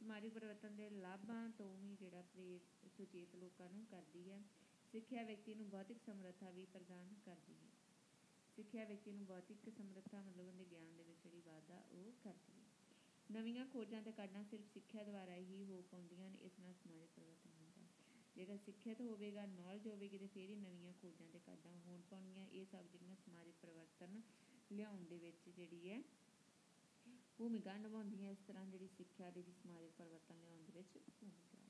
ਸਮਾਜਿਕ ਪਰਿਵਰਤਨ ਦੇ ਲਾਭਾਂ ਤੋਂ ਵੀ ਜਿਹੜਾ ਪ੍ਰੇਰ, ਸੁਚੇਤ ਲੋਕਾਂ ਨੂੰ ਕਰਦੀ ਹੈ। ਸਿੱਖਿਆ ਵਿਅਕਤੀ ਨੂੰ ਭੌਤਿਕ ਸਮਰੱਥਾ ਵੀ ਪ੍ਰਦਾਨ ਕਰਦੀ ਹੈ। ਸਿੱਖਿਆ ਵਿਅਕਤੀ ਨੂੰ ਭੌਤਿਕ ਸਮਰੱਥਾ ਮਤਲਬ ਉਹਦੇ ਗਿਆਨ ਦੇ ਵਿੱਚ ਜਿਹੜੀ ਵਾਧਾ ਉਹ ਕਰਦੀ ਹੈ। ਨਵੀਆਂ ਖੋਜਾਂ ਤੇ ਕਾਢਾਂ ਸਿਰਫ ਸਿੱਖਿਆ ਦੁਆਰਾ ਹੀ ਹੋ ਪਾਉਂਦੀਆਂ ਨੇ, ਇਸ ਨਾਲ ਸਮਾਜਿਕ ਪਰਿਵਰਤਨ ਹੁੰਦਾ ਹੈ ਸਿੱਖਿਅਤ ਹੋਵੇਗਾ ਨੌਲੇਜ ਹੋਵੇਗੀ ਤੇ ਫਿਰ ਹੀ ਨਵੀਆਂ ਖੋਜਾਂ ਤੇ ਕਾਢਾਂ ਹੋਣ ਪਾਉਣਗੀਆਂ। ਇਹ ਸਭ ਜਿਹੜੀਆਂ ਸਮਾਜਿਕ ਪਰਿਵਰਤਨ ਲਿਆਉਣ ਦੇ ਵਿੱਚ ਜਿਹੜੀ ਹੈ, ਭੂਮਿਕਾ ਨਿਭਾਉਂਦੀਆਂ ਇਸ ਤਰ੍ਹਾਂ ਜਿਹੜੀ ਸਿੱਖਿਆ ਦੇ ਵੀ ਸਮਾਜਿਕ ਪਰਿਵਰਤਨ ਲਿਆਉਣ ਦੇ ਵਿੱਚ ਭੂਮਿਕਾ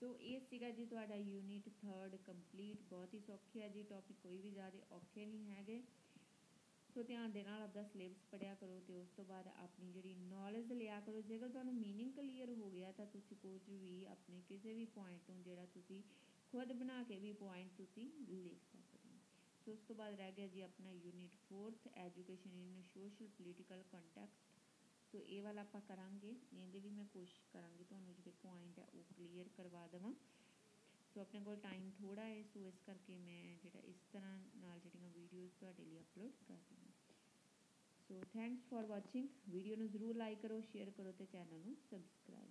ਸੋ ਇਹ ਸੀਗਾ ਜੀ ਤੁਹਾਡਾ ਯੂਨਿਟ 3rd ਕੰਪਲੀਟ ਬਹੁਤ ਹੀ ਸੌਖੀ ਹੈ ਜੀ ਟੌਪਿਕ ਕੋਈ ਵੀ ਜ਼ਿਆਦਾ ਔਖੇ ਨਹੀਂ ਹੈਗੇ। ਸੋ ਧਿਆਨ ਦੇ ਨਾਲ ਆਪਦਾ ਸਿਲੇਬਸ ਪੜਿਆ ਕਰੋ ਤੇ ਉਸ ਤੋਂ ਬਾਅਦ ਆਪਣੀ ਜਿਹੜੀ ਨੌਲੇਜ ਲਿਆ ਕਰੋ, ਜੇਕਰ ਤੁਹਾਨੂੰ ਮੀਨਿੰਗ ਕਲੀਅਰ ਹੋ ਗਿਆ ਤਾਂ ਤੁਸੀਂ ਕੁਝ ਵੀ ਆਪਣੇ ਕਿਸੇ ਵੀ ਪੁਆਇੰਟ ਨੂੰ ਜਿਹੜਾ ਤੁਸੀਂ ਖੁਦ ਬਣਾ ਕੇ ਵੀ ਪੁਆਇੰਟ ਤੁਸੀਂ ਲਿਖ ਸਕਦੇ ਹੋ। ਸੋ ਉਸ ਤੋਂ ਬਾਅਦ ਰਹਿ ਗਿਆ ਜੀ ਆਪਣਾ unit 4th education in social political context so ਇਹ ਵਾਲਾ ਆਪਾਂ ਕਰਾਂਗੇ, ਇਹਦੇ ਵੀ ਮੈਂ ਕੋਸ਼ਿਸ਼ ਕਰਾਂਗੀ ਤੁਹਾਨੂੰ ਜਿਹੜੇ ਪੁਆਇੰਟ ਹੈ ਉਹ ਕਲੀਅਰ ਕਰਵਾ ਦਵਾਂ। ਸੋ ਆਪਣੇ ਕੋਲ ਟਾਈਮ ਥੋੜਾ ਹੈ, ਸੋ ਇਸ ਕਰਕੇ ਮੈਂ ਜਿਹੜਾ ਇਸ ਤਰ੍ਹਾਂ ਨਾਲ ਜਿਹੜੀਆਂ ਵੀਡੀਓਜ਼ ਤੁਹਾਡੇ ਲਈ ਅਪਲੋਡ ਕਰ ਰਹੀ ਹਾਂ। So thanks for watching video ਨੂੰ ਜ਼ਰੂਰ ਲਾਈਕ ਕਰੋ ਸ਼ੇਅਰ ਕਰੋ ਤੇ ਚੈਨਲ ਨੂੰ ਸਬਸਕ੍ਰਾਈਬ